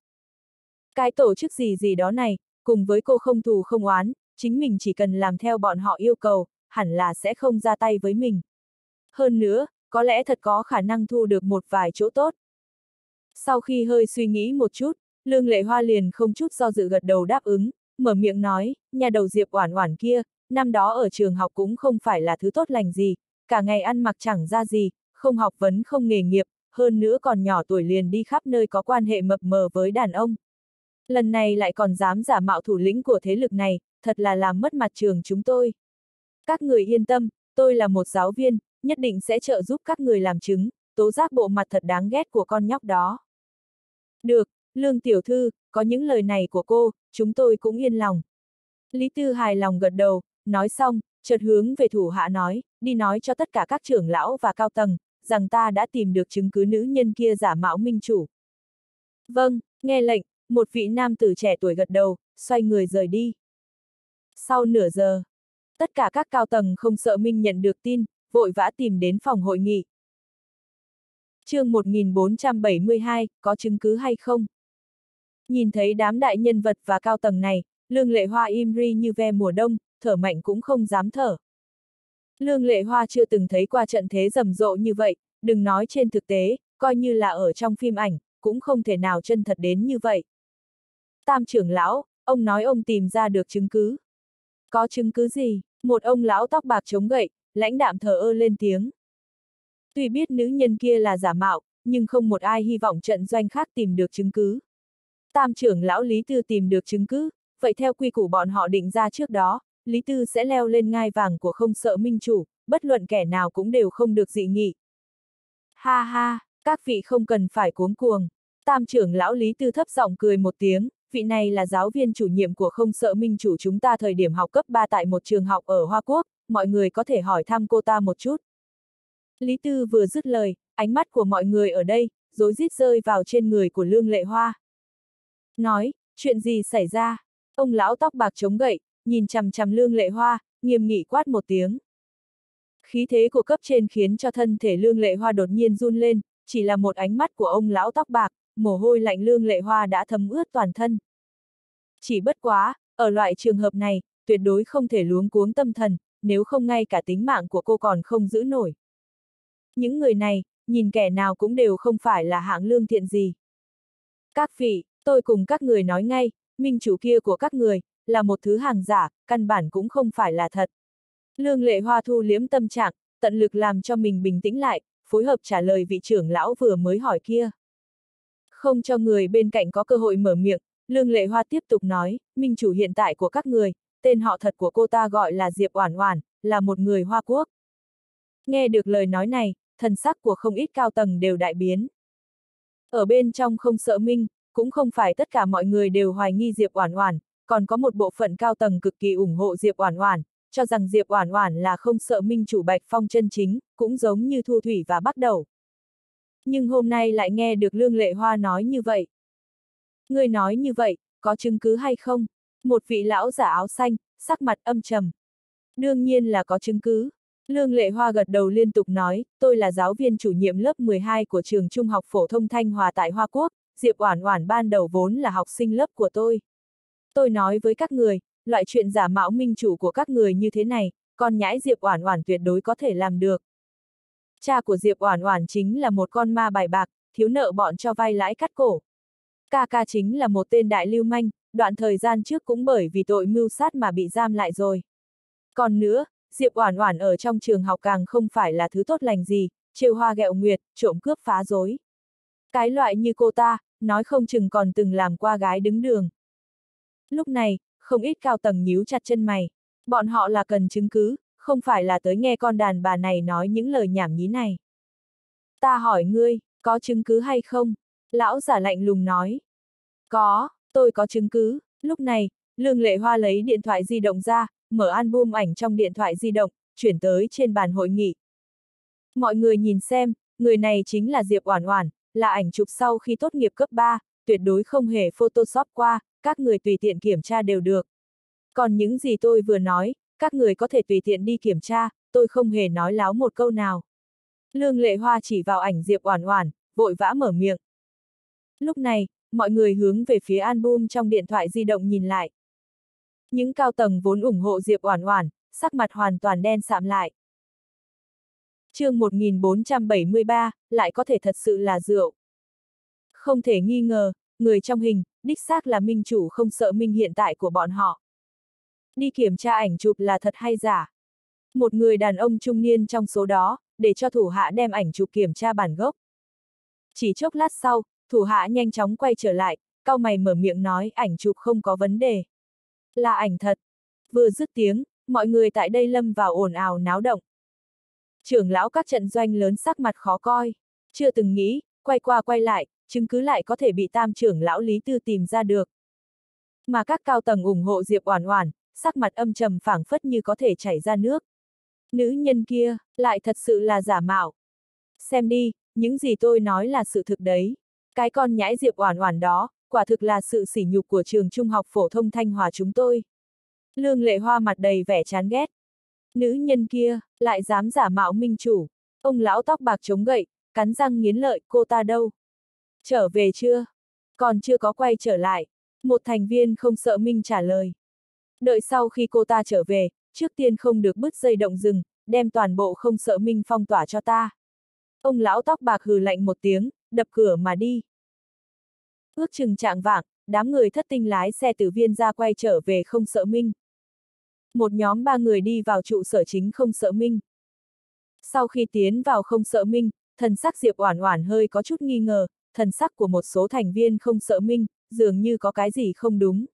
Cái tổ chức gì gì đó này, cùng với cô không thù không oán, chính mình chỉ cần làm theo bọn họ yêu cầu, hẳn là sẽ không ra tay với mình. Hơn nữa, có lẽ thật có khả năng thu được một vài chỗ tốt. Sau khi hơi suy nghĩ một chút, Lương Lệ Hoa liền không chút do dự gật đầu đáp ứng, mở miệng nói, nhà đầu Diệp Oản Oản kia, năm đó ở trường học cũng không phải là thứ tốt lành gì, cả ngày ăn mặc chẳng ra gì, không học vấn không nghề nghiệp, hơn nữa còn nhỏ tuổi liền đi khắp nơi có quan hệ mập mờ với đàn ông. Lần này lại còn dám giả mạo thủ lĩnh của thế lực này, thật là làm mất mặt trường chúng tôi. Các người yên tâm, tôi là một giáo viên, nhất định sẽ trợ giúp các người làm chứng, tố giác bộ mặt thật đáng ghét của con nhóc đó. Được, Lương Tiểu Thư, có những lời này của cô, chúng tôi cũng yên lòng. Lý Tư hài lòng gật đầu, nói xong, chợt hướng về thủ hạ nói, đi nói cho tất cả các trưởng lão và cao tầng, rằng ta đã tìm được chứng cứ nữ nhân kia giả mạo minh chủ. Vâng, nghe lệnh, một vị nam tử trẻ tuổi gật đầu, xoay người rời đi. Sau nửa giờ, tất cả các cao tầng không sợ Minh nhận được tin, vội vã tìm đến phòng hội nghị. chương 1472, có chứng cứ hay không? Nhìn thấy đám đại nhân vật và cao tầng này, lương lệ hoa im ri như ve mùa đông, thở mạnh cũng không dám thở. Lương lệ hoa chưa từng thấy qua trận thế rầm rộ như vậy, đừng nói trên thực tế, coi như là ở trong phim ảnh, cũng không thể nào chân thật đến như vậy. Tam trưởng lão, ông nói ông tìm ra được chứng cứ. Có chứng cứ gì? Một ông lão tóc bạc chống gậy, lãnh đạm thờ ơ lên tiếng. Tuy biết nữ nhân kia là giả mạo, nhưng không một ai hy vọng trận doanh khác tìm được chứng cứ. Tam trưởng lão Lý Tư tìm được chứng cứ, vậy theo quy củ bọn họ định ra trước đó, Lý Tư sẽ leo lên ngai vàng của không sợ minh chủ, bất luận kẻ nào cũng đều không được dị nghị. Ha ha, các vị không cần phải cuống cuồng. Tam trưởng lão Lý Tư thấp giọng cười một tiếng, vị này là giáo viên chủ nhiệm của không sợ minh chủ chúng ta thời điểm học cấp 3 tại một trường học ở Hoa Quốc, mọi người có thể hỏi thăm cô ta một chút. Lý Tư vừa dứt lời, ánh mắt của mọi người ở đây, dối rít rơi vào trên người của Lương Lệ Hoa. Nói, chuyện gì xảy ra? Ông lão tóc bạc chống gậy, nhìn chằm chằm Lương Lệ Hoa, nghiêm nghị quát một tiếng. Khí thế của cấp trên khiến cho thân thể Lương Lệ Hoa đột nhiên run lên, chỉ là một ánh mắt của ông lão tóc bạc, mồ hôi lạnh Lương Lệ Hoa đã thấm ướt toàn thân. Chỉ bất quá, ở loại trường hợp này, tuyệt đối không thể luống cuống tâm thần, nếu không ngay cả tính mạng của cô còn không giữ nổi. Những người này, nhìn kẻ nào cũng đều không phải là hạng lương thiện gì. Các vị, tôi cùng các người nói ngay, minh chủ kia của các người, là một thứ hàng giả, căn bản cũng không phải là thật. Lương lệ hoa thu liếm tâm trạng, tận lực làm cho mình bình tĩnh lại, phối hợp trả lời vị trưởng lão vừa mới hỏi kia. Không cho người bên cạnh có cơ hội mở miệng, Lương Lệ Hoa tiếp tục nói, minh chủ hiện tại của các người, tên họ thật của cô ta gọi là Diệp Oản Oản, là một người Hoa Quốc. Nghe được lời nói này, thần sắc của không ít cao tầng đều đại biến. Ở bên trong không sợ minh, cũng không phải tất cả mọi người đều hoài nghi Diệp Oản Oản, còn có một bộ phận cao tầng cực kỳ ủng hộ Diệp Oản Oản, cho rằng Diệp Oản Oản là không sợ minh chủ Bạch Phong chân chính, cũng giống như Thu Thủy và bắt đầu. Nhưng hôm nay lại nghe được Lương Lệ Hoa nói như vậy. Người nói như vậy, có chứng cứ hay không? Một vị lão giả áo xanh, sắc mặt âm trầm. Đương nhiên là có chứng cứ. Lương Lệ Hoa gật đầu liên tục nói, tôi là giáo viên chủ nhiệm lớp 12 của trường Trung học phổ thông Thanh Hòa tại Hoa Quốc, Diệp Oản Oản ban đầu vốn là học sinh lớp của tôi. Tôi nói với các người, loại chuyện giả mạo minh chủ của các người như thế này, con nhãi Diệp Oản Oản tuyệt đối có thể làm được. Cha của Diệp Oản Oản chính là một con ma bài bạc, thiếu nợ bọn cho vay lãi cắt cổ. Ca ca chính là một tên đại lưu manh, đoạn thời gian trước cũng bởi vì tội mưu sát mà bị giam lại rồi. Còn nữa, Diệp Oản Oản ở trong trường học càng không phải là thứ tốt lành gì, trêu hoa ghẹo nguyệt, trộm cướp phá rối. Cái loại như cô ta, nói không chừng còn từng làm qua gái đứng đường. Lúc này, không ít cao tầng nhíu chặt chân mày. Bọn họ là cần chứng cứ, không phải là tới nghe con đàn bà này nói những lời nhảm nhí này. Ta hỏi ngươi, có chứng cứ hay không? Lão giả lạnh lùng nói. Có, tôi có chứng cứ. Lúc này, Lương Lệ Hoa lấy điện thoại di động ra, mở album ảnh trong điện thoại di động, chuyển tới trên bàn hội nghị. Mọi người nhìn xem, người này chính là Diệp Oản Oản, là ảnh chụp sau khi tốt nghiệp cấp 3, tuyệt đối không hề photoshop qua, các người tùy tiện kiểm tra đều được. Còn những gì tôi vừa nói, các người có thể tùy tiện đi kiểm tra, tôi không hề nói láo một câu nào. Lương Lệ Hoa chỉ vào ảnh Diệp Oản Oản, vội vã mở miệng. Lúc này, mọi người hướng về phía album trong điện thoại di động nhìn lại. Những cao tầng vốn ủng hộ Diệp Oản Oản, sắc mặt hoàn toàn đen sạm lại chương 1473, lại có thể thật sự là rượu. Không thể nghi ngờ, người trong hình, đích xác là minh chủ không sợ minh hiện tại của bọn họ. Đi kiểm tra ảnh chụp là thật hay giả. Một người đàn ông trung niên trong số đó, để cho thủ hạ đem ảnh chụp kiểm tra bản gốc. Chỉ chốc lát sau, thủ hạ nhanh chóng quay trở lại, cao mày mở miệng nói ảnh chụp không có vấn đề. Là ảnh thật. Vừa dứt tiếng, mọi người tại đây lâm vào ồn ào náo động. Trưởng lão các trận doanh lớn sắc mặt khó coi, chưa từng nghĩ, quay qua quay lại, chứng cứ lại có thể bị tam trưởng lão Lý Tư tìm ra được. Mà các cao tầng ủng hộ Diệp Oản Oản, sắc mặt âm trầm phảng phất như có thể chảy ra nước. Nữ nhân kia, lại thật sự là giả mạo. Xem đi, những gì tôi nói là sự thực đấy. Cái con nhãi Diệp Oản Oản đó, quả thực là sự sỉ nhục của trường trung học phổ thông Thanh Hòa chúng tôi. Lương Lệ Hoa mặt đầy vẻ chán ghét. Nữ nhân kia, lại dám giả mạo minh chủ. Ông lão tóc bạc chống gậy, cắn răng nghiến lợi, cô ta đâu? Trở về chưa? Còn chưa có quay trở lại. Một thành viên không sợ Minh trả lời. Đợi sau khi cô ta trở về, trước tiên không được bứt dây động rừng, đem toàn bộ không sợ Minh phong tỏa cho ta. Ông lão tóc bạc hừ lạnh một tiếng, đập cửa mà đi. Ước chừng trạng vạng, đám người thất tinh lái xe từ viên ra quay trở về không sợ Minh. Một nhóm ba người đi vào trụ sở chính không sợ Minh. Sau khi tiến vào không sợ Minh, thần sắc Diệp Oản Oản hơi có chút nghi ngờ, thần sắc của một số thành viên không sợ Minh, dường như có cái gì không đúng.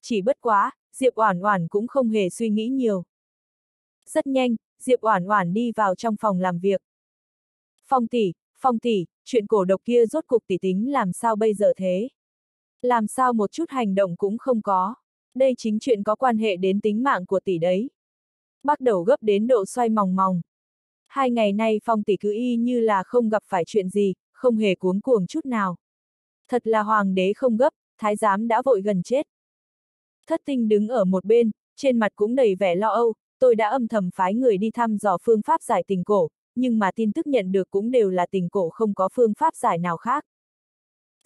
Chỉ bất quá, Diệp Oản Oản cũng không hề suy nghĩ nhiều. Rất nhanh, Diệp Oản Oản đi vào trong phòng làm việc. Phong tỷ, Phong tỷ, chuyện cổ độc kia rốt cục tỷ tính làm sao bây giờ thế? Làm sao một chút hành động cũng không có? Đây chính chuyện có quan hệ đến tính mạng của tỷ đấy. Bắt đầu gấp đến độ xoay mòng mòng. Hai ngày nay Phong tỷ cứ y như là không gặp phải chuyện gì, không hề cuống cuồng chút nào. Thật là hoàng đế không gấp, thái giám đã vội gần chết. Thất tinh đứng ở một bên, trên mặt cũng đầy vẻ lo âu, tôi đã âm thầm phái người đi thăm dò phương pháp giải tình cổ, nhưng mà tin tức nhận được cũng đều là tình cổ không có phương pháp giải nào khác.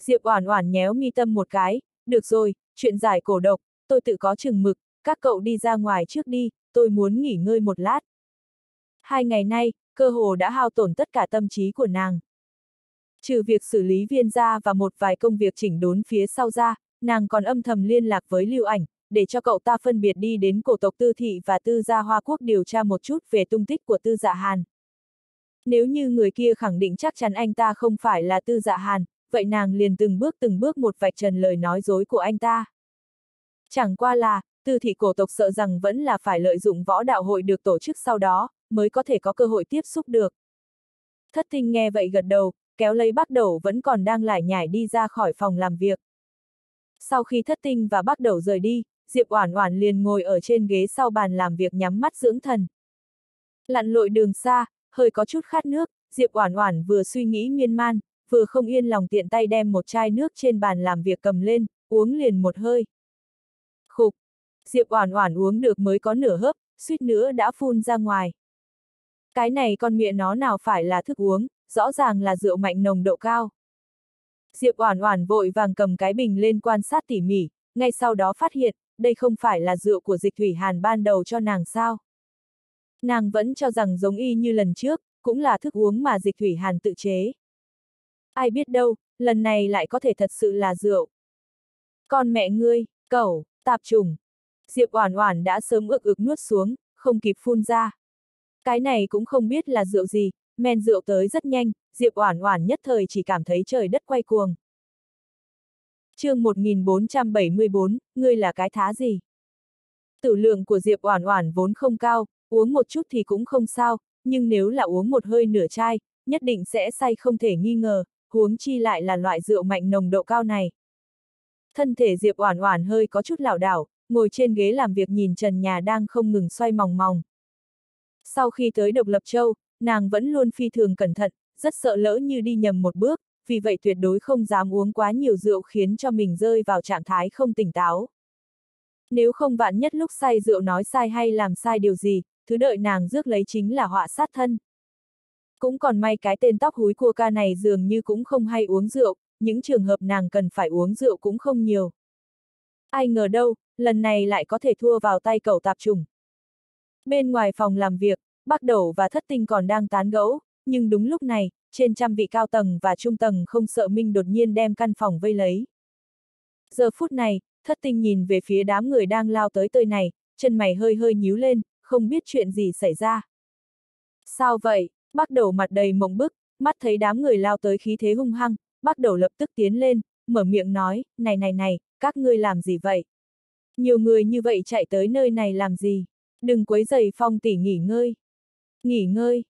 Diệp Oản Oản nhéo mi tâm một cái, được rồi, chuyện giải cổ độc, tôi tự có chừng mực, các cậu đi ra ngoài trước đi, tôi muốn nghỉ ngơi một lát. Hai ngày nay, cơ hồ đã hao tổn tất cả tâm trí của nàng. Trừ việc xử lý viên gia và một vài công việc chỉnh đốn phía sau ra, nàng còn âm thầm liên lạc với Lưu Ảnh, để cho cậu ta phân biệt đi đến cổ tộc Tư Thị và Tư Gia Hoa Quốc điều tra một chút về tung tích của Tư Dạ Hàn. Nếu như người kia khẳng định chắc chắn anh ta không phải là Tư Dạ Hàn, vậy nàng liền từng bước từng bước một vạch trần lời nói dối của anh ta. Chẳng qua là, Tư Thị cổ tộc sợ rằng vẫn là phải lợi dụng võ đạo hội được tổ chức sau đó, mới có thể có cơ hội tiếp xúc được. Thất tinh nghe vậy gật đầu, kéo lấy bắt đầu vẫn còn đang lải nhải đi ra khỏi phòng làm việc. Sau khi thất tinh và bắt đầu rời đi, Diệp Oản Oản liền ngồi ở trên ghế sau bàn làm việc nhắm mắt dưỡng thần. Lặn lội đường xa, hơi có chút khát nước, Diệp Oản Oản vừa suy nghĩ miên man, vừa không yên lòng tiện tay đem một chai nước trên bàn làm việc cầm lên, uống liền một hơi. Khục. Diệp Oản Oản uống được mới có nửa hớp, suýt nữa đã phun ra ngoài. Cái này con miệng nó nào phải là thức uống, rõ ràng là rượu mạnh nồng độ cao. Diệp Oản Oản vội vàng cầm cái bình lên quan sát tỉ mỉ, ngay sau đó phát hiện, đây không phải là rượu của dịch thủy hàn ban đầu cho nàng sao. Nàng vẫn cho rằng giống y như lần trước, cũng là thức uống mà dịch thủy hàn tự chế. Ai biết đâu, lần này lại có thể thật sự là rượu. Con mẹ ngươi, cẩu, tạp trùng. Diệp Oản Oản đã sớm ực ực nuốt xuống, không kịp phun ra. Cái này cũng không biết là rượu gì, men rượu tới rất nhanh, Diệp Oản Oản nhất thời chỉ cảm thấy trời đất quay cuồng. Chương 1474, ngươi là cái thá gì? Tử lượng của Diệp Oản Oản vốn không cao, uống một chút thì cũng không sao, nhưng nếu là uống một hơi nửa chai, nhất định sẽ say không thể nghi ngờ, huống chi lại là loại rượu mạnh nồng độ cao này. Thân thể Diệp Oản Oản hơi có chút lảo đảo, ngồi trên ghế làm việc nhìn trần nhà đang không ngừng xoay mòng mòng. Sau khi tới Độc Lập Châu, nàng vẫn luôn phi thường cẩn thận, rất sợ lỡ như đi nhầm một bước, vì vậy tuyệt đối không dám uống quá nhiều rượu khiến cho mình rơi vào trạng thái không tỉnh táo. Nếu không vạn nhất lúc say rượu nói sai hay làm sai điều gì, thứ đợi nàng rước lấy chính là họa sát thân. Cũng còn may cái tên tóc húi cua ca này dường như cũng không hay uống rượu, những trường hợp nàng cần phải uống rượu cũng không nhiều. Ai ngờ đâu, lần này lại có thể thua vào tay cậu tạp trùng. Bên ngoài phòng làm việc, Bắc Đầu và Thất Tinh còn đang tán gẫu, nhưng đúng lúc này, trên trăm vị cao tầng và trung tầng không sợ Minh đột nhiên đem căn phòng vây lấy. Giờ phút này, Thất Tinh nhìn về phía đám người đang lao tới tơi này, chân mày hơi hơi nhíu lên, không biết chuyện gì xảy ra. Sao vậy? Bắc Đầu mặt đầy mộng bức, mắt thấy đám người lao tới khí thế hung hăng, bắt Đầu lập tức tiến lên, mở miệng nói, này này này, các ngươi làm gì vậy? Nhiều người như vậy chạy tới nơi này làm gì? Đừng quấy giày phong tỷ nghỉ ngơi. Nghỉ ngơi.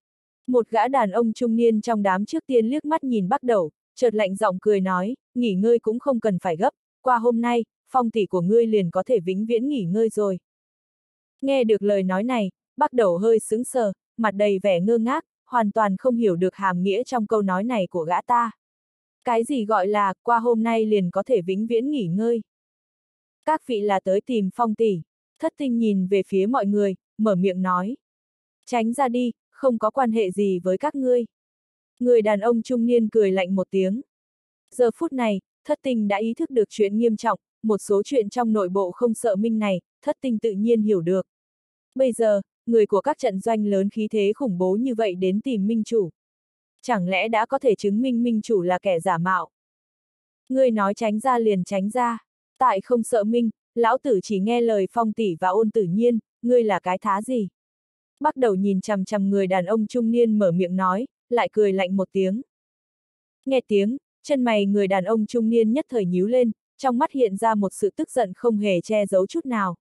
Một gã đàn ông trung niên trong đám trước tiên liếc mắt nhìn bắt đầu, chợt lạnh giọng cười nói, nghỉ ngơi cũng không cần phải gấp, qua hôm nay, phong tỷ của ngươi liền có thể vĩnh viễn nghỉ ngơi rồi. Nghe được lời nói này, bắt đầu hơi sững sờ, mặt đầy vẻ ngơ ngác, hoàn toàn không hiểu được hàm nghĩa trong câu nói này của gã ta. Cái gì gọi là, qua hôm nay liền có thể vĩnh viễn nghỉ ngơi. Các vị là tới tìm phong tỷ. Thất tinh nhìn về phía mọi người, mở miệng nói. Tránh ra đi, không có quan hệ gì với các ngươi. Người đàn ông trung niên cười lạnh một tiếng. Giờ phút này, thất tinh đã ý thức được chuyện nghiêm trọng, một số chuyện trong nội bộ không sợ minh này, thất tinh tự nhiên hiểu được. Bây giờ, người của các trận doanh lớn khí thế khủng bố như vậy đến tìm minh chủ. Chẳng lẽ đã có thể chứng minh minh chủ là kẻ giả mạo? Ngươi nói tránh ra liền tránh ra. Tại không sợ minh, lão tử chỉ nghe lời phong tỷ và ôn tử nhiên, ngươi là cái thá gì? Bắt đầu nhìn chằm chằm người đàn ông trung niên mở miệng nói, lại cười lạnh một tiếng. Nghe tiếng, chân mày người đàn ông trung niên nhất thời nhíu lên, trong mắt hiện ra một sự tức giận không hề che giấu chút nào.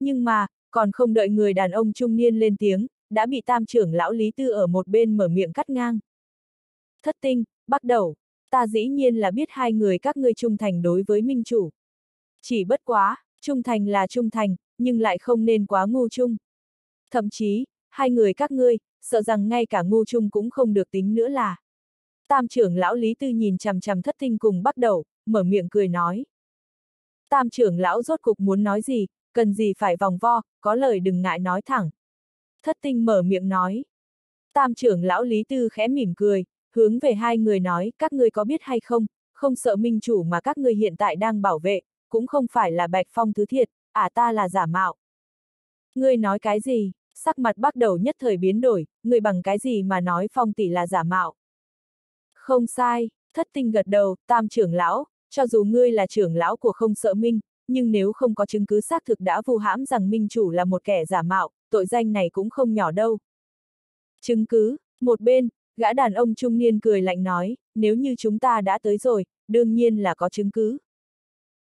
Nhưng mà, còn không đợi người đàn ông trung niên lên tiếng, đã bị tam trưởng lão Lý Tư ở một bên mở miệng cắt ngang. Thất tinh, bắt đầu, ta dĩ nhiên là biết hai người các ngươi trung thành đối với minh chủ. Chỉ bất quá, trung thành là trung thành, nhưng lại không nên quá ngu chung. Thậm chí, hai người các ngươi, sợ rằng ngay cả ngu chung cũng không được tính nữa là. Tam trưởng lão Lý Tư nhìn chằm chằm thất tinh cùng bắt đầu, mở miệng cười nói. Tam trưởng lão rốt cục muốn nói gì, cần gì phải vòng vo, có lời đừng ngại nói thẳng. Thất tinh mở miệng nói. Tam trưởng lão Lý Tư khẽ mỉm cười, hướng về hai người nói, các ngươi có biết hay không, không sợ minh chủ mà các ngươi hiện tại đang bảo vệ, cũng không phải là Bạch Phong thứ thiệt, à ta là giả mạo. Ngươi nói cái gì? Sắc mặt bắt đầu nhất thời biến đổi, ngươi bằng cái gì mà nói Phong tỷ là giả mạo? Không sai, thất tinh gật đầu, tam trưởng lão, cho dù ngươi là trưởng lão của không sợ minh, nhưng nếu không có chứng cứ xác thực đã vu hãm rằng minh chủ là một kẻ giả mạo, tội danh này cũng không nhỏ đâu. Chứng cứ, một bên, gã đàn ông trung niên cười lạnh nói, nếu như chúng ta đã tới rồi, đương nhiên là có chứng cứ.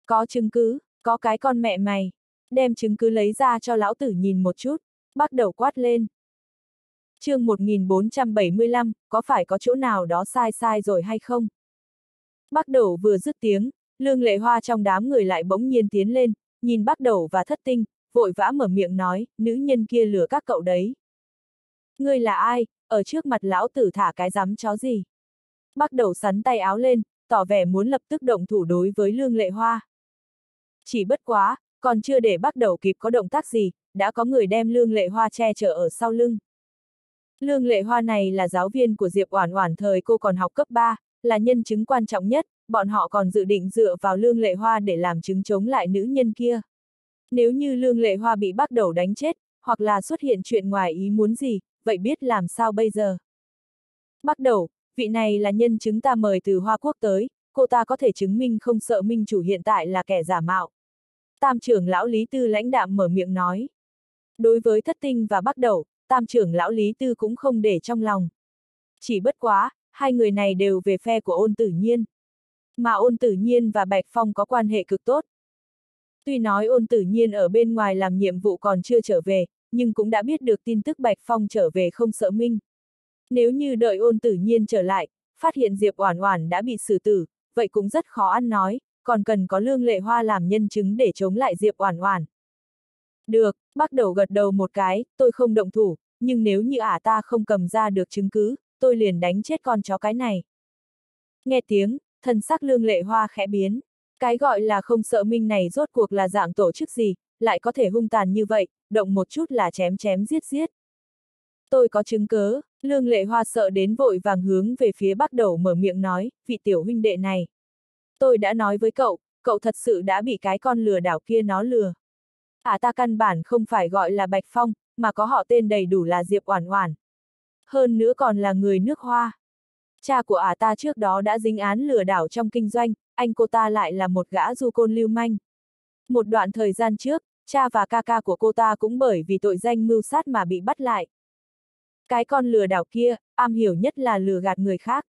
Có chứng cứ, có cái con mẹ mày. Đem chứng cứ lấy ra cho lão tử nhìn một chút, bắt đầu quát lên. chương 1475, có phải có chỗ nào đó sai sai rồi hay không? Bắt đầu vừa dứt tiếng, lương lệ hoa trong đám người lại bỗng nhiên tiến lên, nhìn bắt đầu và thất tinh, vội vã mở miệng nói, nữ nhân kia lừa các cậu đấy. Ngươi là ai, ở trước mặt lão tử thả cái rắm chó gì? Bắt đầu sắn tay áo lên, tỏ vẻ muốn lập tức động thủ đối với lương lệ hoa. Chỉ bất quá, còn chưa để bắt đầu kịp có động tác gì, đã có người đem lương lệ hoa che chở ở sau lưng. Lương lệ hoa này là giáo viên của Diệp Oản Oản thời cô còn học cấp 3, là nhân chứng quan trọng nhất, bọn họ còn dự định dựa vào lương lệ hoa để làm chứng chống lại nữ nhân kia. Nếu như lương lệ hoa bị bắt đầu đánh chết, hoặc là xuất hiện chuyện ngoài ý muốn gì, vậy biết làm sao bây giờ? Bắt đầu, vị này là nhân chứng ta mời từ Hoa Quốc tới, cô ta có thể chứng minh không sợ minh chủ hiện tại là kẻ giả mạo. Tam trưởng lão Lý Tư lãnh đạm mở miệng nói. Đối với thất tinh và bắt đầu, tam trưởng lão Lý Tư cũng không để trong lòng. Chỉ bất quá, hai người này đều về phe của ôn tử nhiên. Mà ôn tử nhiên và Bạch Phong có quan hệ cực tốt. Tuy nói ôn tử nhiên ở bên ngoài làm nhiệm vụ còn chưa trở về, nhưng cũng đã biết được tin tức Bạch Phong trở về không sợ minh. Nếu như đợi ôn tử nhiên trở lại, phát hiện Diệp Oản Oản đã bị xử tử, vậy cũng rất khó ăn nói, còn cần có lương lệ hoa làm nhân chứng để chống lại Diệp Oản Oản. Được, bắt đầu gật đầu một cái, tôi không động thủ, nhưng nếu như ả ta không cầm ra được chứng cứ, tôi liền đánh chết con chó cái này. Nghe tiếng, thân sắc lương lệ hoa khẽ biến. Cái gọi là không sợ minh này rốt cuộc là dạng tổ chức gì, lại có thể hung tàn như vậy, động một chút là chém chém giết giết. Tôi có chứng cớ, lương lệ hoa sợ đến vội vàng hướng về phía bắt đầu mở miệng nói, vị tiểu huynh đệ này. Tôi đã nói với cậu, cậu thật sự đã bị cái con lừa đảo kia nó lừa. À ta căn bản không phải gọi là Bạch Phong, mà có họ tên đầy đủ là Diệp Oản Oản. Hơn nữa còn là người nước Hoa. Cha của ả à ta trước đó đã dính án lừa đảo trong kinh doanh, anh cô ta lại là một gã du côn lưu manh. Một đoạn thời gian trước, cha và ca ca của cô ta cũng bởi vì tội danh mưu sát mà bị bắt lại. Cái con lừa đảo kia, am hiểu nhất là lừa gạt người khác.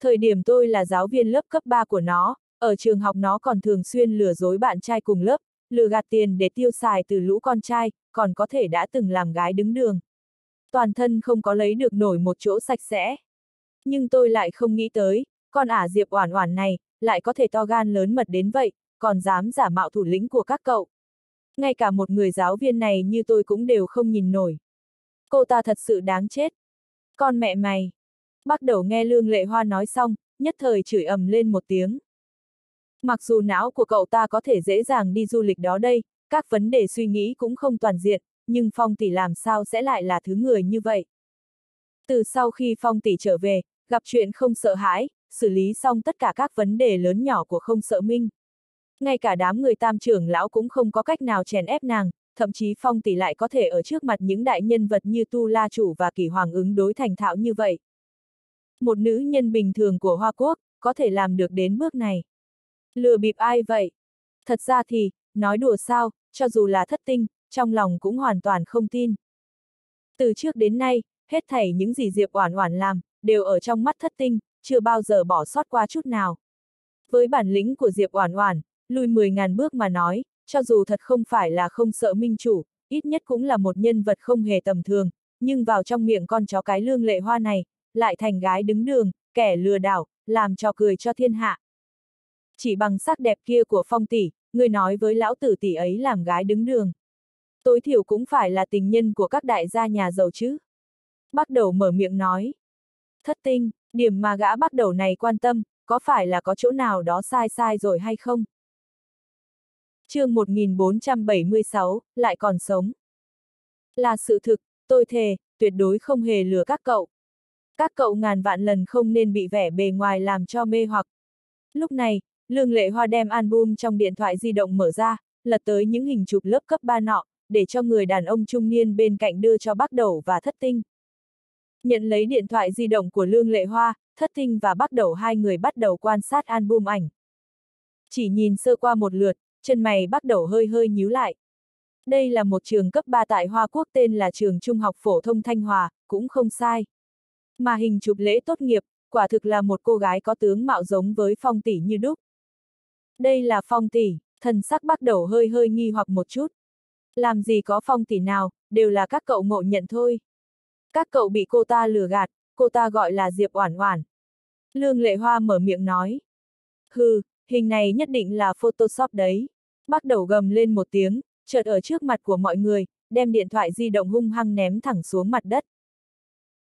Thời điểm tôi là giáo viên lớp cấp 3 của nó, ở trường học nó còn thường xuyên lừa dối bạn trai cùng lớp, lừa gạt tiền để tiêu xài từ lũ con trai, còn có thể đã từng làm gái đứng đường. Toàn thân không có lấy được nổi một chỗ sạch sẽ. Nhưng tôi lại không nghĩ tới, con ả Diệp Oản Oản này, lại có thể to gan lớn mật đến vậy, còn dám giả mạo thủ lĩnh của các cậu. Ngay cả một người giáo viên này như tôi cũng đều không nhìn nổi. Cô ta thật sự đáng chết. Con mẹ mày. Bắt đầu nghe Lương Lệ Hoa nói xong, nhất thời chửi ầm lên một tiếng. Mặc dù não của cậu ta có thể dễ dàng đi du lịch đó đây, các vấn đề suy nghĩ cũng không toàn diện, nhưng Phong tỷ làm sao sẽ lại là thứ người như vậy? Từ sau khi Phong tỷ trở về, gặp chuyện không sợ hãi, xử lý xong tất cả các vấn đề lớn nhỏ của không sợ minh. Ngay cả đám người tam trưởng lão cũng không có cách nào chèn ép nàng, thậm chí Phong tỷ lại có thể ở trước mặt những đại nhân vật như Tu La Chủ và Kỷ Hoàng ứng đối thành thạo như vậy. Một nữ nhân bình thường của Hoa Quốc, có thể làm được đến bước này. Lừa bịp ai vậy? Thật ra thì, nói đùa sao, cho dù là thất tinh, trong lòng cũng hoàn toàn không tin. Từ trước đến nay, hết thảy những gì Diệp Oản Oản làm, đều ở trong mắt thất tinh, chưa bao giờ bỏ sót qua chút nào. Với bản lĩnh của Diệp Oản Oản, lùi 10.000 bước mà nói, cho dù thật không phải là không sợ minh chủ, ít nhất cũng là một nhân vật không hề tầm thường, nhưng vào trong miệng con chó cái lương lệ hoa này, lại thành gái đứng đường, kẻ lừa đảo, làm cho cười cho thiên hạ. Chỉ bằng sắc đẹp kia của phong tỷ, người nói với lão tử tỷ ấy làm gái đứng đường. Tối thiểu cũng phải là tình nhân của các đại gia nhà giàu chứ. Bắt đầu mở miệng nói. Thất tinh, điểm mà gã bắt đầu này quan tâm, có phải là có chỗ nào đó sai sai rồi hay không? chương 1476, lại còn sống. Là sự thực, tôi thề, tuyệt đối không hề lừa các cậu. Các cậu ngàn vạn lần không nên bị vẻ bề ngoài làm cho mê hoặc. Lúc này, Lương Lệ Hoa đem album trong điện thoại di động mở ra, lật tới những hình chụp lớp cấp 3 nọ, để cho người đàn ông trung niên bên cạnh đưa cho bác đầu và thất tinh. Nhận lấy điện thoại di động của Lương Lệ Hoa, thất tinh và bắt đầu hai người bắt đầu quan sát album ảnh. Chỉ nhìn sơ qua một lượt, chân mày bắt đầu hơi hơi nhíu lại. Đây là một trường cấp 3 tại Hoa Quốc tên là trường Trung học Phổ thông Thanh Hòa, cũng không sai. Mà hình chụp lễ tốt nghiệp, quả thực là một cô gái có tướng mạo giống với phong tỷ như đúc. Đây là phong tỷ, thần sắc bắt đầu hơi hơi nghi hoặc một chút. Làm gì có phong tỷ nào, đều là các cậu ngộ nhận thôi. Các cậu bị cô ta lừa gạt, cô ta gọi là Diệp Oản Oản. Lương Lệ Hoa mở miệng nói. Hừ, hình này nhất định là Photoshop đấy. Bắt đầu gầm lên một tiếng, chợt ở trước mặt của mọi người, đem điện thoại di động hung hăng ném thẳng xuống mặt đất.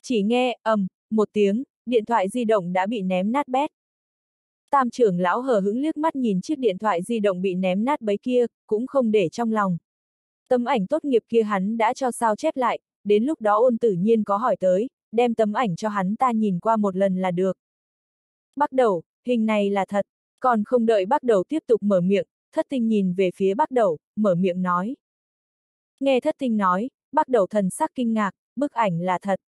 Chỉ nghe, ầm, một tiếng, điện thoại di động đã bị ném nát bét. Tam trưởng lão hờ hững liếc mắt nhìn chiếc điện thoại di động bị ném nát bấy kia, cũng không để trong lòng. Tấm ảnh tốt nghiệp kia hắn đã cho sao chép lại, đến lúc đó ôn tử nhiên có hỏi tới, đem tấm ảnh cho hắn ta nhìn qua một lần là được. Bắt đầu, hình này là thật, còn không đợi bắt đầu tiếp tục mở miệng, thất tinh nhìn về phía bắt đầu, mở miệng nói. Nghe thất tinh nói, bắt đầu thần sắc kinh ngạc, bức ảnh là thật.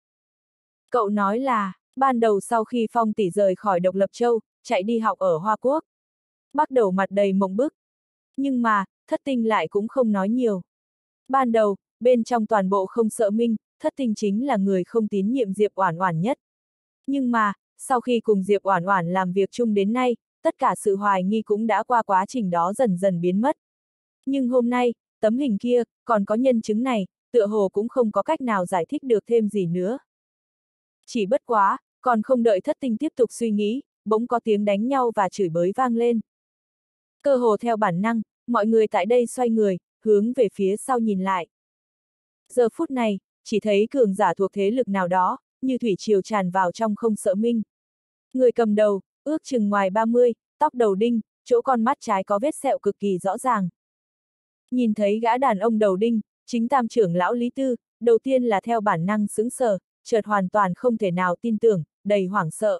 Cậu nói là, ban đầu sau khi Phong tỷ rời khỏi độc lập châu, chạy đi học ở Hoa Quốc. Bắt đầu mặt đầy mộng bức. Nhưng mà, thất tinh lại cũng không nói nhiều. Ban đầu, bên trong toàn bộ không sợ minh, thất tinh chính là người không tín nhiệm Diệp Oản Oản nhất. Nhưng mà, sau khi cùng Diệp Oản Oản làm việc chung đến nay, tất cả sự hoài nghi cũng đã qua quá trình đó dần dần biến mất. Nhưng hôm nay, tấm hình kia, còn có nhân chứng này, tựa hồ cũng không có cách nào giải thích được thêm gì nữa. Chỉ bất quá, còn không đợi thất tinh tiếp tục suy nghĩ, bỗng có tiếng đánh nhau và chửi bới vang lên. Cơ hồ theo bản năng, mọi người tại đây xoay người, hướng về phía sau nhìn lại. Giờ phút này, chỉ thấy cường giả thuộc thế lực nào đó, như thủy triều tràn vào trong không sợ minh. Người cầm đầu, ước chừng ngoài 30, tóc đầu đinh, chỗ con mắt trái có vết sẹo cực kỳ rõ ràng. Nhìn thấy gã đàn ông đầu đinh, chính tam trưởng lão Lý Tư, đầu tiên là theo bản năng sững sờ, chợt hoàn toàn không thể nào tin tưởng, đầy hoảng sợ.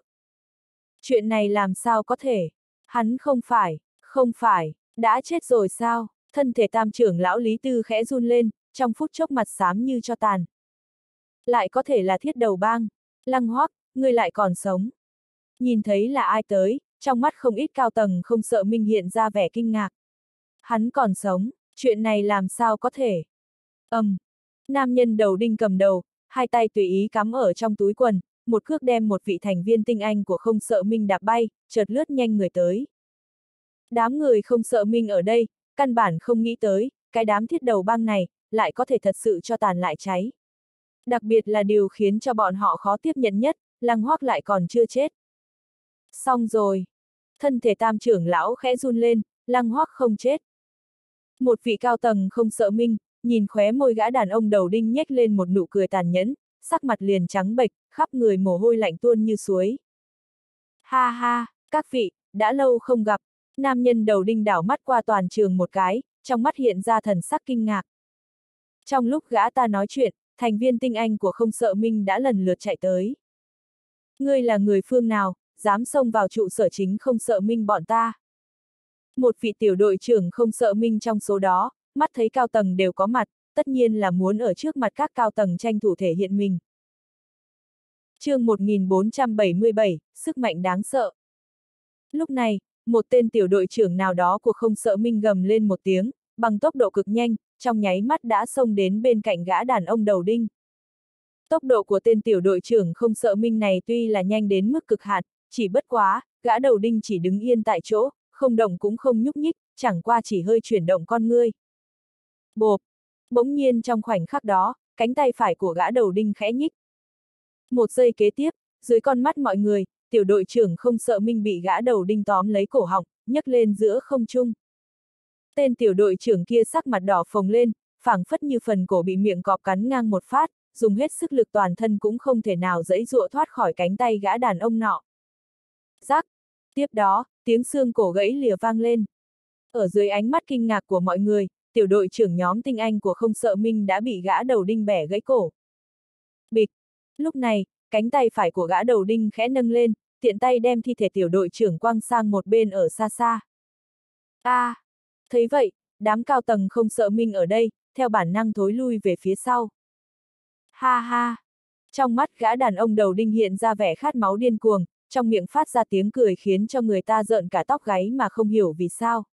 Chuyện này làm sao có thể? Hắn không phải, không phải, đã chết rồi sao? Thân thể tam trưởng lão Lý Tư khẽ run lên, trong phút chốc mặt xám như cho tàn. Lại có thể là thiết đầu bang. Lăng hoắc, người lại còn sống. Nhìn thấy là ai tới, trong mắt không ít cao tầng không sợ minh hiện ra vẻ kinh ngạc. Hắn còn sống, chuyện này làm sao có thể? Âm. Um. Nam nhân đầu đinh cầm đầu, hai tay tùy ý cắm ở trong túi quần, một cước đem một vị thành viên tinh anh của không sợ minh đạp bay, chợt lướt nhanh người tới. Đám người không sợ minh ở đây, căn bản không nghĩ tới, cái đám thiết đầu bang này, lại có thể thật sự cho tàn lại cháy. Đặc biệt là điều khiến cho bọn họ khó tiếp nhận nhất, lăng hoác lại còn chưa chết. Xong rồi. Thân thể tam trưởng lão khẽ run lên, lăng hoác không chết. Một vị cao tầng không sợ minh, nhìn khóe môi gã đàn ông đầu đinh nhếch lên một nụ cười tàn nhẫn, sắc mặt liền trắng bệch, khắp người mồ hôi lạnh tuôn như suối. Ha ha, các vị, đã lâu không gặp, nam nhân đầu đinh đảo mắt qua toàn trường một cái, trong mắt hiện ra thần sắc kinh ngạc. Trong lúc gã ta nói chuyện, thành viên tinh anh của không sợ minh đã lần lượt chạy tới. Ngươi là người phương nào, dám xông vào trụ sở chính không sợ minh bọn ta. Một vị tiểu đội trưởng không sợ minh trong số đó, mắt thấy cao tầng đều có mặt, tất nhiên là muốn ở trước mặt các cao tầng tranh thủ thể hiện mình. chương 1477, sức mạnh đáng sợ. Lúc này, một tên tiểu đội trưởng nào đó của không sợ minh gầm lên một tiếng, bằng tốc độ cực nhanh, trong nháy mắt đã xông đến bên cạnh gã đàn ông đầu đinh. Tốc độ của tên tiểu đội trưởng không sợ minh này tuy là nhanh đến mức cực hạn, chỉ bất quá, gã đầu đinh chỉ đứng yên tại chỗ, không động cũng không nhúc nhích, chẳng qua chỉ hơi chuyển động con ngươi. Bộp! Bỗng nhiên trong khoảnh khắc đó, cánh tay phải của gã đầu đinh khẽ nhích. Một giây kế tiếp, dưới con mắt mọi người, tiểu đội trưởng không sợ minh bị gã đầu đinh tóm lấy cổ họng, nhấc lên giữa không trung. Tên tiểu đội trưởng kia sắc mặt đỏ phồng lên, phảng phất như phần cổ bị miệng cọp cắn ngang một phát, dùng hết sức lực toàn thân cũng không thể nào dẫy dụa thoát khỏi cánh tay gã đàn ông nọ. Rắc! Tiếp đó, tiếng xương cổ gãy lìa vang lên. Ở dưới ánh mắt kinh ngạc của mọi người, tiểu đội trưởng nhóm tinh anh của không sợ minh đã bị gã đầu đinh bẻ gãy cổ. Bịch! Lúc này, cánh tay phải của gã đầu đinh khẽ nâng lên, tiện tay đem thi thể tiểu đội trưởng quăng sang một bên ở xa xa. A! À, thấy vậy, đám cao tầng không sợ minh ở đây, theo bản năng thối lui về phía sau. Ha ha! Trong mắt gã đàn ông đầu đinh hiện ra vẻ khát máu điên cuồng, trong miệng phát ra tiếng cười khiến cho người ta rợn cả tóc gáy mà không hiểu vì sao.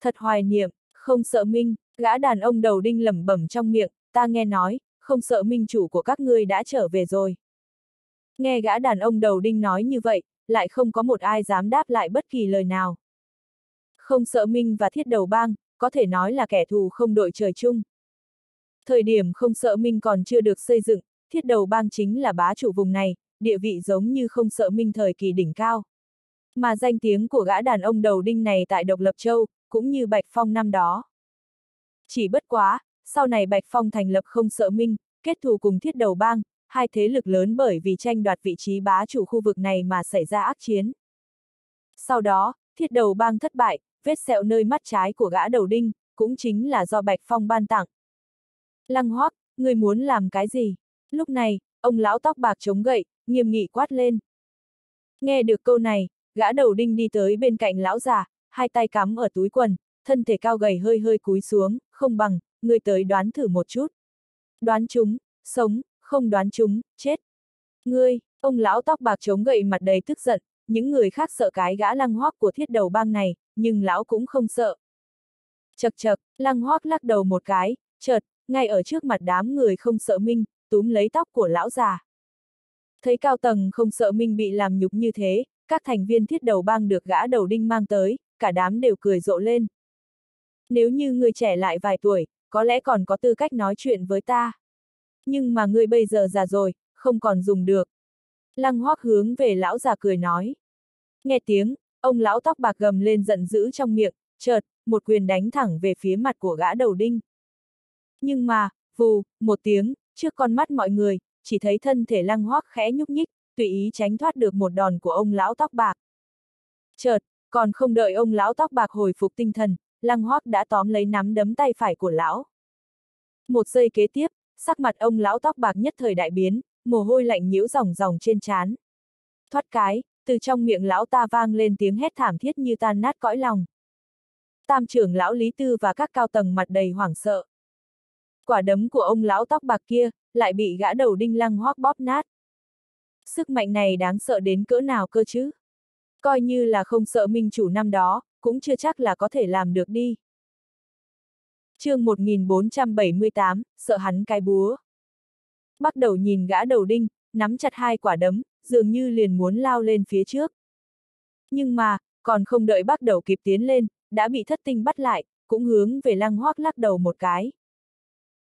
Thật hoài niệm, không sợ minh, gã đàn ông đầu đinh lẩm bẩm trong miệng, ta nghe nói, không sợ minh chủ của các ngươi đã trở về rồi. Nghe gã đàn ông đầu đinh nói như vậy, lại không có một ai dám đáp lại bất kỳ lời nào. Không sợ minh và thiết đầu bang, có thể nói là kẻ thù không đội trời chung. Thời điểm không sợ minh còn chưa được xây dựng, thiết đầu bang chính là bá chủ vùng này, địa vị giống như không sợ minh thời kỳ đỉnh cao. Mà danh tiếng của gã đàn ông đầu đinh này tại Độc Lập Châu, cũng như Bạch Phong năm đó. Chỉ bất quá, sau này Bạch Phong thành lập không sợ minh, kết thù cùng thiết đầu bang, hai thế lực lớn bởi vì tranh đoạt vị trí bá chủ khu vực này mà xảy ra ác chiến. Sau đó, thiết đầu bang thất bại, vết sẹo nơi mắt trái của gã đầu đinh, cũng chính là do Bạch Phong ban tặng. Lăng hoắc, người muốn làm cái gì? Lúc này, ông lão tóc bạc chống gậy, nghiêm nghị quát lên. Nghe được câu này, gã đầu đinh đi tới bên cạnh lão già, hai tay cắm ở túi quần, thân thể cao gầy hơi hơi cúi xuống, không bằng, người tới đoán thử một chút. Đoán chúng, sống, không đoán chúng, chết. Ngươi, ông lão tóc bạc chống gậy mặt đầy tức giận, những người khác sợ cái gã lăng hoác của thiết đầu bang này, nhưng lão cũng không sợ. Chật chật, lăng hoác lắc đầu một cái, chợt, ngay ở trước mặt đám người không sợ minh, túm lấy tóc của lão già. Thấy cao tầng không sợ Minh bị làm nhục như thế, các thành viên thiết đầu bang được gã đầu đinh mang tới, cả đám đều cười rộ lên. Nếu như người trẻ lại vài tuổi, có lẽ còn có tư cách nói chuyện với ta. Nhưng mà ngươi bây giờ già rồi, không còn dùng được. Lăng hoác hướng về lão già cười nói. Nghe tiếng, Ông lão tóc bạc gầm lên giận dữ trong miệng, chợt, một quyền đánh thẳng về phía mặt của gã đầu đinh. Nhưng mà, vù, một tiếng, trước con mắt mọi người, chỉ thấy thân thể lăng hoác khẽ nhúc nhích, tùy ý tránh thoát được một đòn của ông lão tóc bạc. Chợt, còn không đợi ông lão tóc bạc hồi phục tinh thần, lăng hoác đã tóm lấy nắm đấm tay phải của lão. Một giây kế tiếp, sắc mặt ông lão tóc bạc nhất thời đại biến, mồ hôi lạnh nhiễu ròng ròng trên trán. Thoát cái, từ trong miệng lão ta vang lên tiếng hét thảm thiết như tan nát cõi lòng. Tam trưởng lão Lý Tư và các cao tầng mặt đầy hoảng sợ. Quả đấm của ông lão tóc bạc kia, lại bị gã đầu đinh lăng hoác bóp nát. Sức mạnh này đáng sợ đến cỡ nào cơ chứ? Coi như là không sợ minh chủ năm đó, cũng chưa chắc là có thể làm được đi. chương 1478, sợ hắn cái búa. Bắt đầu nhìn gã đầu đinh, nắm chặt hai quả đấm, dường như liền muốn lao lên phía trước. Nhưng mà, còn không đợi bắt đầu kịp tiến lên, đã bị thất tinh bắt lại, cũng hướng về lăng hoác lắc đầu một cái.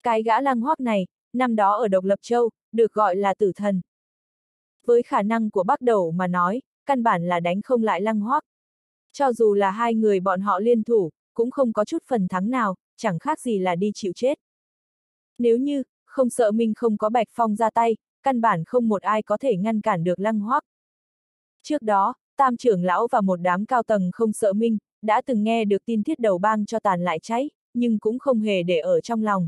Cái gã lăng hoác này, năm đó ở Độc Lập Châu, được gọi là tử thần. Với khả năng của bắt đầu mà nói, căn bản là đánh không lại lăng hoác. Cho dù là hai người bọn họ liên thủ, cũng không có chút phần thắng nào, chẳng khác gì là đi chịu chết. Nếu như, không sợ mình không có Bạch Phong ra tay, căn bản không một ai có thể ngăn cản được lăng hoắc. Trước đó, tam trưởng lão và một đám cao tầng không sợ minh, đã từng nghe được tin thiết đầu bang cho tàn lại cháy, nhưng cũng không hề để ở trong lòng.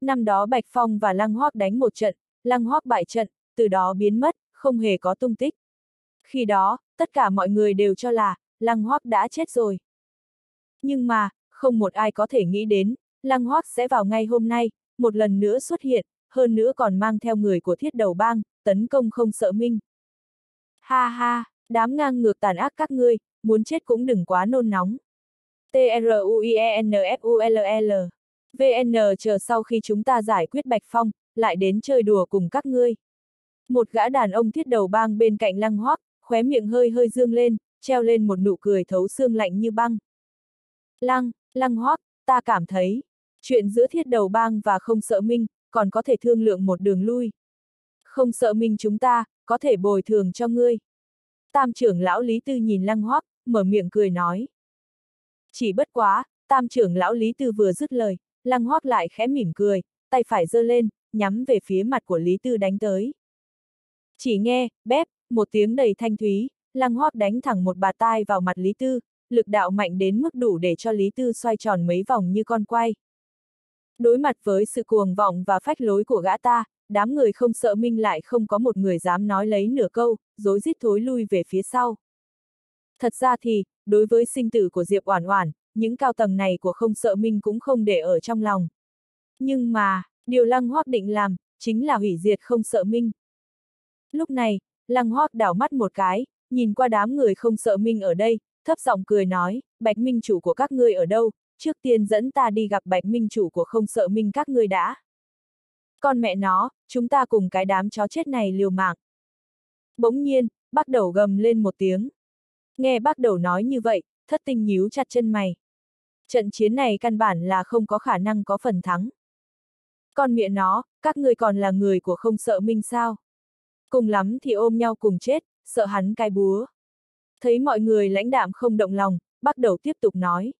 Năm đó Bạch Phong và Lăng Hoác đánh một trận, Lăng Hoác bại trận, từ đó biến mất, không hề có tung tích. Khi đó, tất cả mọi người đều cho là, Lăng Hoác đã chết rồi. Nhưng mà, không một ai có thể nghĩ đến, Lăng Hoác sẽ vào ngay hôm nay, một lần nữa xuất hiện, hơn nữa còn mang theo người của thiết đầu bang, tấn công không sợ minh. Ha ha, đám ngang ngược tàn ác các ngươi, muốn chết cũng đừng quá nôn nóng. T-R-U-I-E-N-F-U-L-L VN chờ sau khi chúng ta giải quyết Bạch Phong, lại đến chơi đùa cùng các ngươi. Một gã đàn ông thiết đầu bang bên cạnh lăng hoác, khóe miệng hơi hơi dương lên, treo lên một nụ cười thấu xương lạnh như băng. Lăng, lăng hoác, ta cảm thấy, chuyện giữa thiết đầu bang và không sợ minh, còn có thể thương lượng một đường lui. Không sợ minh chúng ta, có thể bồi thường cho ngươi. Tam trưởng lão Lý Tư nhìn lăng hoắc, mở miệng cười nói. Chỉ bất quá, tam trưởng lão Lý Tư vừa dứt lời, lăng hoắc lại khẽ mỉm cười, tay phải giơ lên, nhắm về phía mặt của Lý Tư đánh tới. Chỉ nghe, bép, một tiếng đầy thanh thúy, lăng hoắc đánh thẳng một bà tai vào mặt Lý Tư, lực đạo mạnh đến mức đủ để cho Lý Tư xoay tròn mấy vòng như con quay. Đối mặt với sự cuồng vọng và phách lối của gã ta, đám người không sợ minh lại không có một người dám nói lấy nửa câu, dối rít thối lui về phía sau. Thật ra thì, đối với sinh tử của Diệp Oản Oản, những cao tầng này của không sợ minh cũng không để ở trong lòng. Nhưng mà, điều Lăng Hoác định làm, chính là hủy diệt không sợ minh. Lúc này, Lăng Hoác đảo mắt một cái, nhìn qua đám người không sợ minh ở đây, thấp giọng cười nói, Bạch Minh chủ của các ngươi ở đâu, trước tiên dẫn ta đi gặp Bạch Minh chủ của không sợ minh các ngươi đã. Con mẹ nó, chúng ta cùng cái đám chó chết này liều mạng. Bỗng nhiên, bắt đầu gầm lên một tiếng. Nghe bắt đầu nói như vậy, thất tinh nhíu chặt chân mày. Trận chiến này căn bản là không có khả năng có phần thắng. Con miệng nó, các ngươi còn là người của không sợ minh sao. Cùng lắm thì ôm nhau cùng chết, sợ hắn cai búa. Thấy mọi người lãnh đạm không động lòng, bắt đầu tiếp tục nói.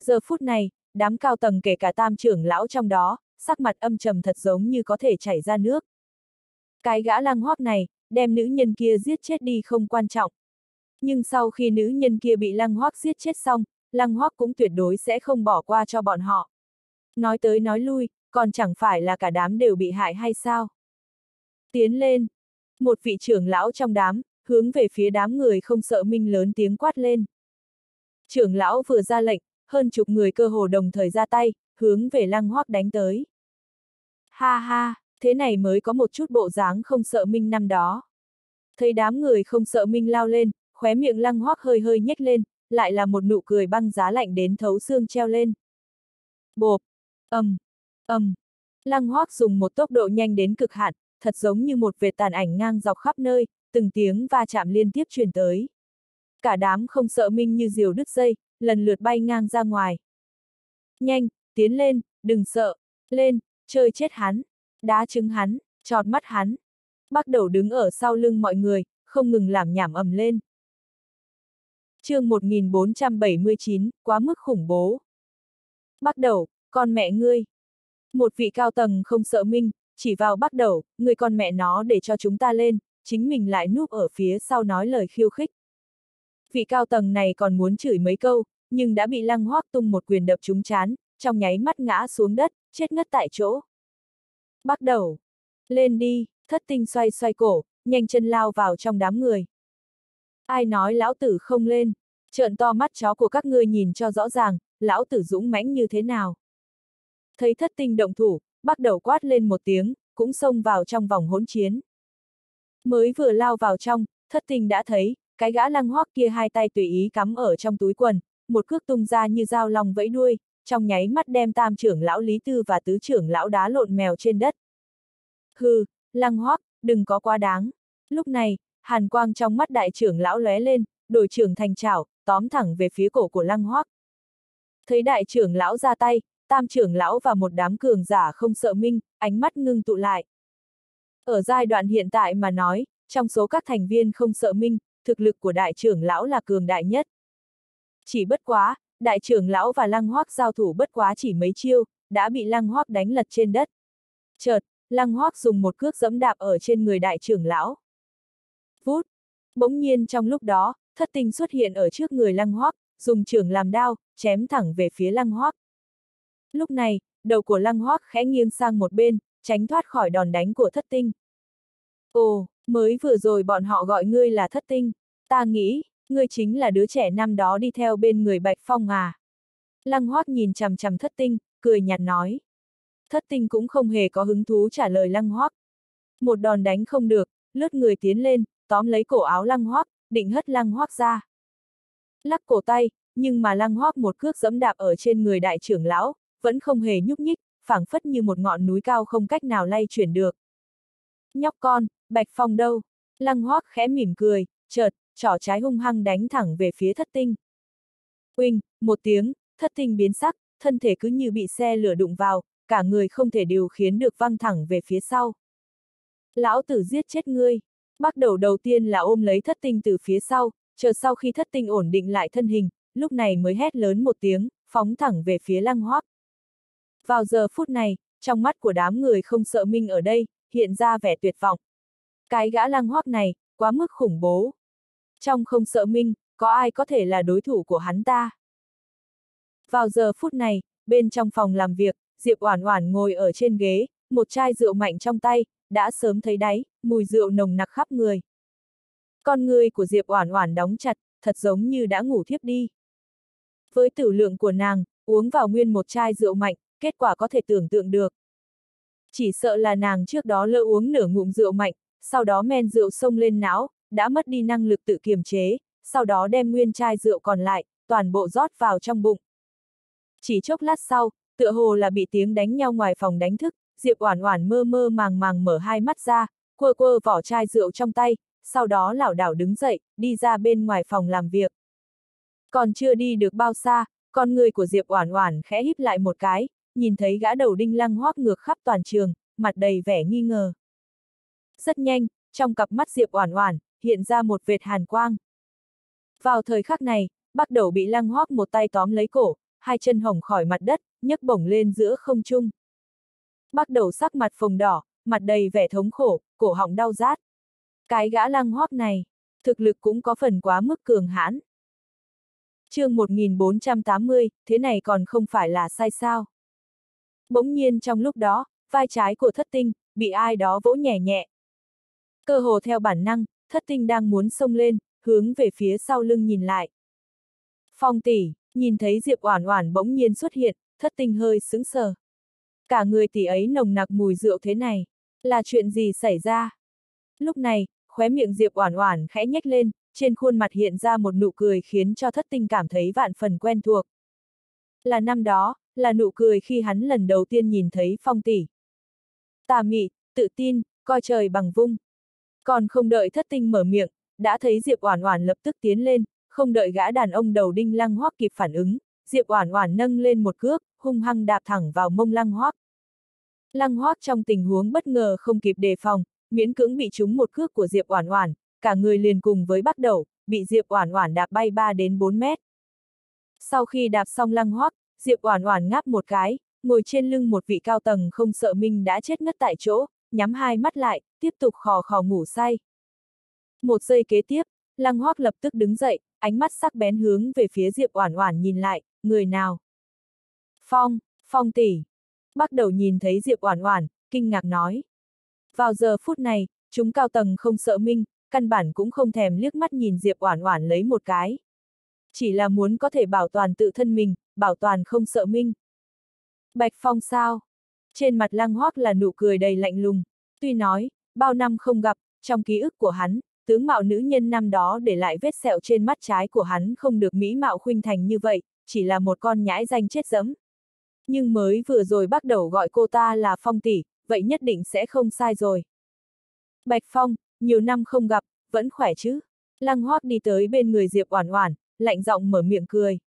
Giờ phút này, đám cao tầng kể cả tam trưởng lão trong đó, sắc mặt âm trầm thật giống như có thể chảy ra nước. Cái gã lang hoác này, đem nữ nhân kia giết chết đi không quan trọng. Nhưng sau khi nữ nhân kia bị lăng hoác giết chết xong, lăng hoác cũng tuyệt đối sẽ không bỏ qua cho bọn họ. Nói tới nói lui, còn chẳng phải là cả đám đều bị hại hay sao? Tiến lên. Một vị trưởng lão trong đám, hướng về phía đám người không sợ minh lớn tiếng quát lên. Trưởng lão vừa ra lệnh, hơn chục người cơ hồ đồng thời ra tay, hướng về lăng hoác đánh tới. Ha ha, thế này mới có một chút bộ dáng không sợ minh năm đó. Thấy đám người không sợ minh lao lên, khóe miệng lăng hoác hơi hơi nhếch lên, lại là một nụ cười băng giá lạnh đến thấu xương treo lên. Bộp, ầm, ầm, lăng hoác dùng một tốc độ nhanh đến cực hạn, thật giống như một vệt tàn ảnh ngang dọc khắp nơi, từng tiếng va chạm liên tiếp truyền tới. Cả đám không sợ minh như diều đứt dây, lần lượt bay ngang ra ngoài. Nhanh, tiến lên, đừng sợ, lên, chơi chết hắn, đá trứng hắn, trọt mắt hắn. Bắt đầu đứng ở sau lưng mọi người, không ngừng làm nhảm ầm lên. chương 1479, quá mức khủng bố. Bắt đầu, con mẹ ngươi. Một vị cao tầng không sợ minh, chỉ vào bắt đầu, người con mẹ nó để cho chúng ta lên, chính mình lại núp ở phía sau nói lời khiêu khích. Vị cao tầng này còn muốn chửi mấy câu, nhưng đã bị lăng hoác tung một quyền đập trúng chán, trong nháy mắt ngã xuống đất, chết ngất tại chỗ. Bắt đầu. Lên đi, thất tinh xoay xoay cổ, nhanh chân lao vào trong đám người. Ai nói lão tử không lên, trợn to mắt chó của các ngươi nhìn cho rõ ràng, lão tử dũng mãnh như thế nào. Thấy thất tinh động thủ, bắt đầu quát lên một tiếng, cũng xông vào trong vòng hỗn chiến. Mới vừa lao vào trong, thất tinh đã thấy, cái gã lăng hoác kia hai tay tùy ý cắm ở trong túi quần, một cước tung ra như dao lòng vẫy đuôi, trong nháy mắt đem tam trưởng lão Lý Tư và tứ trưởng lão đá lộn mèo trên đất. Hừ, lăng hoác, đừng có quá đáng. Lúc này, hàn quang trong mắt đại trưởng lão lóe lên, đổi trưởng thành chảo, tóm thẳng về phía cổ của lăng hoác. Thấy đại trưởng lão ra tay, tam trưởng lão và một đám cường giả không sợ minh, ánh mắt ngưng tụ lại. Ở giai đoạn hiện tại mà nói, trong số các thành viên không sợ minh, thực lực của đại trưởng lão là cường đại nhất. Chỉ bất quá, đại trưởng lão và lăng hoác giao thủ bất quá chỉ mấy chiêu, đã bị lăng hoác đánh lật trên đất. Chợt, lăng hoác dùng một cước dẫm đạp ở trên người đại trưởng lão. Vút! Bỗng nhiên trong lúc đó, thất tinh xuất hiện ở trước người lăng hoác, dùng trưởng làm đao, chém thẳng về phía lăng hoác. Lúc này, đầu của lăng hoác khẽ nghiêng sang một bên, tránh thoát khỏi đòn đánh của thất tinh. Ồ, mới vừa rồi bọn họ gọi ngươi là thất tinh, ta nghĩ, ngươi chính là đứa trẻ năm đó đi theo bên người Bạch Phong à. Lăng hoác nhìn chằm chằm thất tinh, cười nhạt nói. Thất tinh cũng không hề có hứng thú trả lời lăng hoác. Một đòn đánh không được, lướt người tiến lên, tóm lấy cổ áo lăng hoác, định hất lăng hoác ra. Lắc cổ tay, nhưng mà lăng hoác một cước dẫm đạp ở trên người đại trưởng lão, vẫn không hề nhúc nhích, phảng phất như một ngọn núi cao không cách nào lay chuyển được. Nhóc con, Bạch Phong đâu? Lăng hoác khẽ mỉm cười, chợt, trỏ trái hung hăng đánh thẳng về phía thất tinh. quỳnh một tiếng, thất tinh biến sắc, thân thể cứ như bị xe lửa đụng vào, cả người không thể điều khiến được văng thẳng về phía sau. Lão tử giết chết ngươi. Bắt đầu đầu tiên là ôm lấy thất tinh từ phía sau, chờ sau khi thất tinh ổn định lại thân hình, lúc này mới hét lớn một tiếng, phóng thẳng về phía lăng hoác. Vào giờ phút này, trong mắt của đám người không sợ minh ở đây, hiện ra vẻ tuyệt vọng. Cái gã lăng hoác này, quá mức khủng bố. Trong không sợ minh, có ai có thể là đối thủ của hắn ta? Vào giờ phút này, bên trong phòng làm việc, Diệp Oản Oản ngồi ở trên ghế, một chai rượu mạnh trong tay, đã sớm thấy đáy, mùi rượu nồng nặc khắp người. Con người của Diệp Oản Oản đóng chặt, thật giống như đã ngủ thiếp đi. Với tử lượng của nàng, uống vào nguyên một chai rượu mạnh, kết quả có thể tưởng tượng được. Chỉ sợ là nàng trước đó lỡ uống nửa ngụm rượu mạnh, sau đó men rượu xông lên não, đã mất đi năng lực tự kiềm chế, sau đó đem nguyên chai rượu còn lại, toàn bộ rót vào trong bụng. Chỉ chốc lát sau, tựa hồ là bị tiếng đánh nhau ngoài phòng đánh thức, Diệp Oản Oản mơ mơ màng màng mở hai mắt ra, quơ quơ vỏ chai rượu trong tay, sau đó lảo đảo đứng dậy, đi ra bên ngoài phòng làm việc. Còn chưa đi được bao xa, con người của Diệp Oản Oản khẽ híp lại một cái, nhìn thấy gã đầu đinh lăng hoác ngược khắp toàn trường, mặt đầy vẻ nghi ngờ. Rất nhanh, trong cặp mắt Diệp Oản Oản hiện ra một vệt hàn quang. Vào thời khắc này, bắt đầu bị lăng hoác một tay tóm lấy cổ, hai chân hồng khỏi mặt đất, nhấc bổng lên giữa không trung. Bắt đầu sắc mặt phồng đỏ, mặt đầy vẻ thống khổ, cổ họng đau rát. Cái gã lăng hoác này, thực lực cũng có phần quá mức cường hãn. chương 1480, thế này còn không phải là sai sao. Bỗng nhiên trong lúc đó, vai trái của thất tinh, bị ai đó vỗ nhẹ nhẹ. Cơ hồ theo bản năng, thất tinh đang muốn xông lên, hướng về phía sau lưng nhìn lại. Phong tỷ, nhìn thấy Diệp Oản Oản bỗng nhiên xuất hiện, thất tinh hơi sững sờ. Cả người tỷ ấy nồng nặc mùi rượu thế này, là chuyện gì xảy ra? Lúc này, khóe miệng Diệp Oản Oản khẽ nhếch lên, trên khuôn mặt hiện ra một nụ cười khiến cho thất tinh cảm thấy vạn phần quen thuộc. Là năm đó, là nụ cười khi hắn lần đầu tiên nhìn thấy phong tỷ. Tà mị, tự tin, coi trời bằng vung. Còn không đợi thất tinh mở miệng, đã thấy Diệp Oản Oản lập tức tiến lên, không đợi gã đàn ông đầu đinh lăng hoắc kịp phản ứng, Diệp Oản Oản nâng lên một cước, hung hăng đạp thẳng vào mông lăng hoắc. Lăng hoắc trong tình huống bất ngờ không kịp đề phòng, miễn cưỡng bị trúng một cước của Diệp Oản Oản, cả người liền cùng với bắt đầu, bị Diệp Oản Oản đạp bay 3 đến 4 mét. Sau khi đạp xong lăng hoắc, Diệp Oản Oản ngáp một cái, ngồi trên lưng một vị cao tầng không sợ minh đã chết ngất tại chỗ, nhắm hai mắt lại, tiếp tục khò khò ngủ say. Một giây kế tiếp, Lăng Hoắc lập tức đứng dậy, ánh mắt sắc bén hướng về phía Diệp Oản Oản nhìn lại, người nào? Phong, Phong tỷ. Bắt đầu nhìn thấy Diệp Oản Oản, kinh ngạc nói. Vào giờ phút này, chúng cao tầng không sợ minh, căn bản cũng không thèm liếc mắt nhìn Diệp Oản Oản lấy một cái. Chỉ là muốn có thể bảo toàn tự thân mình, bảo toàn không sợ minh. Bạch Phong sao? Trên mặt Lăng Hoắc là nụ cười đầy lạnh lùng, tuy nói, bao năm không gặp, trong ký ức của hắn, tướng mạo nữ nhân năm đó để lại vết sẹo trên mắt trái của hắn không được mỹ mạo khuynh thành như vậy, chỉ là một con nhãi danh chết dẫm. Nhưng mới vừa rồi bắt đầu gọi cô ta là Phong tỷ, vậy nhất định sẽ không sai rồi. Bạch Phong, nhiều năm không gặp, vẫn khỏe chứ? Lăng Hoác đi tới bên người Diệp Oản Oản, lạnh giọng mở miệng cười.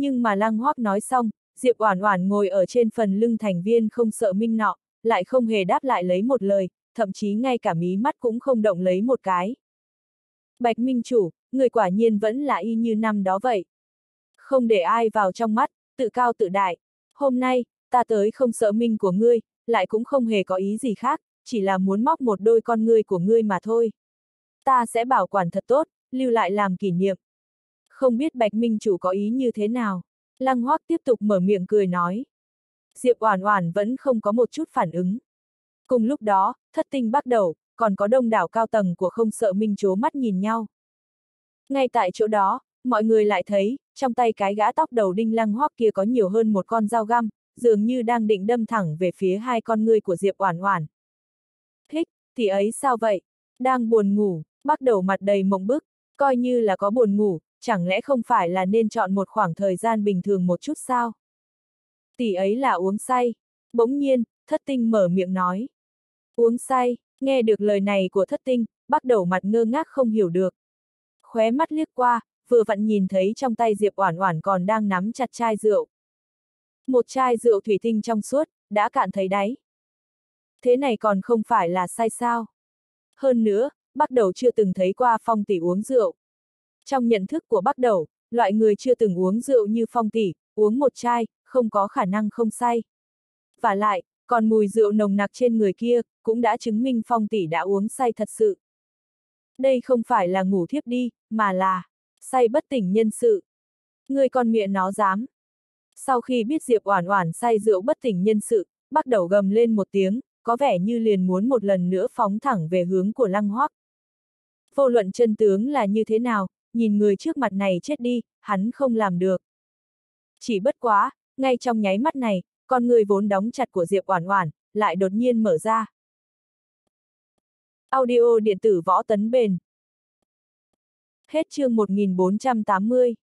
Nhưng mà Lăng Hoác nói xong, Diệp Oản Oản ngồi ở trên phần lưng thành viên không sợ minh nọ, lại không hề đáp lại lấy một lời, thậm chí ngay cả mí mắt cũng không động lấy một cái. Bạch Minh Chủ, người quả nhiên vẫn là y như năm đó vậy. Không để ai vào trong mắt, tự cao tự đại. Hôm nay, ta tới không sợ minh của ngươi, lại cũng không hề có ý gì khác, chỉ là muốn móc một đôi con ngươi của ngươi mà thôi. Ta sẽ bảo quản thật tốt, lưu lại làm kỷ niệm. Không biết Bạch Minh Chủ có ý như thế nào? Lăng Hoác tiếp tục mở miệng cười nói. Diệp Oản Oản vẫn không có một chút phản ứng. Cùng lúc đó, thất tinh bắt đầu, còn có đông đảo cao tầng của không sợ minh chố mắt nhìn nhau. Ngay tại chỗ đó, mọi người lại thấy, trong tay cái gã tóc đầu đinh lăng hoác kia có nhiều hơn một con dao găm, dường như đang định đâm thẳng về phía hai con ngươi của Diệp Oản Oản. Hích, thì ấy sao vậy? Đang buồn ngủ, bắt đầu mặt đầy mộng bức, coi như là có buồn ngủ, chẳng lẽ không phải là nên chọn một khoảng thời gian bình thường một chút sao? Tỷ ấy là uống say. Bỗng nhiên, thất tinh mở miệng nói. Uống say, nghe được lời này của thất tinh, bắt đầu mặt ngơ ngác không hiểu được. Khóe mắt liếc qua, vừa vặn nhìn thấy trong tay Diệp Oản Oản còn đang nắm chặt chai rượu. Một chai rượu thủy tinh trong suốt, đã cạn thấy đáy. Thế này còn không phải là sai sao? Hơn nữa, bắt đầu chưa từng thấy qua phong tỷ uống rượu. Trong nhận thức của bắt đầu, loại người chưa từng uống rượu như phong tỷ, uống một chai, không có khả năng không say. Và lại, còn mùi rượu nồng nặc trên người kia, cũng đã chứng minh phong tỷ đã uống say thật sự. Đây không phải là ngủ thiếp đi, mà là say bất tỉnh nhân sự. Người con miệng nó dám. Sau khi biết Diệp Oản Oản say rượu bất tỉnh nhân sự, bắt đầu gầm lên một tiếng, có vẻ như liền muốn một lần nữa phóng thẳng về hướng của Lăng Hoắc. Vô luận chân tướng là như thế nào, nhìn người trước mặt này chết đi, hắn không làm được. Chỉ bất quá, ngay trong nháy mắt này, con người vốn đóng chặt của Diệp Oản Oản, lại đột nhiên mở ra. Audio điện tử võ tấn bền. Hết chương 1480